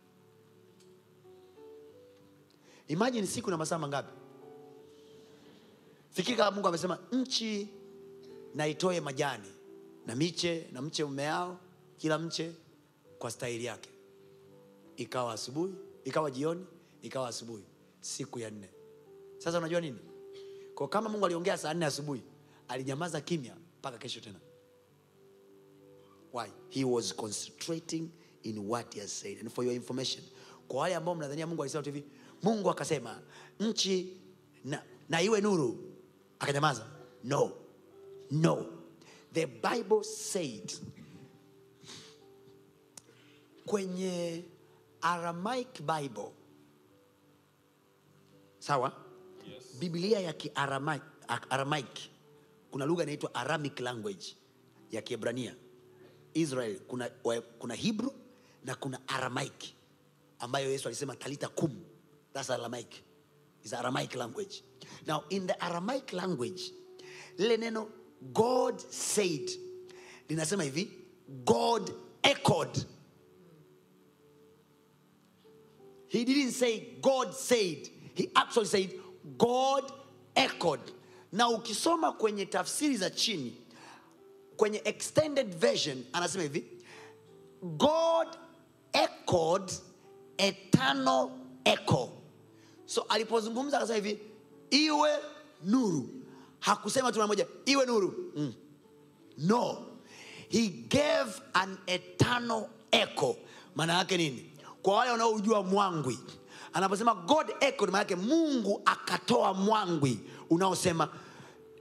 Imagine siku na masaa mangapi? Fikiri kama mungu amesema nchi na itoe majani na miche na mche umeao kila mche kwa staili yake. Ikawa asubuhi ikawa jioni ikawa asubuhi siku ya nne. Sasa unajua nini? Kwa kama mungu aliongea saa nne asubuhi alinyamaza kimya mpaka kesho tena. Why? He was concentrating in what he has said. And for your information kwa wale ambao mnadhania mungu alisema hivi mungu akasema nchi na, na iwe nuru. Akanyamaza. No no. The bible said kwenye aramaic bible sawa? Yes. biblia ya kiaramaic Aramaic, kuna lugha inaitwa aramic language ya kiebrania. Israel kuna, kuna hebrew na kuna aramaic ambayo yesu alisema talita kum. Thats aramaic. Is aramaic language. Now in the aramaic language lile neno god said linasema hivi god echoed He didn't say God said. He actually said God echoed. Na ukisoma kwenye tafsiri za chini kwenye extended version anasema hivi God echoed eternal echo. So alipozungumza akasema hivi iwe nuru. Hakusema tu mara moja iwe nuru. Mm. No. He gave an eternal echo. Maana yake nini? Kwa wale wanaojua mwangwi, anaposema God echo maana yake Mungu akatoa mwangwi unaosema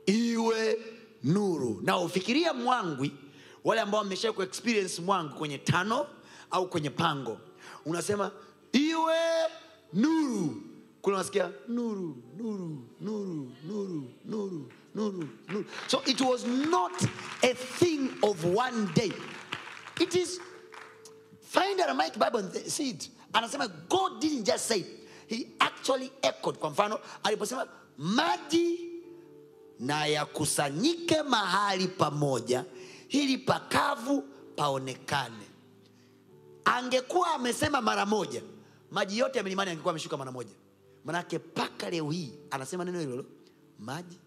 iwe nuru. Na ufikiria mwangwi, wale ambao wamesha ku experience mwangwi kwenye tano au kwenye pango, unasema iwe nuru kule unasikia nuru nuru nuru nuru nuru nuru nuru. So it was not a thing of one day. It is find a aramaic bible and see it anasema god didn't just say it. he actually echoed. Kwa mfano aliposema maji na yakusanyike mahali pamoja hili pakavu paonekane. Angekuwa amesema mara moja maji yote ya milimani angekuwa ameshuka mara moja manake mpaka leo hii anasema neno hilo maji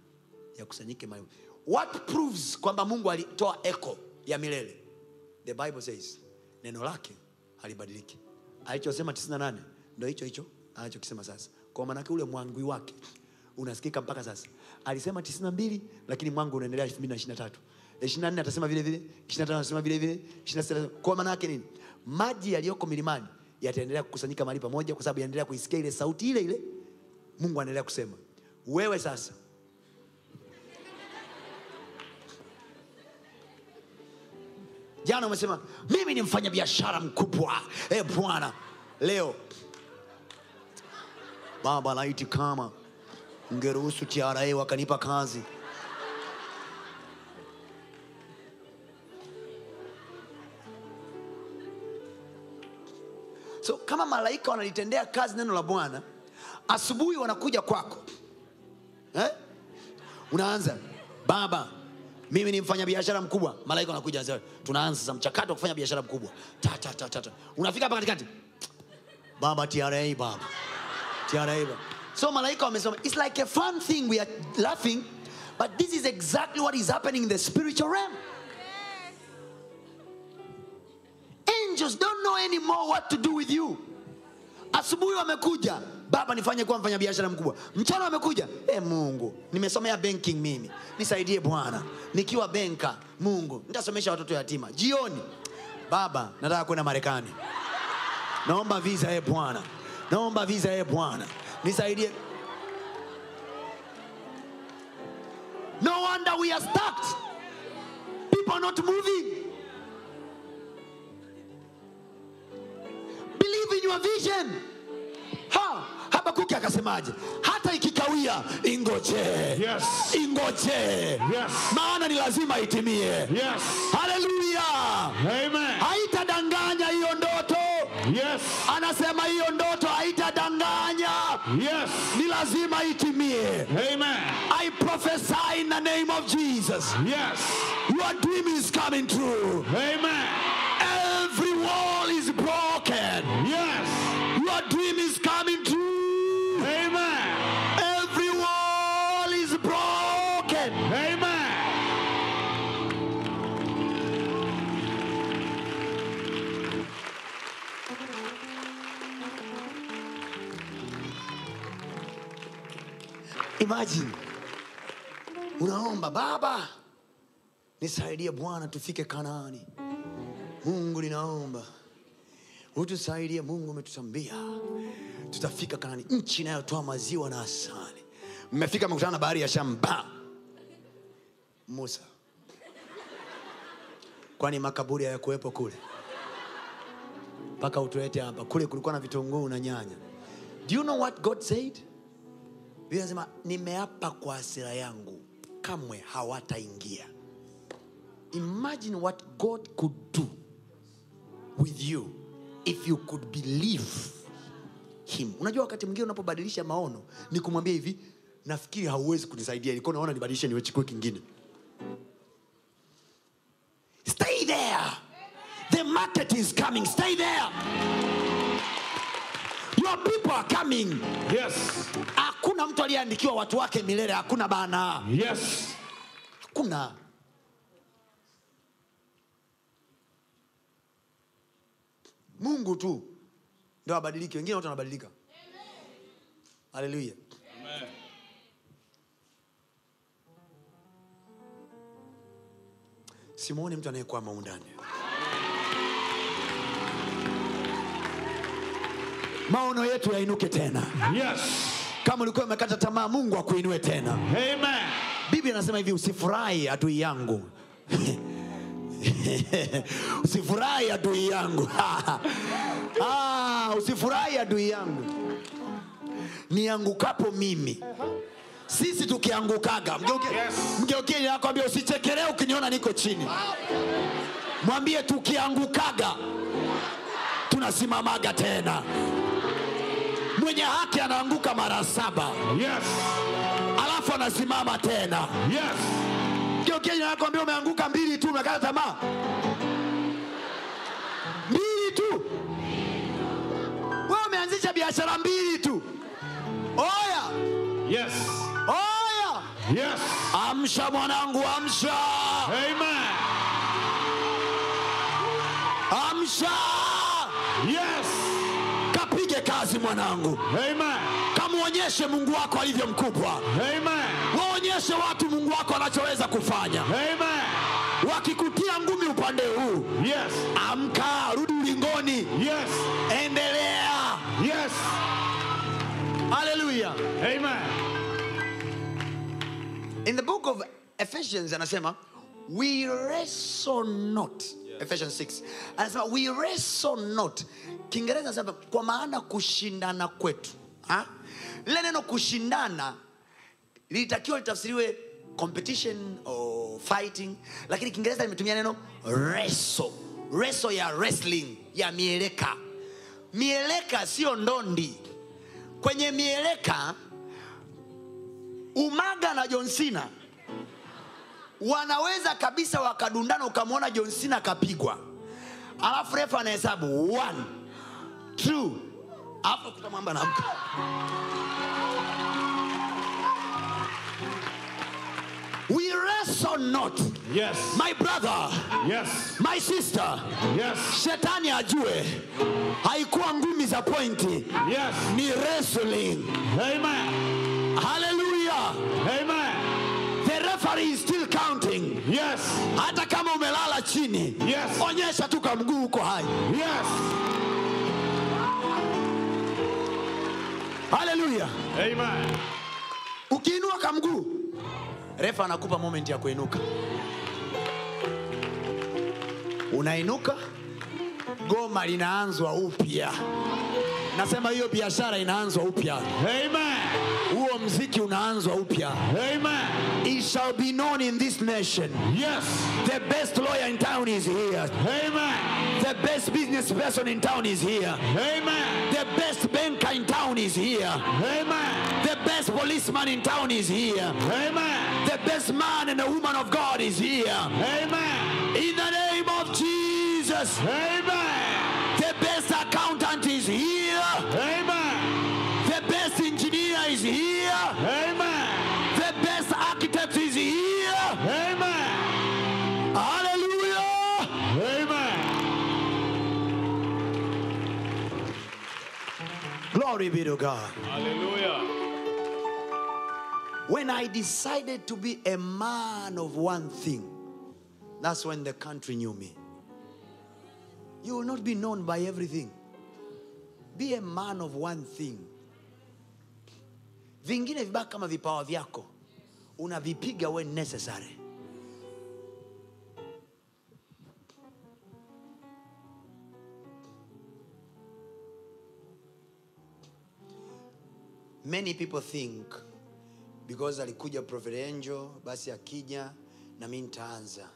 yakusanyike mahali. What proves kwamba mungu alitoa echo ya milele? The bible says neno lake halibadiliki. Alichosema 98 ndo hicho hicho anachokisema sasa. Kwa manake ule mwangwi wake unasikika mpaka sasa. Alisema 92 lakini mwangu unaendelea 2023 24 atasema vile vile 25 atasema vile vile 26 kwa maana yake nini? Maji yaliyoko milimani yataendelea kukusanyika mahali pamoja kwa sababu yanaendelea kuisikia ile sauti ile ile mungu anaendelea kusema. Wewe sasa. Jana umesema mimi ni mfanya biashara mkubwa. E bwana leo. Baba laiti kama ngeruhusu tra wakanipa kazi so kama malaika wanalitendea kazi neno la bwana asubuhi wanakuja kwako. Eh? unaanza baba mimi ni mfanya biashara mkubwa. Malaika wanakuja tunaanza sasa mchakato wa kufanya biashara mkubwa. Ta, ta, ta, ta, ta. unafika hapa katikati baba tra baba. Tra baba. So malaika wamesema it's like a fun thing we are laughing but this is exactly what is happening in the spiritual realm angels don't know anymore what to do with you. Asubuhi wamekuja baba nifanye kuwa mfanya biashara mkubwa. Mchana wamekuja e mungu nimesomea banking mimi. Nisaidie bwana. Nikiwa benka mungu nitasomesha watoto yatima. Jioni baba nataka kwenda marekani. Naomba visa e bwana. Naomba visa e bwana. Nisaidie. No wonder we are stuck. People are not moving believe in your vision ha habakuki akasemaje hata ikikawia ingoje Yes. ingoje Yes. maana ni lazima itimie Yes. haleluya haitadanganya hiyo ndoto Yes. anasema hiyo ndoto haitadanganya Yes. ni lazima itimie Amen. i prophesy in the name of jesus Yes. your dream is coming true Amen. Wall is broken Yes. your dream is coming true Amen. every wall is broken Amen. imagine unaomba baba nisaidie bwana tufike kanaani mungu ninaomba. Utusaidie mungu umetutambia tutafika Kanani, nchi inayotoa maziwa na asali. Mmefika mmekutana na bahari ya shamba. Musa. Kwani makaburi hayakuwepo kule? Mpaka utuete hapa. Kule kulikuwa na vitunguu na nyanya. Do you know what god said? Biblia inasema nimeapa kwa hasira yangu kamwe hawataingia. Imagine what god could do with you. If you could believe him. Unajua wakati mwingine unapobadilisha maono ni kumwambia hivi nafikiri hauwezi kunisaidia. Ilikuwa naona nibadilishe niwechukue kingine. Stay there. The market is coming. Stay there. Your people are coming. Yes. hakuna mtu aliyeandikiwa watu wake milele. Hakuna bana. Yes. hakuna mungu tu ndo abadiliki wengine watu wanabadilika. Haleluya simuoni mtu anayekwama undani maono yetu yainuke tena. Yes. kama ulikuwa umekata tamaa mungu akuinue tena. Amen. biblia anasema hivi usifurahi adui yangu usifurahi adui yangu. Ah, usifurahi adui yangu. Niangukapo mimi. Sisi tukiangukaga mgeukie Yes. mgeukie nakwambia usichekelee ukiniona niko chini. Mwambie tukiangukaga tunasimamaga tena. Mwenye haki anaanguka mara saba. Yes. alafu anasimama tena. Yes. Kiokenya ambia umeanguka mbili tu unakata tamaa mbili tu we umeanzisha biashara mbili tu oya Yes. oya Yes. amsha mwanangu amsha Amen. amsha Yes. kapige kazi mwanangu Amen. Kamwonyeshe mungu wako alivyo mkubwa Amen. waonyeshe watu mungu wako anachoweza kufanya Amen. wakikutia ngumi upande huu Yes. amka rudi ulingoni Yes. endelea Yes. haleluya Amen. in the book of ephesians anasema we wrestle not ephesians 6 anasema we wrestle not kiingereza anasema kwa maana kushindana kwetu Ha? Lile neno kushindana lilitakiwa litafsiriwe competition or fighting lakini kiingereza limetumia neno reso wrestle ya wrestling ya mieleka. Mieleka sio ndondi. Kwenye mieleka umaga na john cena wanaweza kabisa wakadundana ukamwona john cena akapigwa alafu refa anahesabu alafu kutamwamba naamka we wrestle not Yes. my brother Yes. my sister Yes. shetani ajue haikuwa ngumi za pointi Yes. ni wrestling Amen. Hallelujah. Amen. the referee is still counting Yes. hata kama umelala chini Yes. onyesha tu ka mguu uko hai Yes. Hallelujah. Amen. ukiinua ka mguu refa anakupa moment ya kuinuka. Unainuka goma linaanzwa upya nasema hiyo biashara inaanzwa upya Amen. huo mziki unaanzwa upya Amen. shall be known in this nation. Yes. The best lawyer in town is here. Amen. The best business person in town is here. Amen. The best banker in town is here. Amen. The best policeman in town is here. Amen. The best man and a woman of God is here. Amen. In the name of Jesus. Amen. The best accountant is here. Amen. The best architect is here. Amen. Hallelujah. Amen. Glory be to God. Hallelujah. When I decided to be a man of one thing, that's when the country knew me. You will not be known by everything. Be a man of one thing. Vingine vibaka kama vipawa vyako, unavipiga when necessary. Many people think because alikuja prophet angel basi akija na mi nitaanza.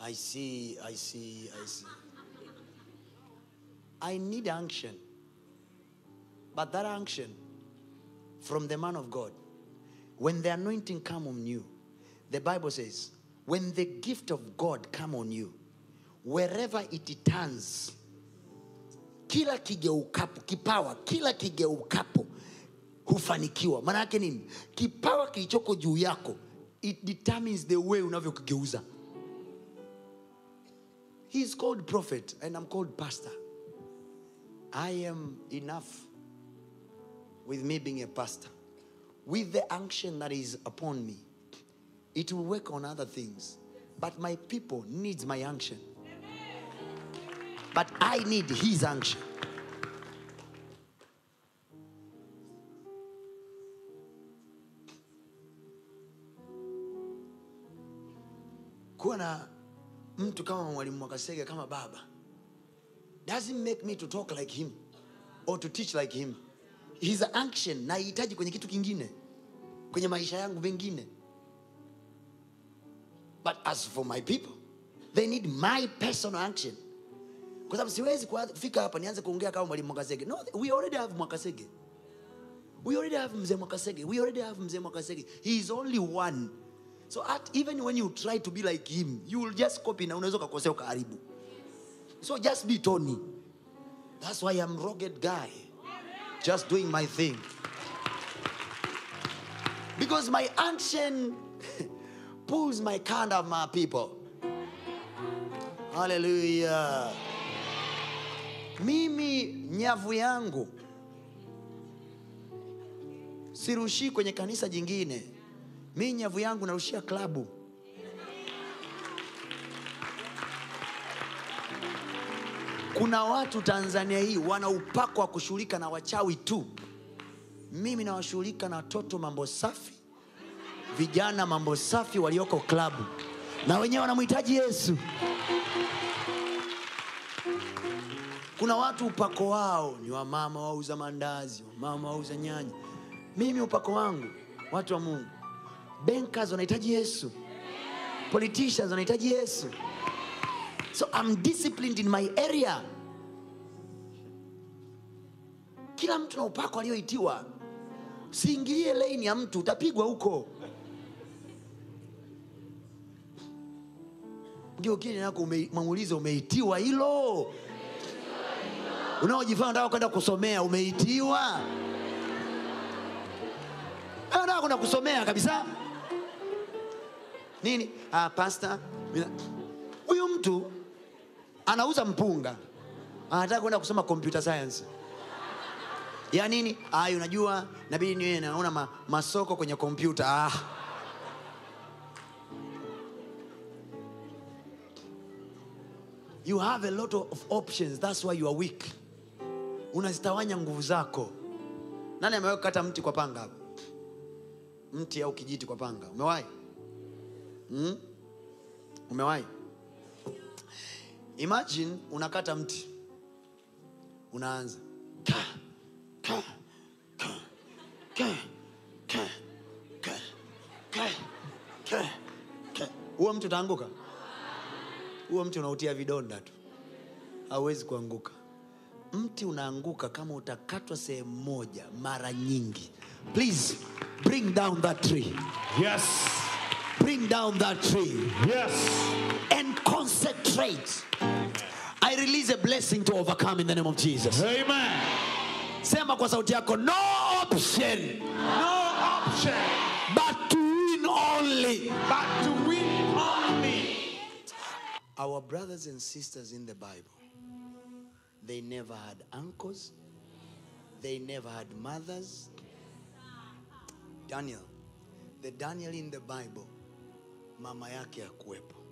I see i see i see. I need unction. But that unction from the man of god. When the anointing come on you the bible says when the gift of god come on you wherever it turns kila kigeukapo kipawa kila kigeukapo hufanikiwa. Maana yake nini? Kipawa kilichoko juu yako it determines the way unavyokigeuza. He is called prophet and i'm called pastor. I am enough with me being a pastor. With the unction that is upon me it will work on other things. But my people needs my unction. But i need his unction. Kuwa mtu kama mwalimu mwakasege kama baba doesn't make me to talk like him or to teach like him his action naihitaji kwenye kitu kingine. Kwenye maisha yangu mengine. But as for my people they need my personal action. Kwa sababu siwezi kufika hapa nianze kuongea kama mwalimu mwakasege. No we already have mwakasege. We already have mzee mwakasege. We already have mzee mwakasege. He is only one. So at, even when you try to be like him you will just copy na unaweza ukakosea ukaharibu. So just be tony. That's why i'm rugged guy just doing my thing. Because my action pulls my kind of my people. Hallelujah. mimi nyavu yangu sirushii kwenye kanisa jingine. Mi nyavu yangu narushia klabu kuna watu tanzania hii wana upako wa kushughulika na wachawi tu. Mimi nawashughulika na watoto mambo safi vijana mambo safi walioko klabu na wenyewe wanamhitaji yesu. Kuna watu upako wao ni wamama wauza mandazi wamama wauza nyanya. Mimi upako wangu watu wa mungu. Bankers wanahitaji yesu. Politicians wanahitaji yesu so I'm disciplined in my area. Kila mtu na upako aliyoitiwa siingilie lane ya mtu utapigwa huko. Kile nako ume, mamuulize umeitiwa hilo. Unaojifanya unataka kwenda kusomea umeitiwa. Unataka kwenda kusomea kabisa. Nini? Ah, pasta huyu mtu anauza mpunga. Anataka kwenda kusoma computer science. Ya nini? Ay unajua nabidi niwe naona ma, masoko kwenye kompyuta ah. you have a lot of options that's why you are weak. Unazitawanya nguvu zako. Nani amewahi kukata mti kwa panga mti au kijiti kwa panga. Umewahi? Hmm? umewahi imagine unakata mti. Unaanza. Ka, ka, ka, ka, ka, ka, ka, ka, ka. huo mti utaanguka? Huo mti unautia vidonda tu. Hauwezi kuanguka. Mti unaanguka kama utakatwa sehemu moja mara nyingi. Please bring down that tree. Yes. bring down that tree. Yes. And concentrate. I release a blessing to overcome in the name of jesus. Amen. sema kwa sauti yako no option. No option. But to win only. But to win only. our brothers and sisters in the bible they never had uncles. They never had mothers. Daniel the daniel in the bible mama yake akuwepo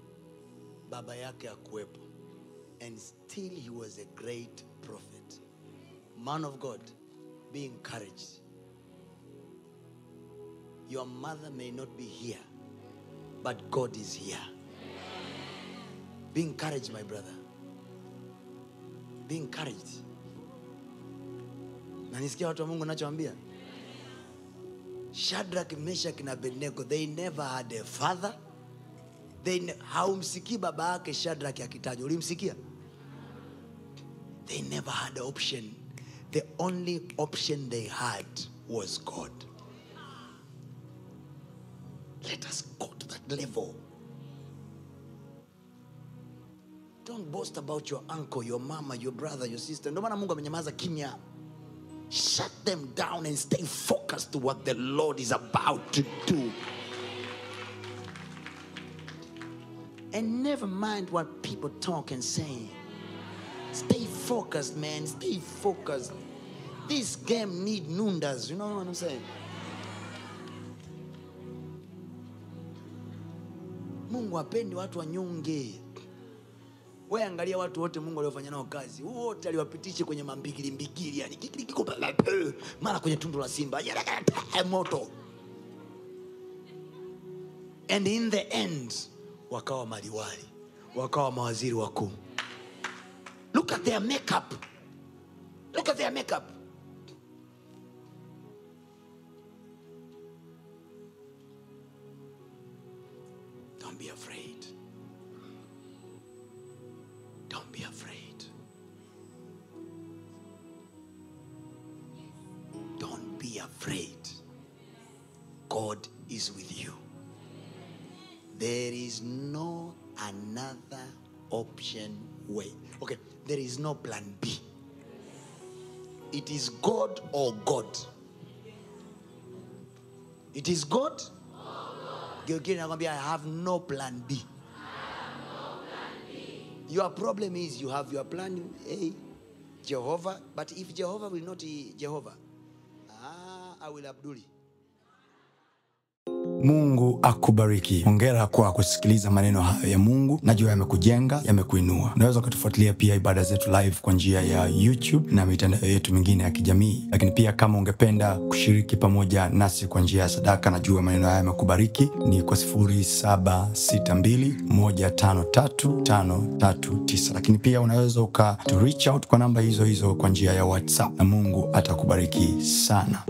baba yake akuwepo. And still he was a great prophet. Man of god be encouraged. Your mother may not be here but god is here. Be encouraged my brother. Be encouraged. Na watu wa mungu nachoambia? Shadrak meshak na abednego they never had a father they haumsikii baba yake shadrak akitajwa. Ulimsikia? They never had an option. The only option they had was god. Let us go to that level. Don't boast about your uncle your mama your brother your sister. Ndio maana mungu amenyamaza kimya. Shut them down and stay focused to what the lord is about to do and never mind what people talk and say stay focused man. Stay focused. This game need nundas you know what i'm saying? Mungu apendi watu wanyonge. We angalia watu wote mungu aliofanya nao kazi. Wote aliwapitishe kwenye mambigili mbigili yani kiko mara kwenye tundu la simba. Moto. And in the end wakawa maliwali wakawa mawaziri wakuu look at their makeup look at their makeup don't be afraid don't be afraid. Don't be afraid. God is with you. There is no another option way. Okay, there is no plan B. It is God or God. It is God. Geukia nakwambia, I have no plan B. Your problem is you have your plan A, Jehovah, but if Jehovah will not be Jehovah, ah, I will Abduli. Mungu akubariki. Hongera kwa kusikiliza maneno hayo ya mungu. Najua yamekujenga yamekuinua. Unaweza ukatufuatilia pia ibada zetu live kwa njia ya youtube na mitandao yetu mingine ya kijamii. Lakini pia kama ungependa kushiriki pamoja nasi kwa njia ya sadaka najua maneno hayo yamekubariki. Ni kwa 762153539 lakini pia unaweza uka reach out kwa namba hizo hizo kwa njia ya whatsapp. Na mungu atakubariki sana